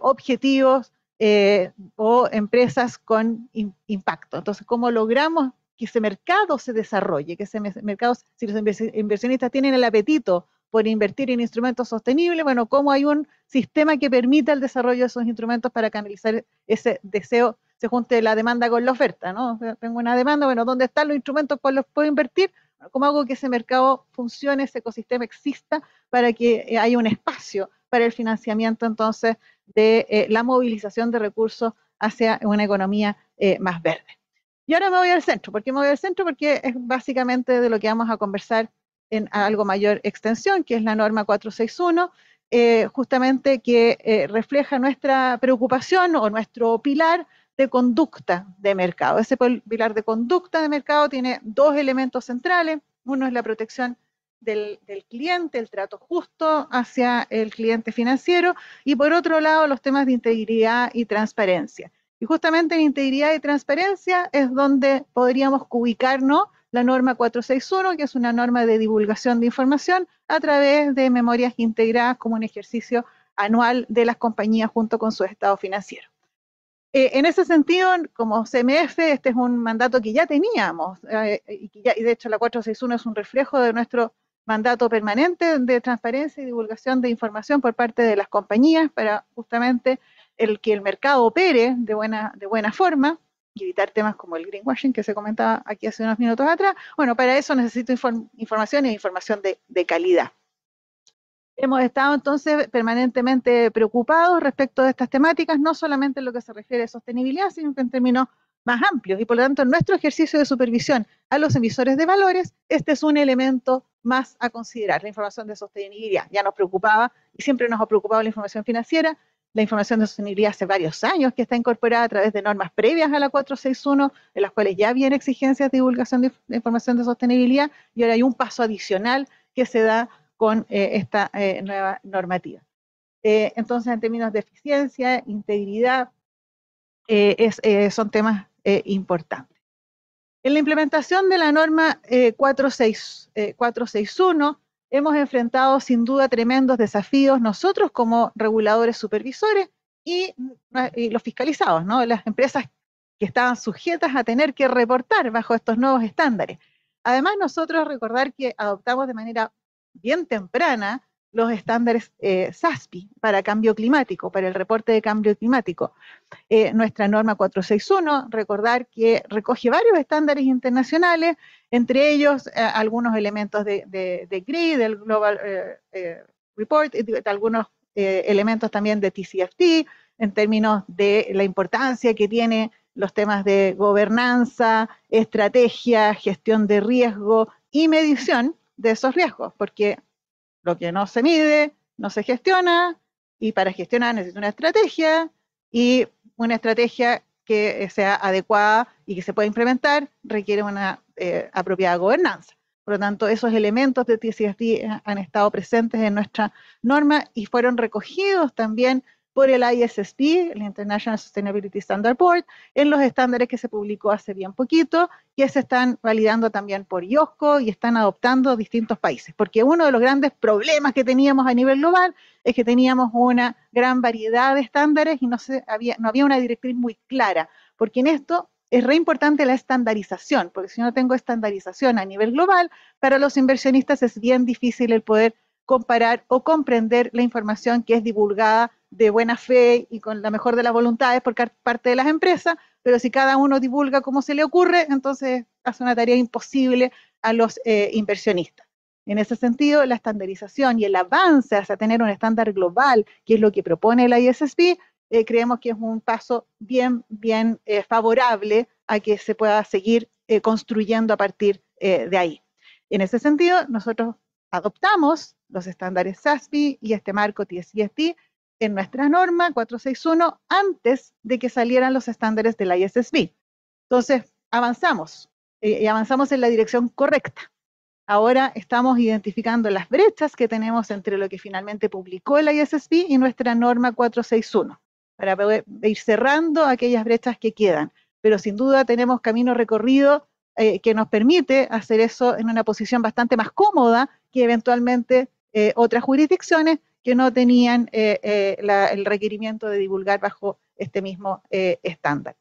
objetivos eh, o empresas con impacto. Entonces, ¿cómo logramos que ese mercado se desarrolle? Que ese mercado, si los inversionistas tienen el apetito por invertir en instrumentos sostenibles, bueno, ¿cómo hay un sistema que permita el desarrollo de esos instrumentos para canalizar ese deseo? Se junte la demanda con la oferta, ¿no? tengo una demanda, bueno, ¿dónde están los instrumentos con los puedo invertir? ¿Cómo hago que ese mercado funcione, ese ecosistema exista para que eh, haya un espacio para el financiamiento entonces de eh, la movilización de recursos hacia una economía eh, más verde. Y ahora me voy al centro. ¿Por qué me voy al centro? Porque es básicamente de lo que vamos a conversar en algo mayor extensión, que es la norma 461, eh, justamente que refleja nuestra preocupación o nuestro pilar de conducta de mercado. Ese pilar de conducta de mercado tiene dos elementos centrales. Uno es la protección del, cliente, el trato justo hacia el cliente financiero y por otro lado los temas de integridad y transparencia. Y justamente en integridad y transparencia es donde podríamos ubicarnos la norma 461, que es una norma de divulgación de información a través de memorias integradas como un ejercicio anual de las compañías junto con su estado financiero. Eh, en ese sentido, como CMF, este es un mandato que ya teníamos, eh, y, y de hecho la 461 es un reflejo de nuestro mandato permanente de transparencia y divulgación de información por parte de las compañías para justamente el que el mercado opere de buena, de buena forma y evitar temas como el greenwashing que se comentaba aquí hace unos minutos atrás. Bueno, para eso necesito información y información de, de calidad. Hemos estado entonces permanentemente preocupados respecto de estas temáticas, no solamente en lo que se refiere a sostenibilidad, sino que en términos más amplios y por lo tanto en nuestro ejercicio de supervisión a los emisores de valores, este es un elemento más a considerar, la información de sostenibilidad. Ya nos preocupaba y siempre nos ha preocupado la información financiera, la información de sostenibilidad hace varios años que está incorporada a través de normas previas a la 461, en las cuales ya vienen exigencias de divulgación de, información de sostenibilidad y ahora hay un paso adicional que se da con eh, esta eh, nueva normativa. Eh, entonces, en términos de eficiencia, integridad, son temas importantes. En la implementación de la norma 461, hemos enfrentado sin duda tremendos desafíos nosotros como reguladores supervisores y, los fiscalizados, ¿no? las empresas que estaban sujetas a tener que reportar bajo estos nuevos estándares. Además, nosotros recordar que adoptamos de manera bien temprana los estándares eh, SASPI para cambio climático, para el reporte de cambio climático. Eh, nuestra norma 461, recordar que recoge varios estándares internacionales, entre ellos eh, algunos elementos de, de, GRI, del Global Report, algunos elementos también de TCFT, en términos de la importancia que tiene los temas de gobernanza, estrategia, gestión de riesgo y medición de esos riesgos, porque lo que no se mide, no se gestiona, y para gestionar necesita una estrategia, y una estrategia que sea adecuada y que se pueda implementar requiere una eh, apropiada gobernanza. Por lo tanto, esos elementos de TCFD han estado presentes en nuestra norma y fueron recogidos también por el ISSP, el International Sustainability Standard Board, en los estándares que se publicó hace bien poquito, que se están validando también por IOSCO y están adoptando distintos países. Porque uno de los grandes problemas que teníamos a nivel global es que teníamos una gran variedad de estándares y no, se, había, no había una directriz muy clara, porque en esto es re importante la estandarización, porque si no tengo estandarización a nivel global, para los inversionistas es bien difícil el poder comparar o comprender la información que es divulgada de buena fe y con la mejor de las voluntades por parte de las empresas, pero si cada uno divulga como se le ocurre, entonces hace una tarea imposible a los eh, inversionistas. En ese sentido, la estandarización y el avance hacia tener un estándar global, que es lo que propone la ISSP, eh, creemos que es un paso bien, bien eh, favorable a que se pueda seguir construyendo a partir de ahí. En ese sentido, nosotros adoptamos los estándares SASB y este marco TSIST en nuestra norma 461 antes de que salieran los estándares del ISSB. Entonces, avanzamos eh, y avanzamos en la dirección correcta. Ahora estamos identificando las brechas que tenemos entre lo que finalmente publicó el ISSB y nuestra norma 461 para ir cerrando aquellas brechas que quedan. Pero sin duda tenemos camino recorrido eh, que nos permite hacer eso en una posición bastante más cómoda que eventualmente eh, otras jurisdicciones que no tenían eh, eh, el requerimiento de divulgar bajo este mismo eh, estándar.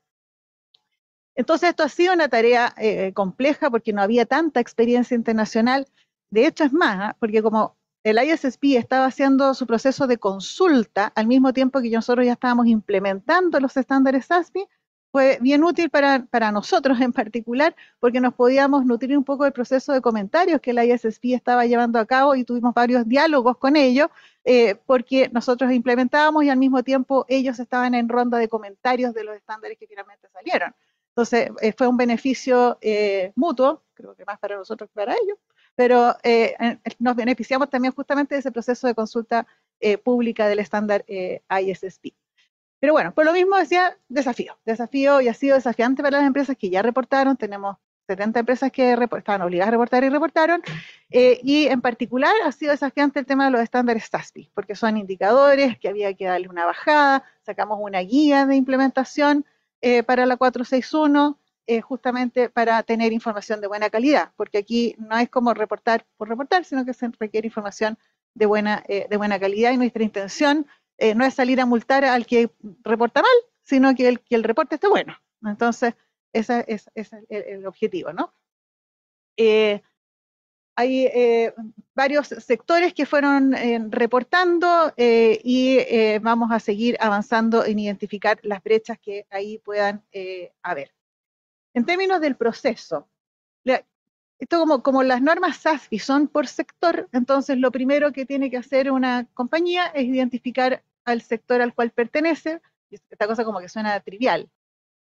Entonces, esto ha sido una tarea compleja porque no había tanta experiencia internacional. De hecho, es más, ¿ah? porque como el ISSP estaba haciendo su proceso de consulta al mismo tiempo que nosotros ya estábamos implementando los estándares ASPI, fue bien útil para, nosotros en particular, porque nos podíamos nutrir un poco del proceso de comentarios que la ISSP estaba llevando a cabo y tuvimos varios diálogos con ellos, eh, porque nosotros implementábamos y al mismo tiempo ellos estaban en ronda de comentarios de los estándares que finalmente salieron. Entonces, eh, fue un beneficio eh, mutuo, creo que más para nosotros que para ellos, pero nos beneficiamos también justamente de ese proceso de consulta pública del estándar ISSP. Pero bueno, por lo mismo decía desafío, desafío y ha sido desafiante para las empresas que ya reportaron, tenemos 70 empresas que estaban obligadas a reportar y reportaron, eh, y en particular ha sido desafiante el tema de los estándares SASPI, porque son indicadores que había que darle una bajada, sacamos una guía de implementación eh, para la 461, eh, justamente para tener información de buena calidad, porque aquí no es como reportar por reportar, sino que se requiere información de buena, de buena calidad y nuestra intención eh, no es salir a multar al que reporta mal, sino que el, que el reporte esté bueno. Entonces, ese es, el, objetivo, ¿no? Eh, hay eh, varios sectores que fueron reportando y vamos a seguir avanzando en identificar las brechas que ahí puedan haber. En términos del proceso, esto como, como las normas SASFI son por sector, entonces lo primero que tiene que hacer una compañía es identificar al sector al cual pertenece, esta cosa como que suena trivial.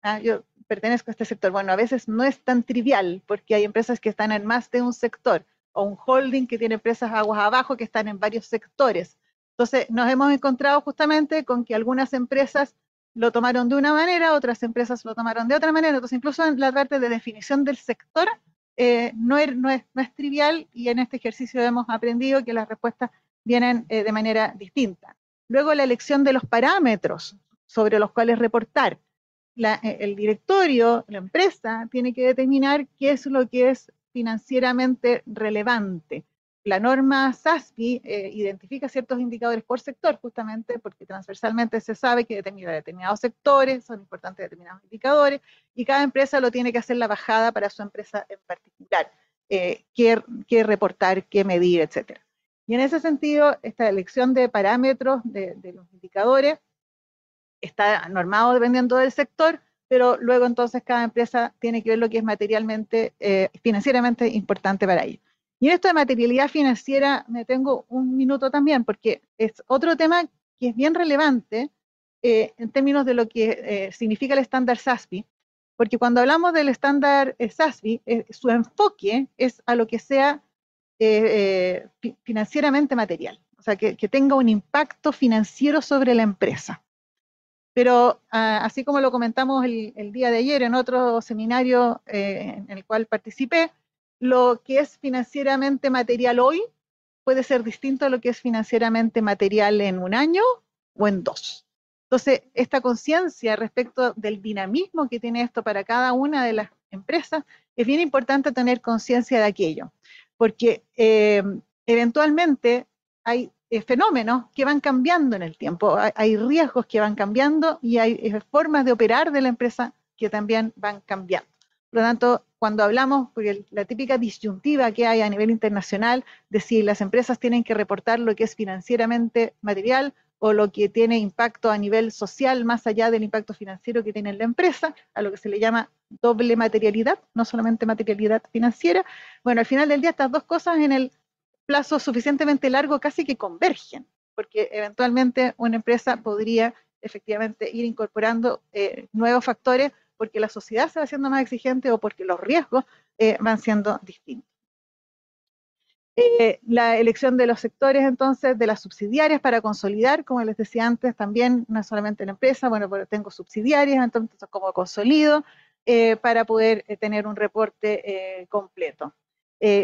¿ah? Yo pertenezco a este sector. Bueno, a veces no es tan trivial porque hay empresas que están en más de un sector o un holding que tiene empresas aguas abajo que están en varios sectores. Entonces, nos hemos encontrado justamente con que algunas empresas lo tomaron de una manera, otras empresas lo tomaron de otra manera. Entonces, incluso en la parte de definición del sector, eh, no, es, no, es, no, es, trivial y en este ejercicio hemos aprendido que las respuestas vienen eh, de manera distinta. Luego, la elección de los parámetros sobre los cuales reportar. Eh, el directorio, la empresa, tiene que determinar qué es lo que es financieramente relevante la norma SASPI eh, identifica ciertos indicadores por sector, justamente porque transversalmente se sabe que determina determinados sectores, son importantes determinados indicadores, y cada empresa lo tiene que hacer la bajada para su empresa en particular, eh, qué, qué, reportar, qué medir, etc. Y en ese sentido, esta elección de parámetros de, los indicadores está normado dependiendo del sector, pero luego entonces cada empresa tiene que ver lo que es materialmente, eh, financieramente importante para ellos. Y en esto de materialidad financiera me tengo un minuto también, porque es otro tema que es bien relevante eh, en términos de lo que eh, significa el estándar SASPI, porque cuando hablamos del estándar eh, su enfoque es a lo que sea eh, eh, financieramente material, o sea, que, que, tenga un impacto financiero sobre la empresa. Pero ah, así como lo comentamos el, el, día de ayer en otro seminario en el cual participé, lo que es financieramente material hoy puede ser distinto a lo que es financieramente material en un año o en dos. Entonces, esta conciencia respecto del dinamismo que tiene esto para cada una de las empresas, es bien importante tener conciencia de aquello, porque eh, eventualmente hay eh, fenómenos que van cambiando en el tiempo, hay, riesgos que van cambiando y hay eh, formas de operar de la empresa que también van cambiando. Por lo tanto, cuando hablamos, porque la típica disyuntiva que hay a nivel internacional de si las empresas tienen que reportar lo que es financieramente material o lo que tiene impacto a nivel social más allá del impacto financiero que tiene la empresa, a lo que se le llama doble materialidad, no solamente materialidad financiera. Bueno, al final del día estas dos cosas en el plazo suficientemente largo casi que convergen, porque eventualmente una empresa podría efectivamente ir incorporando eh, nuevos factores porque la sociedad se va haciendo más exigente o porque los riesgos eh, van siendo distintos. Eh, la elección de los sectores, entonces, de las subsidiarias para consolidar, como les decía antes, también no solamente la empresa, bueno, pero tengo subsidiarias, entonces, como consolido, eh, para poder eh, tener un reporte completo.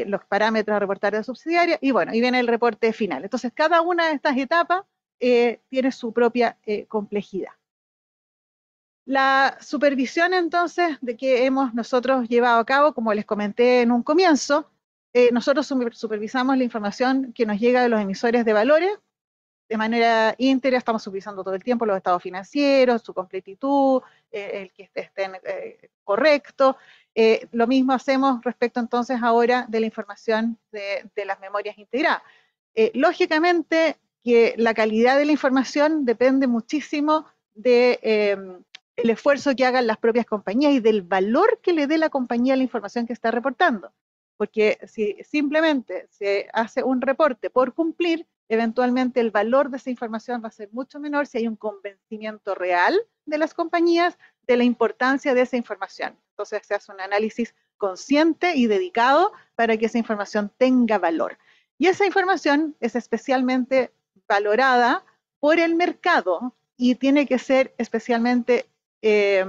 los parámetros a reportar de subsidiaria, y bueno, y viene el reporte final. Entonces, cada una de estas etapas tiene su propia complejidad. La supervisión entonces de que hemos nosotros llevado a cabo, como les comenté en un comienzo, eh, nosotros supervisamos la información que nos llega de los emisores de valores de manera íntegra, estamos supervisando todo el tiempo los estados financieros, su completitud, eh, el que estén eh, correcto. Eh, lo mismo hacemos respecto entonces ahora de la información de, las memorias integradas. Lógicamente que la calidad de la información depende muchísimo de em, esfuerzo que hagan las propias compañías y del valor que le dé la compañía a la información que está reportando. Porque si simplemente se hace un reporte por cumplir, eventualmente el valor de esa información va a ser mucho menor si hay un convencimiento real de las compañías de la importancia de esa información. Entonces se hace un análisis consciente y dedicado para que esa información tenga valor. Y esa información es especialmente valorada por el mercado y tiene que ser especialmente eh,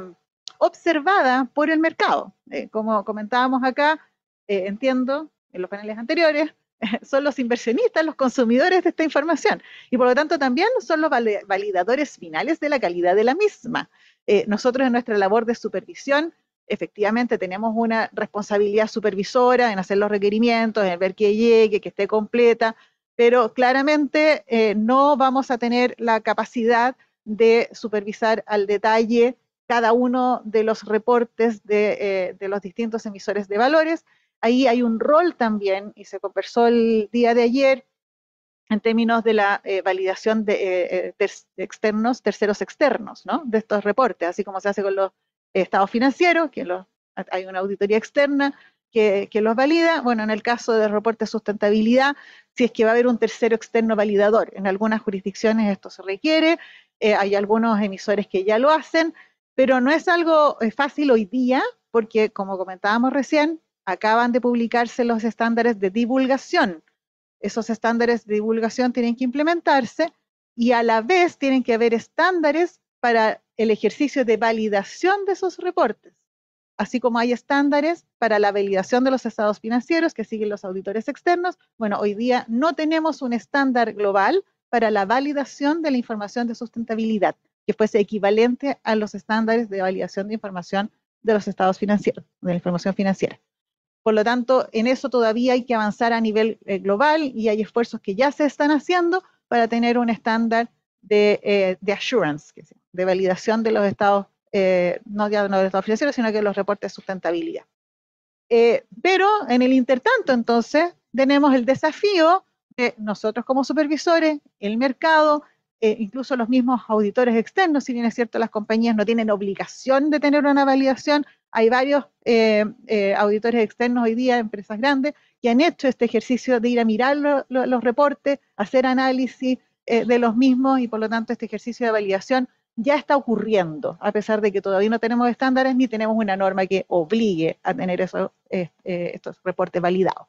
observada por el mercado. Eh, como comentábamos acá, eh, entiendo en los paneles anteriores, [laughs] son los inversionistas, los consumidores de esta información y por lo tanto también son los validadores finales de la calidad de la misma. Eh, nosotros en nuestra labor de supervisión efectivamente tenemos una responsabilidad supervisora en hacer los requerimientos, en ver que llegue, que esté completa, pero claramente eh, no vamos a tener la capacidad de supervisar al detalle cada uno de los reportes de, eh, de, los distintos emisores de valores. Ahí hay un rol también, y se conversó el día de ayer, en términos de la eh, validación de eh, ter externos, terceros externos, ¿no? De estos reportes, así como se hace con los estados financieros, que hay una auditoría externa que, que, los valida. Bueno, en el caso de reporte de sustentabilidad, si es que va a haber un tercero externo validador, en algunas jurisdicciones esto se requiere, eh, hay algunos emisores que ya lo hacen, Pero no es algo eh, fácil hoy día, porque como comentábamos recién, acaban de publicarse los estándares de divulgación. Esos estándares de divulgación tienen que implementarse y a la vez tienen que haber estándares para el ejercicio de validación de esos reportes, así como hay estándares para la validación de los estados financieros que siguen los auditores externos. Bueno, hoy día no tenemos un estándar global para la validación de la información de sustentabilidad, que fuese equivalente a los estándares de validación de información de los estados financieros, de la información financiera. Por lo tanto, en eso todavía hay que avanzar a nivel eh, global y hay esfuerzos que ya se están haciendo para tener un estándar de, eh, assurance, de validación de los estados, eh, no ya de los estados financieros, sino que los reportes de sustentabilidad. pero en el intertanto, entonces, tenemos el desafío de nosotros como supervisores, el mercado, incluso los mismos auditores externos, si bien es cierto, las compañías no tienen obligación de tener una validación, hay varios eh, eh, auditores externos hoy día, empresas grandes, que han hecho este ejercicio de ir a mirar los reportes, hacer análisis eh, de los mismos y por lo tanto este ejercicio de validación ya está ocurriendo, a pesar de que todavía no tenemos estándares ni tenemos una norma que obligue a tener esos, estos reportes validados.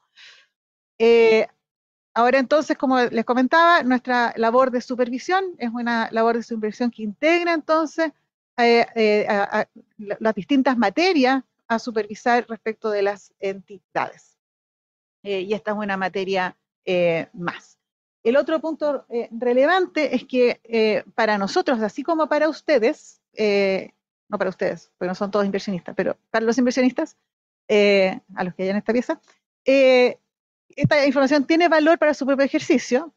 Ahora entonces, como les comentaba, nuestra labor de supervisión es una labor de supervisión que integra entonces eh, eh, las distintas materias a supervisar respecto de las entidades. Eh, y esta es una materia más. El otro punto relevante es que para nosotros, así como para ustedes, no para ustedes, porque no son todos inversionistas, pero para los inversionistas, a los que hay en esta pieza, esta información tiene valor para su propio ejercicio,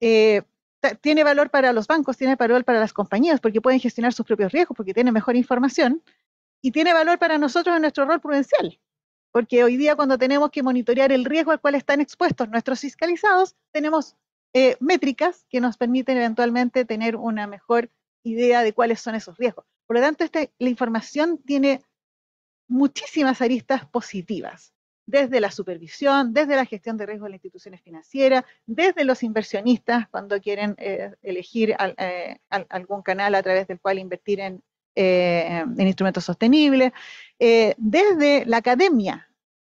tiene valor para los bancos, tiene valor para las compañías, porque pueden gestionar sus propios riesgos, porque tienen mejor información, y tiene valor para nosotros en nuestro rol prudencial, porque hoy día cuando tenemos que monitorear el riesgo al cual están expuestos nuestros fiscalizados, tenemos eh, métricas que nos permiten eventualmente tener una mejor idea de cuáles son esos riesgos. Por lo tanto, este, la información tiene muchísimas aristas positivas desde la supervisión, desde la gestión de riesgo de las instituciones financieras, desde los inversionistas cuando quieren eh, elegir eh, algún canal a través del cual invertir en, eh, instrumentos sostenibles, desde la academia.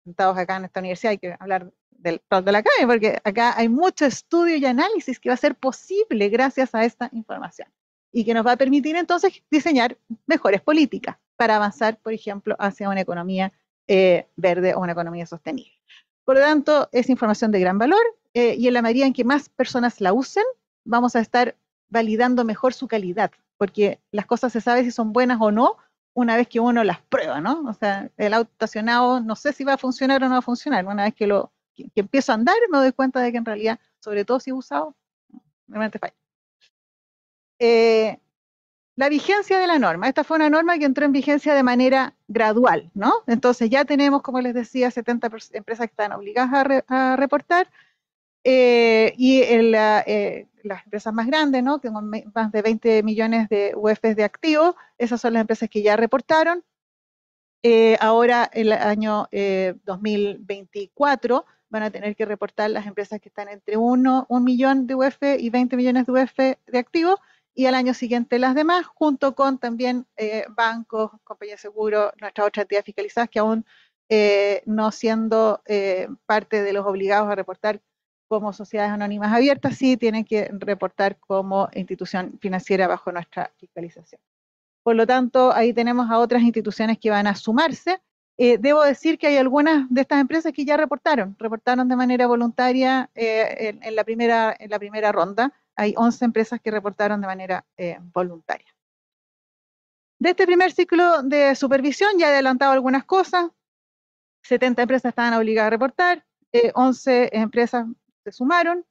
Sentados acá en esta universidad hay que hablar del rol de la academia, porque acá hay mucho estudio y análisis que va a ser posible gracias a esta información y que nos va a permitir entonces diseñar mejores políticas para avanzar, por ejemplo, hacia una economía eh, verde o una economía sostenible. Por lo tanto, es información de gran valor eh, y en la medida en que más personas la usen, vamos a estar validando mejor su calidad, porque las cosas se sabe si son buenas o no una vez que uno las prueba, ¿no? O sea, el auto estacionado no sé si va a funcionar o no va a funcionar. Una vez que lo que, empiezo a andar, me doy cuenta de que en realidad, sobre todo si he usado, realmente falla. Eh, la vigencia de la norma. Esta fue una norma que entró en vigencia de manera gradual, ¿no? Entonces ya tenemos, como les decía, 70 empresas que están obligadas a, reportar eh, y eh, las empresas más grandes, ¿no? Tengo más de 20 millones de UFs de activos, esas son las empresas que ya reportaron. Eh, ahora, el año 2024, van a tener que reportar las empresas que están entre 1, 1 millón de UF y 20 millones de UF de activos y al año siguiente las demás, junto con también eh, bancos, compañías de seguro, nuestras otras entidades fiscalizadas que aún eh, no siendo eh, parte de los obligados a reportar como sociedades anónimas abiertas, sí tienen que reportar como institución financiera bajo nuestra fiscalización. Por lo tanto, ahí tenemos a otras instituciones que van a sumarse. Debo decir que hay algunas de estas empresas que ya reportaron, reportaron de manera voluntaria en, la primera, en la primera ronda, hay 11 empresas que reportaron de manera eh, voluntaria. De este primer ciclo de supervisión ya he adelantado algunas cosas. 70 empresas estaban obligadas a reportar, 11 eh, empresas se sumaron.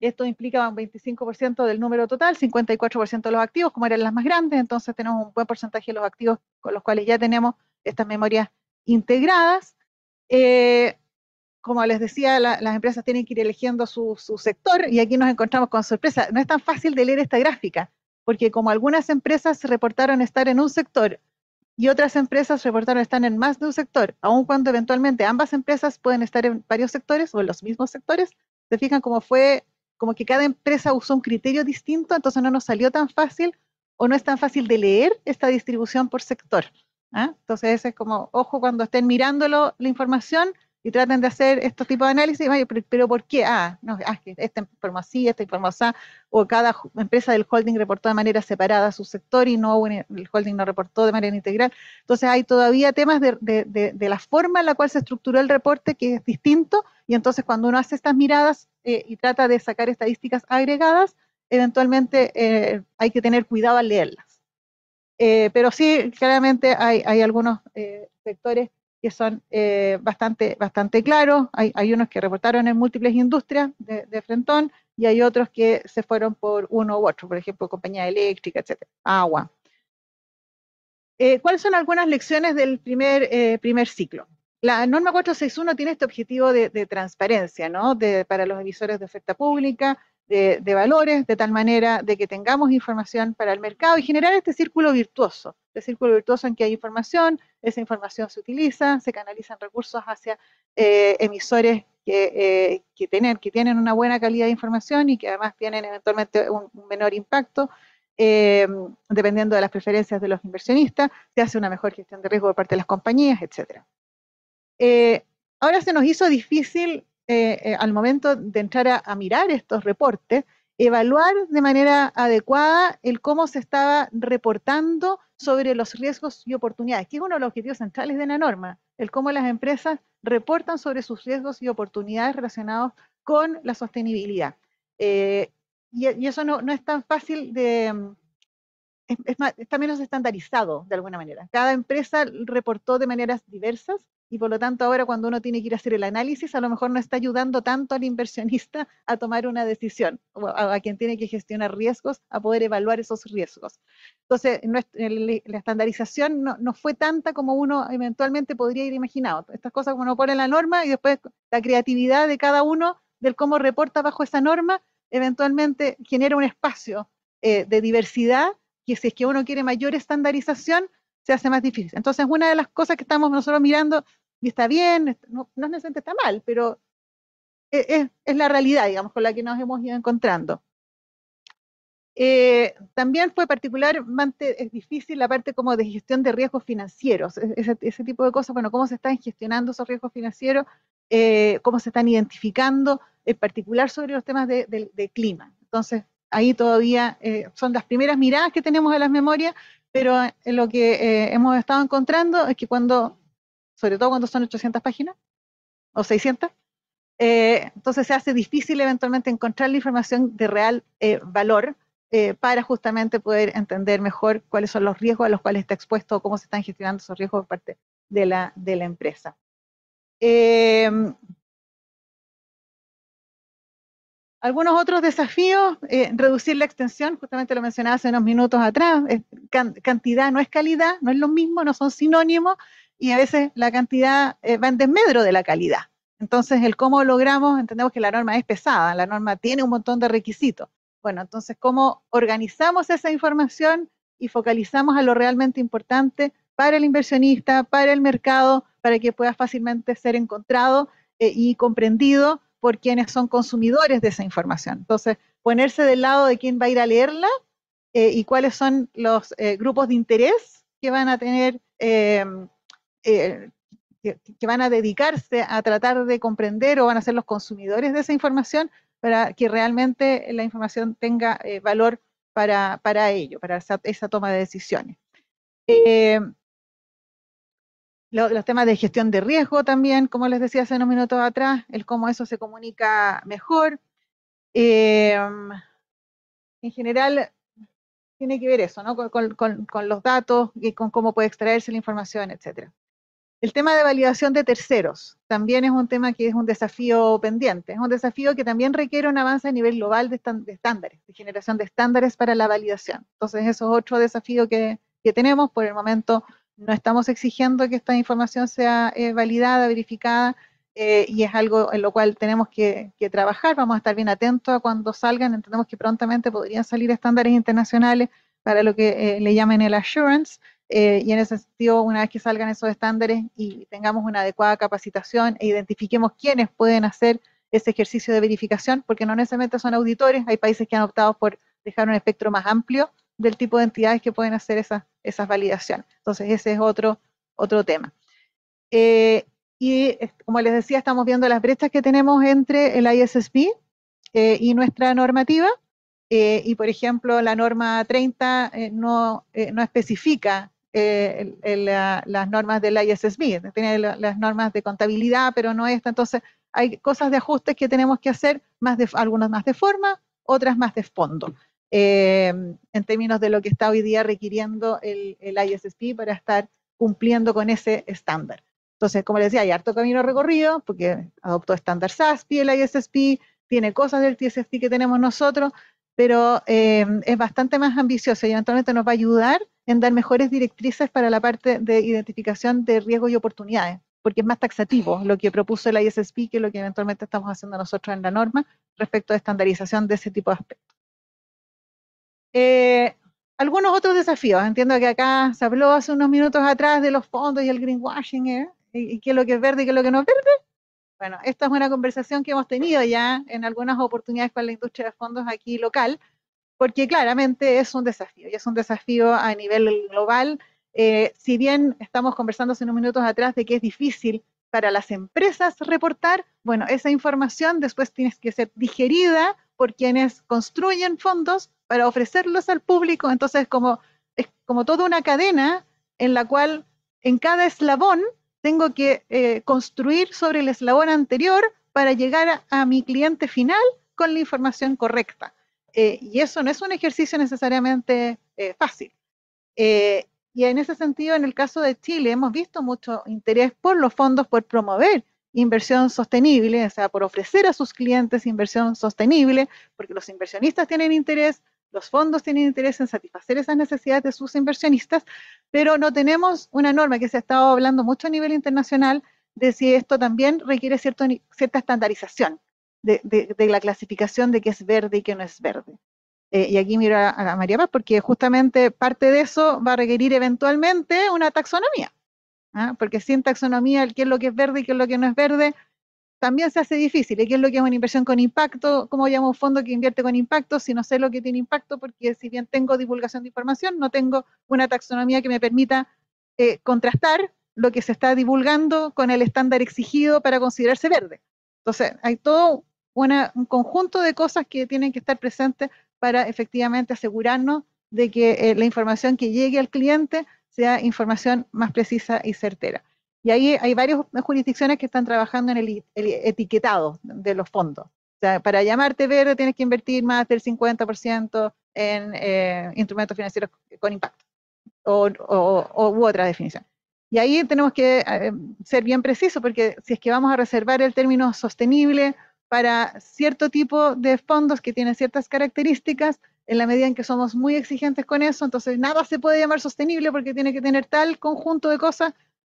Esto implica un 25% del número total, 54% de los activos, como eran las más grandes, entonces tenemos un buen porcentaje de los activos con los cuales ya tenemos estas memorias integradas. Eh, como les decía, las empresas tienen que ir eligiendo su, sector y aquí nos encontramos con sorpresa. No es tan fácil de leer esta gráfica, porque como algunas empresas reportaron estar en un sector y otras empresas reportaron estar en más de un sector, aun cuando eventualmente ambas empresas pueden estar en varios sectores o en los mismos sectores, se fijan cómo fue, como que cada empresa usó un criterio distinto, entonces no nos salió tan fácil o no es tan fácil de leer esta distribución por sector. ¿Ah? Entonces, es como, ojo cuando estén mirándolo la información, y traten de hacer estos tipos de análisis, pero, ¿por qué? Ah, no, ah, esta informa así, esta informa así, o cada empresa del holding reportó de manera separada su sector y no el holding no reportó de manera integral. Entonces hay todavía temas de, de, la forma en la cual se estructuró el reporte que es distinto, y entonces cuando uno hace estas miradas eh, y trata de sacar estadísticas agregadas, eventualmente eh, hay que tener cuidado al leerlas. Eh, pero sí, claramente hay, algunos sectores que son eh, bastante, bastante claros. Hay, hay, unos que reportaron en múltiples industrias de, de, Frentón y hay otros que se fueron por uno u otro, por ejemplo, compañía eléctrica, etcétera, agua. Eh, ¿Cuáles son algunas lecciones del primer, eh, primer ciclo? La norma 461 tiene este objetivo de, de transparencia, ¿no? De, para los emisores de oferta pública, de, valores, de tal manera de que tengamos información para el mercado y generar este círculo virtuoso, este círculo virtuoso en que hay información, esa información se utiliza, se canalizan recursos hacia eh, emisores que, eh, que, tienen, que tienen una buena calidad de información y que además tienen eventualmente un, menor impacto, eh, dependiendo de las preferencias de los inversionistas, se hace una mejor gestión de riesgo por parte de las compañías, etc. ahora se nos hizo difícil al momento de entrar a, a mirar estos reportes, evaluar de manera adecuada el cómo se estaba reportando sobre los riesgos y oportunidades, que es uno de los objetivos centrales de la norma, el cómo las empresas reportan sobre sus riesgos y oportunidades relacionados con la sostenibilidad. Eh, y, eso no, es tan fácil de... Mm, está menos estandarizado de alguna manera. Cada empresa reportó de maneras diversas y por lo tanto ahora cuando uno tiene que ir a hacer el análisis, a lo mejor no está ayudando tanto al inversionista [laughs] a tomar una decisión, o a, quien tiene que gestionar riesgos, a poder evaluar esos riesgos. Entonces, la estandarización no, fue tanta como uno eventualmente podría ir imaginado. Estas cosas como uno pone la norma y después la creatividad de cada uno del cómo reporta bajo esa norma, eventualmente genera un espacio eh, de diversidad que si es que uno quiere mayor estandarización, se hace más difícil. Entonces, una de las cosas que estamos nosotros mirando y está bien, no, no necesariamente está mal, pero es, es, la realidad, digamos, con la que nos hemos ido encontrando. Eh, también fue particularmente es difícil la parte como de gestión de riesgos financieros, e, ese, tipo de cosas, bueno, cómo se están gestionando esos riesgos financieros, eh, cómo se están identificando, en particular sobre los temas de, de, clima. Entonces, ahí todavía eh, son las primeras miradas que tenemos a las memorias, pero lo que hemos estado encontrando es que cuando sobre todo cuando son 800 páginas o 600. Eh, entonces se hace difícil eventualmente encontrar la información de real eh, valor eh, para justamente poder entender mejor cuáles son los riesgos a los cuales está expuesto o cómo se están gestionando esos riesgos por parte de la, de la empresa. Em, algunos otros desafíos, reducir la extensión, justamente lo mencionaba hace unos minutos atrás, cantidad no es calidad, no es lo mismo, no son sinónimos, y a veces la cantidad eh, va en desmedro de la calidad. Entonces, el cómo logramos, entendemos que la norma es pesada, la norma tiene un montón de requisitos. Bueno, entonces, ¿cómo organizamos esa información y focalizamos a lo realmente importante para el inversionista, para el mercado, para que pueda fácilmente ser encontrado eh, y comprendido por quienes son consumidores de esa información? Entonces, ponerse del lado de quién va a ir a leerla eh, y cuáles son los grupos de interés que van a tener eh, que, van a dedicarse a tratar de comprender o van a ser los consumidores de esa información para que realmente la información tenga eh, valor para, para, ello, para esa, toma de decisiones. Eh, los temas de gestión de riesgo también, como les decía hace unos minutos atrás, el cómo eso se comunica mejor. en general, tiene que ver eso, ¿no? Con, con, con, los datos y con cómo puede extraerse la información, etcétera. El tema de validación de terceros también es un tema que es un desafío pendiente. Es un desafío que también requiere un avance a nivel global de, estándares, de generación de estándares para la validación. Entonces, eso es otro desafío que, tenemos. Por el momento, no estamos exigiendo que esta información sea eh, validada, verificada, eh, y es algo en lo cual tenemos que, trabajar. Vamos a estar bien atentos a cuando salgan. Entendemos que prontamente podrían salir estándares internacionales para lo que eh, le llaman el assurance eh, y en ese sentido, una vez que salgan esos estándares y tengamos una adecuada capacitación e identifiquemos quiénes pueden hacer ese ejercicio de verificación, porque no necesariamente son auditores, hay países que han optado por dejar un espectro más amplio del tipo de entidades que pueden hacer esas, esas validaciones. Entonces, ese es otro, otro tema. Eh, y como les decía, estamos viendo las brechas que tenemos entre el ISSB eh, y nuestra normativa. Y, por ejemplo, la norma 30 no, no especifica las normas del ISSB, tiene las normas de contabilidad, pero no esta. Entonces, hay cosas de ajustes que tenemos que hacer, más de, algunas más de forma, otras más de fondo, eh, en términos de lo que está hoy día requiriendo el, el ISSP para estar cumpliendo con ese estándar. Entonces, como les decía, hay harto camino recorrido, porque adoptó estándar SASP el ISSP, tiene cosas del TSSP que tenemos nosotros, pero eh, es bastante más ambicioso y eventualmente nos va a ayudar en dar mejores directrices para la parte de identificación de riesgos y oportunidades porque es más taxativo lo que propuso el ISSP que lo que eventualmente estamos haciendo nosotros en la norma respecto a estandarización de ese tipo de aspectos. Eh, algunos otros desafíos. Entiendo que acá se habló hace unos minutos atrás de los fondos y el greenwashing, ¿eh? y, qué es lo que es verde y qué es lo que no es verde. Bueno, esta es una conversación que hemos tenido ya en algunas oportunidades con la industria de fondos aquí local, porque claramente es un desafío, y es un desafío a nivel global eh, si bien estamos conversando hace unos minutos atrás de que es difícil para las empresas reportar, bueno, esa información después tiene que ser digerida por quienes construyen fondos para ofrecerlos al público. Entonces, como, es como toda una cadena en la cual en cada eslabón tengo que eh, construir sobre el eslabón anterior para llegar a, mi cliente final con la información correcta. Eh, y eso no es un ejercicio necesariamente fácil. Y en ese sentido, en el caso de Chile, hemos visto mucho interés por los fondos por promover inversión sostenible, o sea, por ofrecer a sus clientes inversión sostenible, porque los inversionistas tienen interés, los fondos tienen interés en satisfacer esas necesidades de sus inversionistas, pero no tenemos una norma que se ha estado hablando mucho a nivel internacional de si esto también requiere cierta estandarización de, la clasificación de qué es verde y qué no es verde. Eh, y aquí miro a, María Paz, porque justamente parte de eso va a requerir eventualmente una taxonomía. ¿ah? Porque sin taxonomía, qué es lo que es verde y qué es lo que no es verde, también se hace difícil. ¿Y qué es lo que es una inversión con impacto? ¿Cómo llamo un fondo que invierte con impacto si no sé lo que tiene impacto? Porque si bien tengo divulgación de información, no tengo una taxonomía que me permita eh, contrastar lo que se está divulgando con el estándar exigido para considerarse verde. Entonces, hay todo un conjunto de cosas que tienen que estar presentes para efectivamente asegurarnos de que eh, la información que llegue al cliente sea información más precisa y certera. Y ahí hay varias jurisdicciones que están trabajando en el, etiquetado de los fondos. O sea, para llamarte verde tienes que invertir más del 50% en eh, instrumentos financieros con impacto o, u otra definición. Y ahí tenemos que eh, ser bien precisos porque si es que vamos a reservar el término sostenible para cierto tipo de fondos que tienen ciertas características, en la medida en que somos muy exigentes con eso, entonces nada se puede llamar sostenible porque tiene que tener tal conjunto de cosas,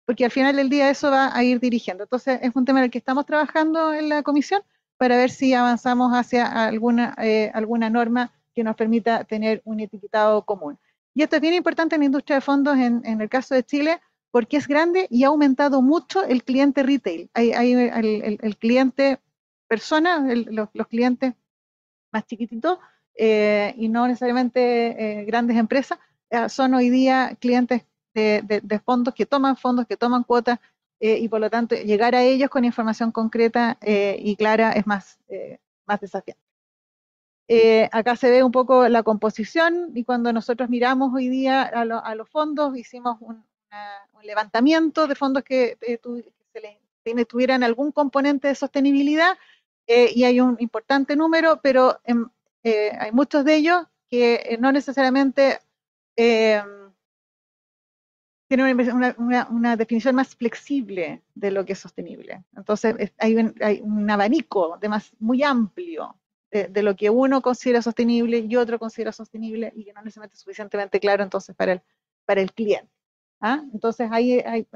porque al final del día eso va a ir dirigiendo. Entonces es un tema en el que estamos trabajando en la comisión para ver si avanzamos hacia alguna, eh, alguna norma que nos permita tener un etiquetado común. Y esto es bien importante en la industria de fondos en, el caso de Chile, porque es grande y ha aumentado mucho el cliente retail. Hay, el, cliente personas, los, clientes más chiquititos eh, y no necesariamente eh, grandes empresas, eh, son hoy día clientes de, fondos que toman fondos, que toman cuotas y por lo tanto llegar a ellos con información concreta y clara es más, más desafiante. acá se ve un poco la composición y cuando nosotros miramos hoy día a, los fondos, hicimos un, levantamiento de fondos que, tuvieran algún componente de sostenibilidad eh, y hay un importante número, pero eh, hay muchos de ellos que eh, no necesariamente tienen una, definición más flexible de lo que es sostenible. Entonces, hay un, abanico de más, muy amplio de, lo que uno considera sostenible y otro considera sostenible y que no es suficientemente claro entonces para el, para el cliente. ¿ah? Entonces, hay, hay,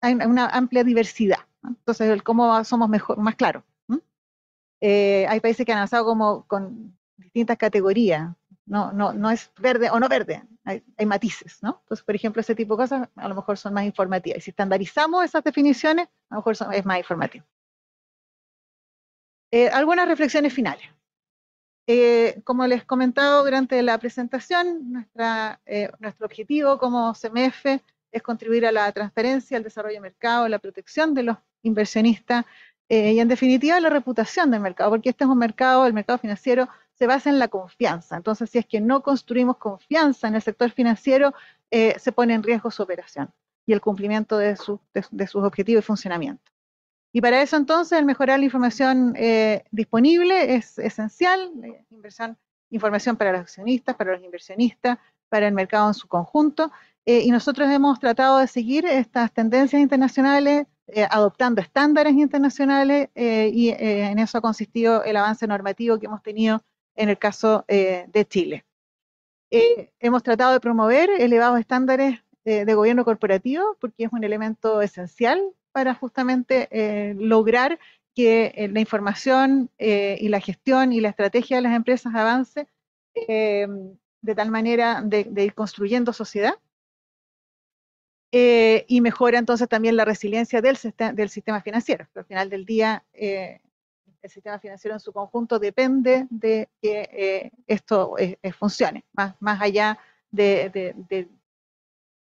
hay, una amplia diversidad. Entonces, el cómo somos mejor, más claros. Eh, hay países que han avanzado como con distintas categorías, no, es verde o no verde, hay, matices, ¿no? Por ejemplo, ese tipo de cosas a lo mejor son más informativas. Y si estandarizamos esas definiciones, a lo mejor es más informativo. Eh, algunas reflexiones finales. Eh, como les he comentado durante la presentación, nuestro objetivo como CMF es contribuir a la transparencia, al desarrollo del mercado, a la protección de los inversionistas eh, y en definitiva la reputación del mercado, porque este es un mercado, el mercado financiero se basa en la confianza. Entonces, si es que no construimos confianza en el sector financiero, se pone en riesgo su operación y el cumplimiento de, de sus objetivos y funcionamiento. Y para eso entonces el mejorar la información eh, disponible es esencial, inversión, información para los accionistas, para los inversionistas, para el mercado en su conjunto. Eh, y nosotros hemos tratado de seguir estas tendencias internacionales, eh, adoptando estándares internacionales, y en eso ha consistido el avance normativo que hemos tenido en el caso de Chile. hemos tratado de promover elevados estándares de gobierno corporativo porque es un elemento esencial para justamente eh, lograr que eh, la información eh, y la gestión y la estrategia de las empresas avance de tal manera de, ir construyendo sociedad. Y mejora entonces también la resiliencia del, del sistema financiero. Al final del día, el sistema financiero en su conjunto depende de que esto funcione, más, más allá de,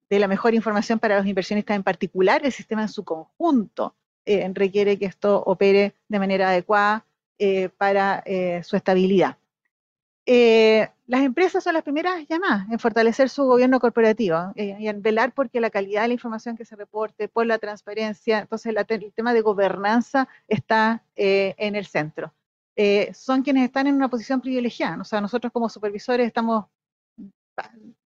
de la mejor información para los inversionistas en particular, el sistema en su conjunto eh, requiere que esto opere de manera adecuada eh, para eh, su estabilidad. Las empresas son las primeras llamadas en fortalecer su gobierno corporativo y en velar porque la calidad de la información que se reporte, por la transparencia, entonces el tema de gobernanza está en el centro. son quienes están en una posición privilegiada, o sea, nosotros como supervisores estamos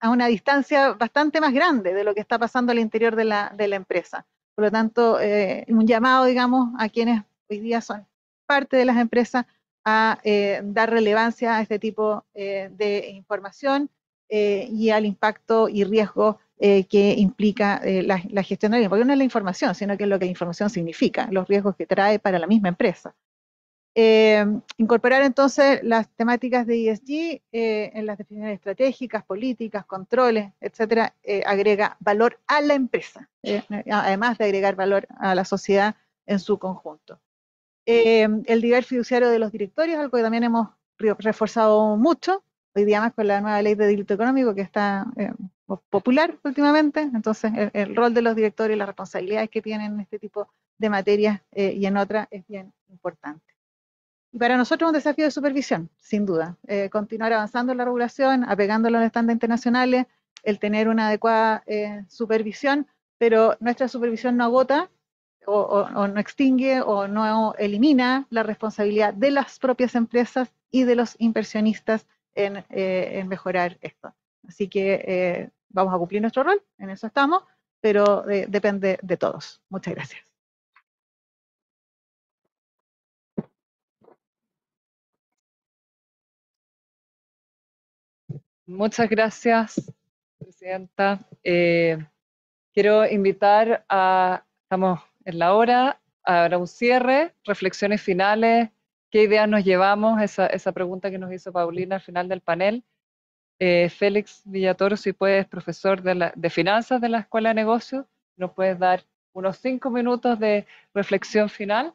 a una distancia bastante más grande de lo que está pasando al interior de la, de la empresa. Por lo tanto, eh, un llamado, digamos, a quienes hoy día son parte de las empresas a eh, dar relevancia a este tipo eh, de información y al impacto y riesgo que implica la, gestión de la porque no es la información, sino que es lo que la información significa, los riesgos que trae para la misma empresa. Eh, incorporar entonces las temáticas de ESG eh, en las definiciones estratégicas, políticas, controles, etcétera, eh, agrega valor a la empresa, además de agregar valor a la sociedad en su conjunto. El deber fiduciario de los directorios, algo que también hemos reforzado mucho, hoy día más con la nueva ley de delito económico que está popular últimamente, entonces el, rol de los directorios y las responsabilidades que tienen en este tipo de materias y en otras es bien importante. Y para nosotros es un desafío de supervisión, sin duda. Eh, continuar avanzando en la regulación, apegándolo a los estándares internacionales, el tener una adecuada eh, supervisión, pero nuestra supervisión no agota o, no extingue o no elimina la responsabilidad de las propias empresas y de los inversionistas en, eh, mejorar esto. Así que vamos a cumplir nuestro rol, en eso estamos, pero depende de todos. Muchas gracias. Muchas gracias, Presidenta. Eh, quiero invitar a, estamos en la hora, ahora un cierre, reflexiones finales, qué ideas nos llevamos, esa, esa pregunta que nos hizo Paulina al final del panel. Eh, Félix Villatoro, si puedes, profesor de, de finanzas de la Escuela de Negocios, nos puedes dar unos cinco minutos de reflexión final.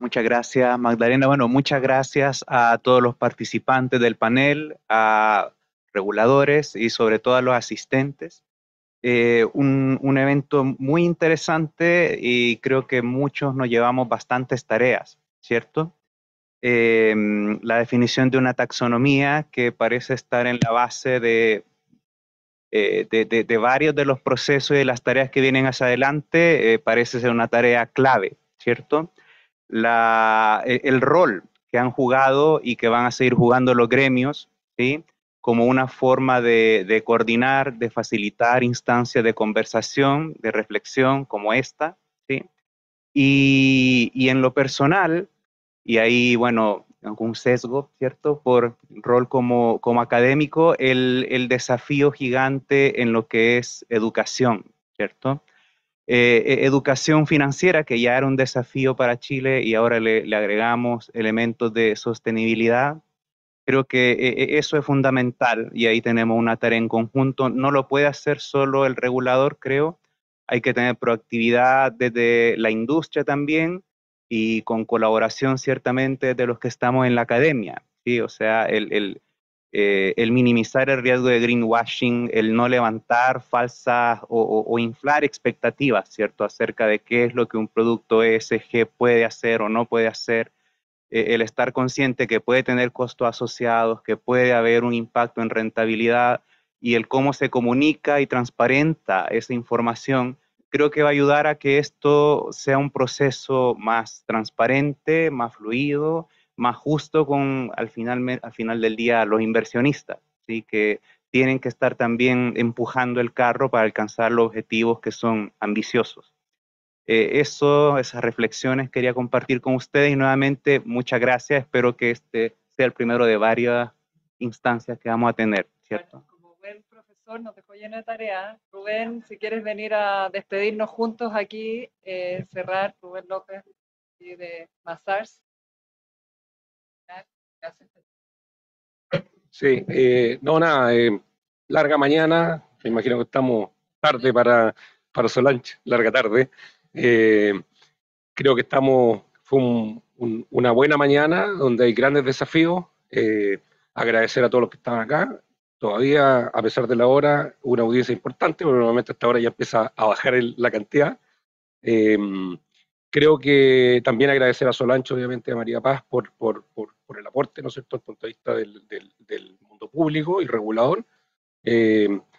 Muchas gracias, Magdalena. Bueno, muchas gracias a todos los participantes del panel, a reguladores y sobre todo a los asistentes. Eh, un, evento muy interesante y creo que muchos nos llevamos bastantes tareas, ¿cierto? Em, la definición de una taxonomía que parece estar en la base de, eh, de, varios de los procesos y de las tareas que vienen hacia adelante, eh, parece ser una tarea clave, ¿cierto? la, e, el rol que han jugado y que van a seguir jugando los gremios, ¿sí? Como una forma de, coordinar, de facilitar instancias de conversación, de reflexión como esta. ¿sí? Y, en lo personal, y ahí, bueno, un sesgo, ¿cierto? Por rol como, como académico, el, el desafío gigante en lo que es educación, ¿cierto? Eh, e, educación financiera, que ya era un desafío para Chile y ahora le, agregamos elementos de sostenibilidad. Creo que e, e, eso es fundamental y ahí tenemos una tarea en conjunto. No lo puede hacer solo el regulador, creo. Hay que tener proactividad desde la industria también y con colaboración ciertamente de los que estamos en la academia, ¿sí? O sea, el, el, eh, el minimizar el riesgo de greenwashing, el no levantar falsas o, o, inflar expectativas, ¿cierto? Acerca de qué es lo que un producto ESG puede hacer o no puede hacer, eh, el estar consciente que puede tener costos asociados, que puede haber un impacto en rentabilidad y el cómo se comunica y transparenta esa información, creo que va a ayudar a que esto sea un proceso más transparente, más fluido, más justo con al final, al final del día los inversionistas, ¿sí? que tienen que estar también empujando el carro para alcanzar los objetivos que son ambiciosos. Eh, eso, esas reflexiones quería compartir con ustedes y nuevamente muchas gracias. Espero que este sea el primero de varias instancias que vamos a tener, ¿cierto? como buen profesor nos dejó lleno de tarea. Rubén, si quieres venir a despedirnos juntos aquí, eh, cerrar, Rubén López de Mazars. Sí, eh, no, nada, larga mañana, me imagino que estamos tarde para, para Solange, larga tarde. Eh, creo que estamos, fue una buena mañana donde hay grandes desafíos. Eh, agradecer a todos los que están acá. Todavía, a pesar de la hora, una audiencia importante, pero normalmente esta hora ya empieza a bajar la cantidad. Eh, creo que también agradecer a Solancho, obviamente, a María Paz por, el aporte, ¿no es cierto?, desde el punto de vista del mundo público y regulador.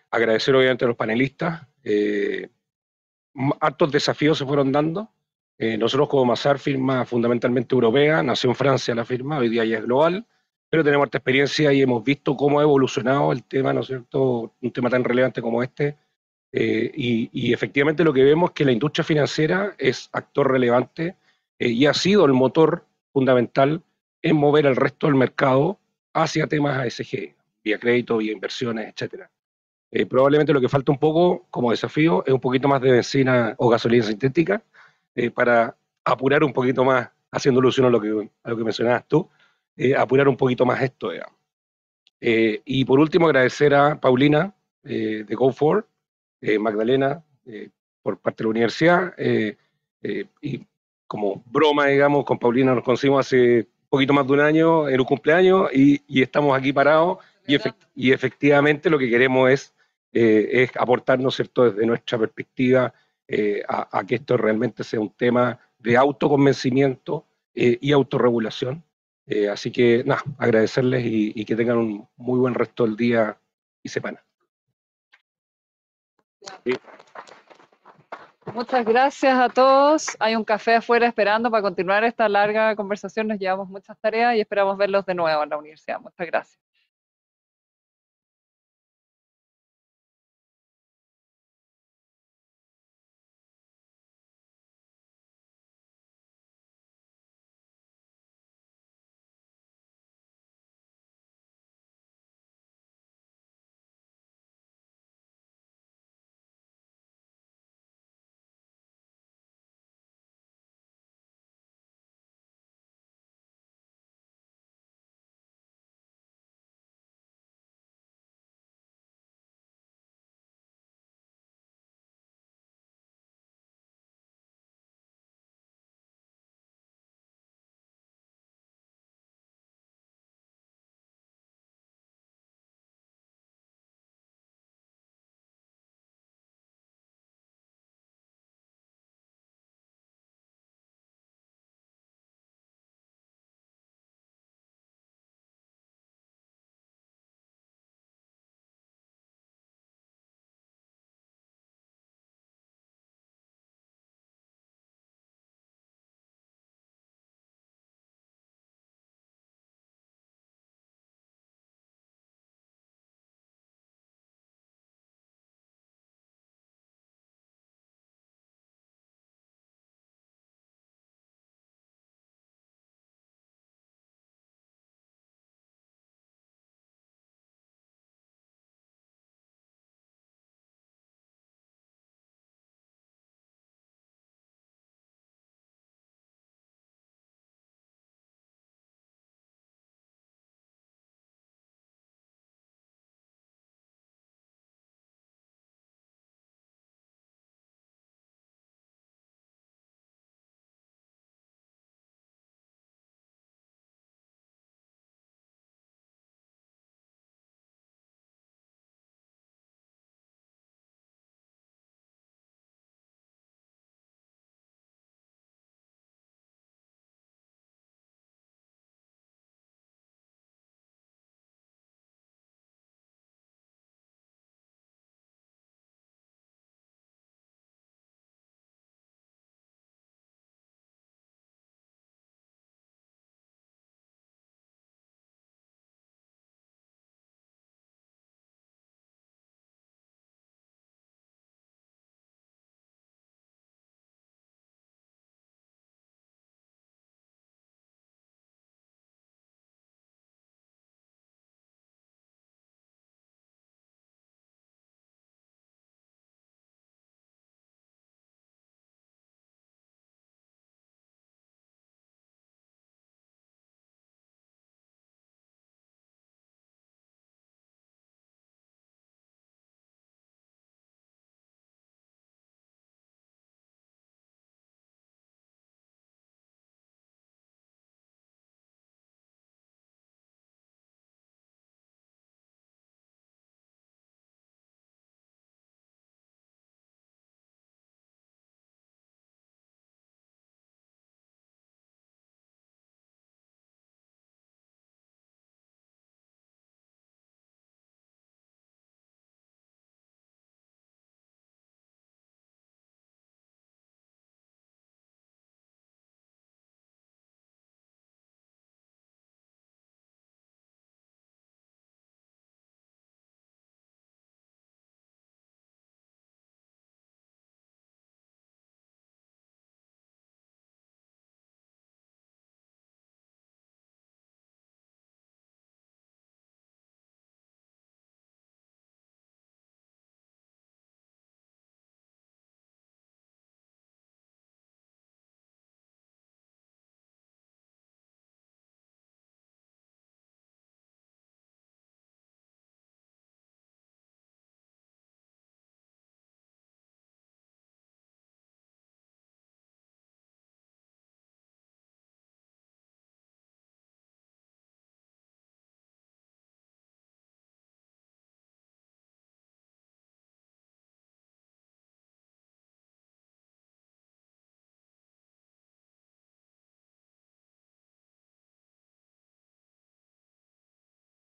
agradecer, obviamente, a los panelistas hartos desafíos se fueron dando. Eh, nosotros como Mazar, firma fundamentalmente europea, nació en Francia la firma, hoy día ya es global, pero tenemos harta experiencia y hemos visto cómo ha evolucionado el tema, ¿no es cierto?, un tema tan relevante como este. Eh, y, efectivamente lo que vemos es que la industria financiera es actor relevante eh, y ha sido el motor fundamental en mover al resto del mercado hacia temas ASG, vía crédito, vía inversiones, etcétera. Eh, probablemente lo que falta un poco como desafío es un poquito más de benzina o gasolina sintética eh, para apurar un poquito más, haciendo alusión a lo que, a lo que mencionabas tú, eh, apurar un poquito más esto. y por último, agradecer a Paulina de Go4, Magdalena por parte de la universidad, y como broma, digamos, con Paulina nos conocimos hace poquito más de un año en un cumpleaños y, y estamos aquí parados y, y, efectivamente lo que queremos es eh, es aportarnos, ¿cierto?, desde nuestra perspectiva eh, a, que esto realmente sea un tema de autoconvencimiento eh, y autorregulación. así que, nada, agradecerles y, que tengan un muy buen resto del día y semana. Muchas gracias a todos. Hay un café afuera esperando para continuar esta larga conversación. Nos llevamos muchas tareas y esperamos verlos de nuevo en la universidad. Muchas gracias.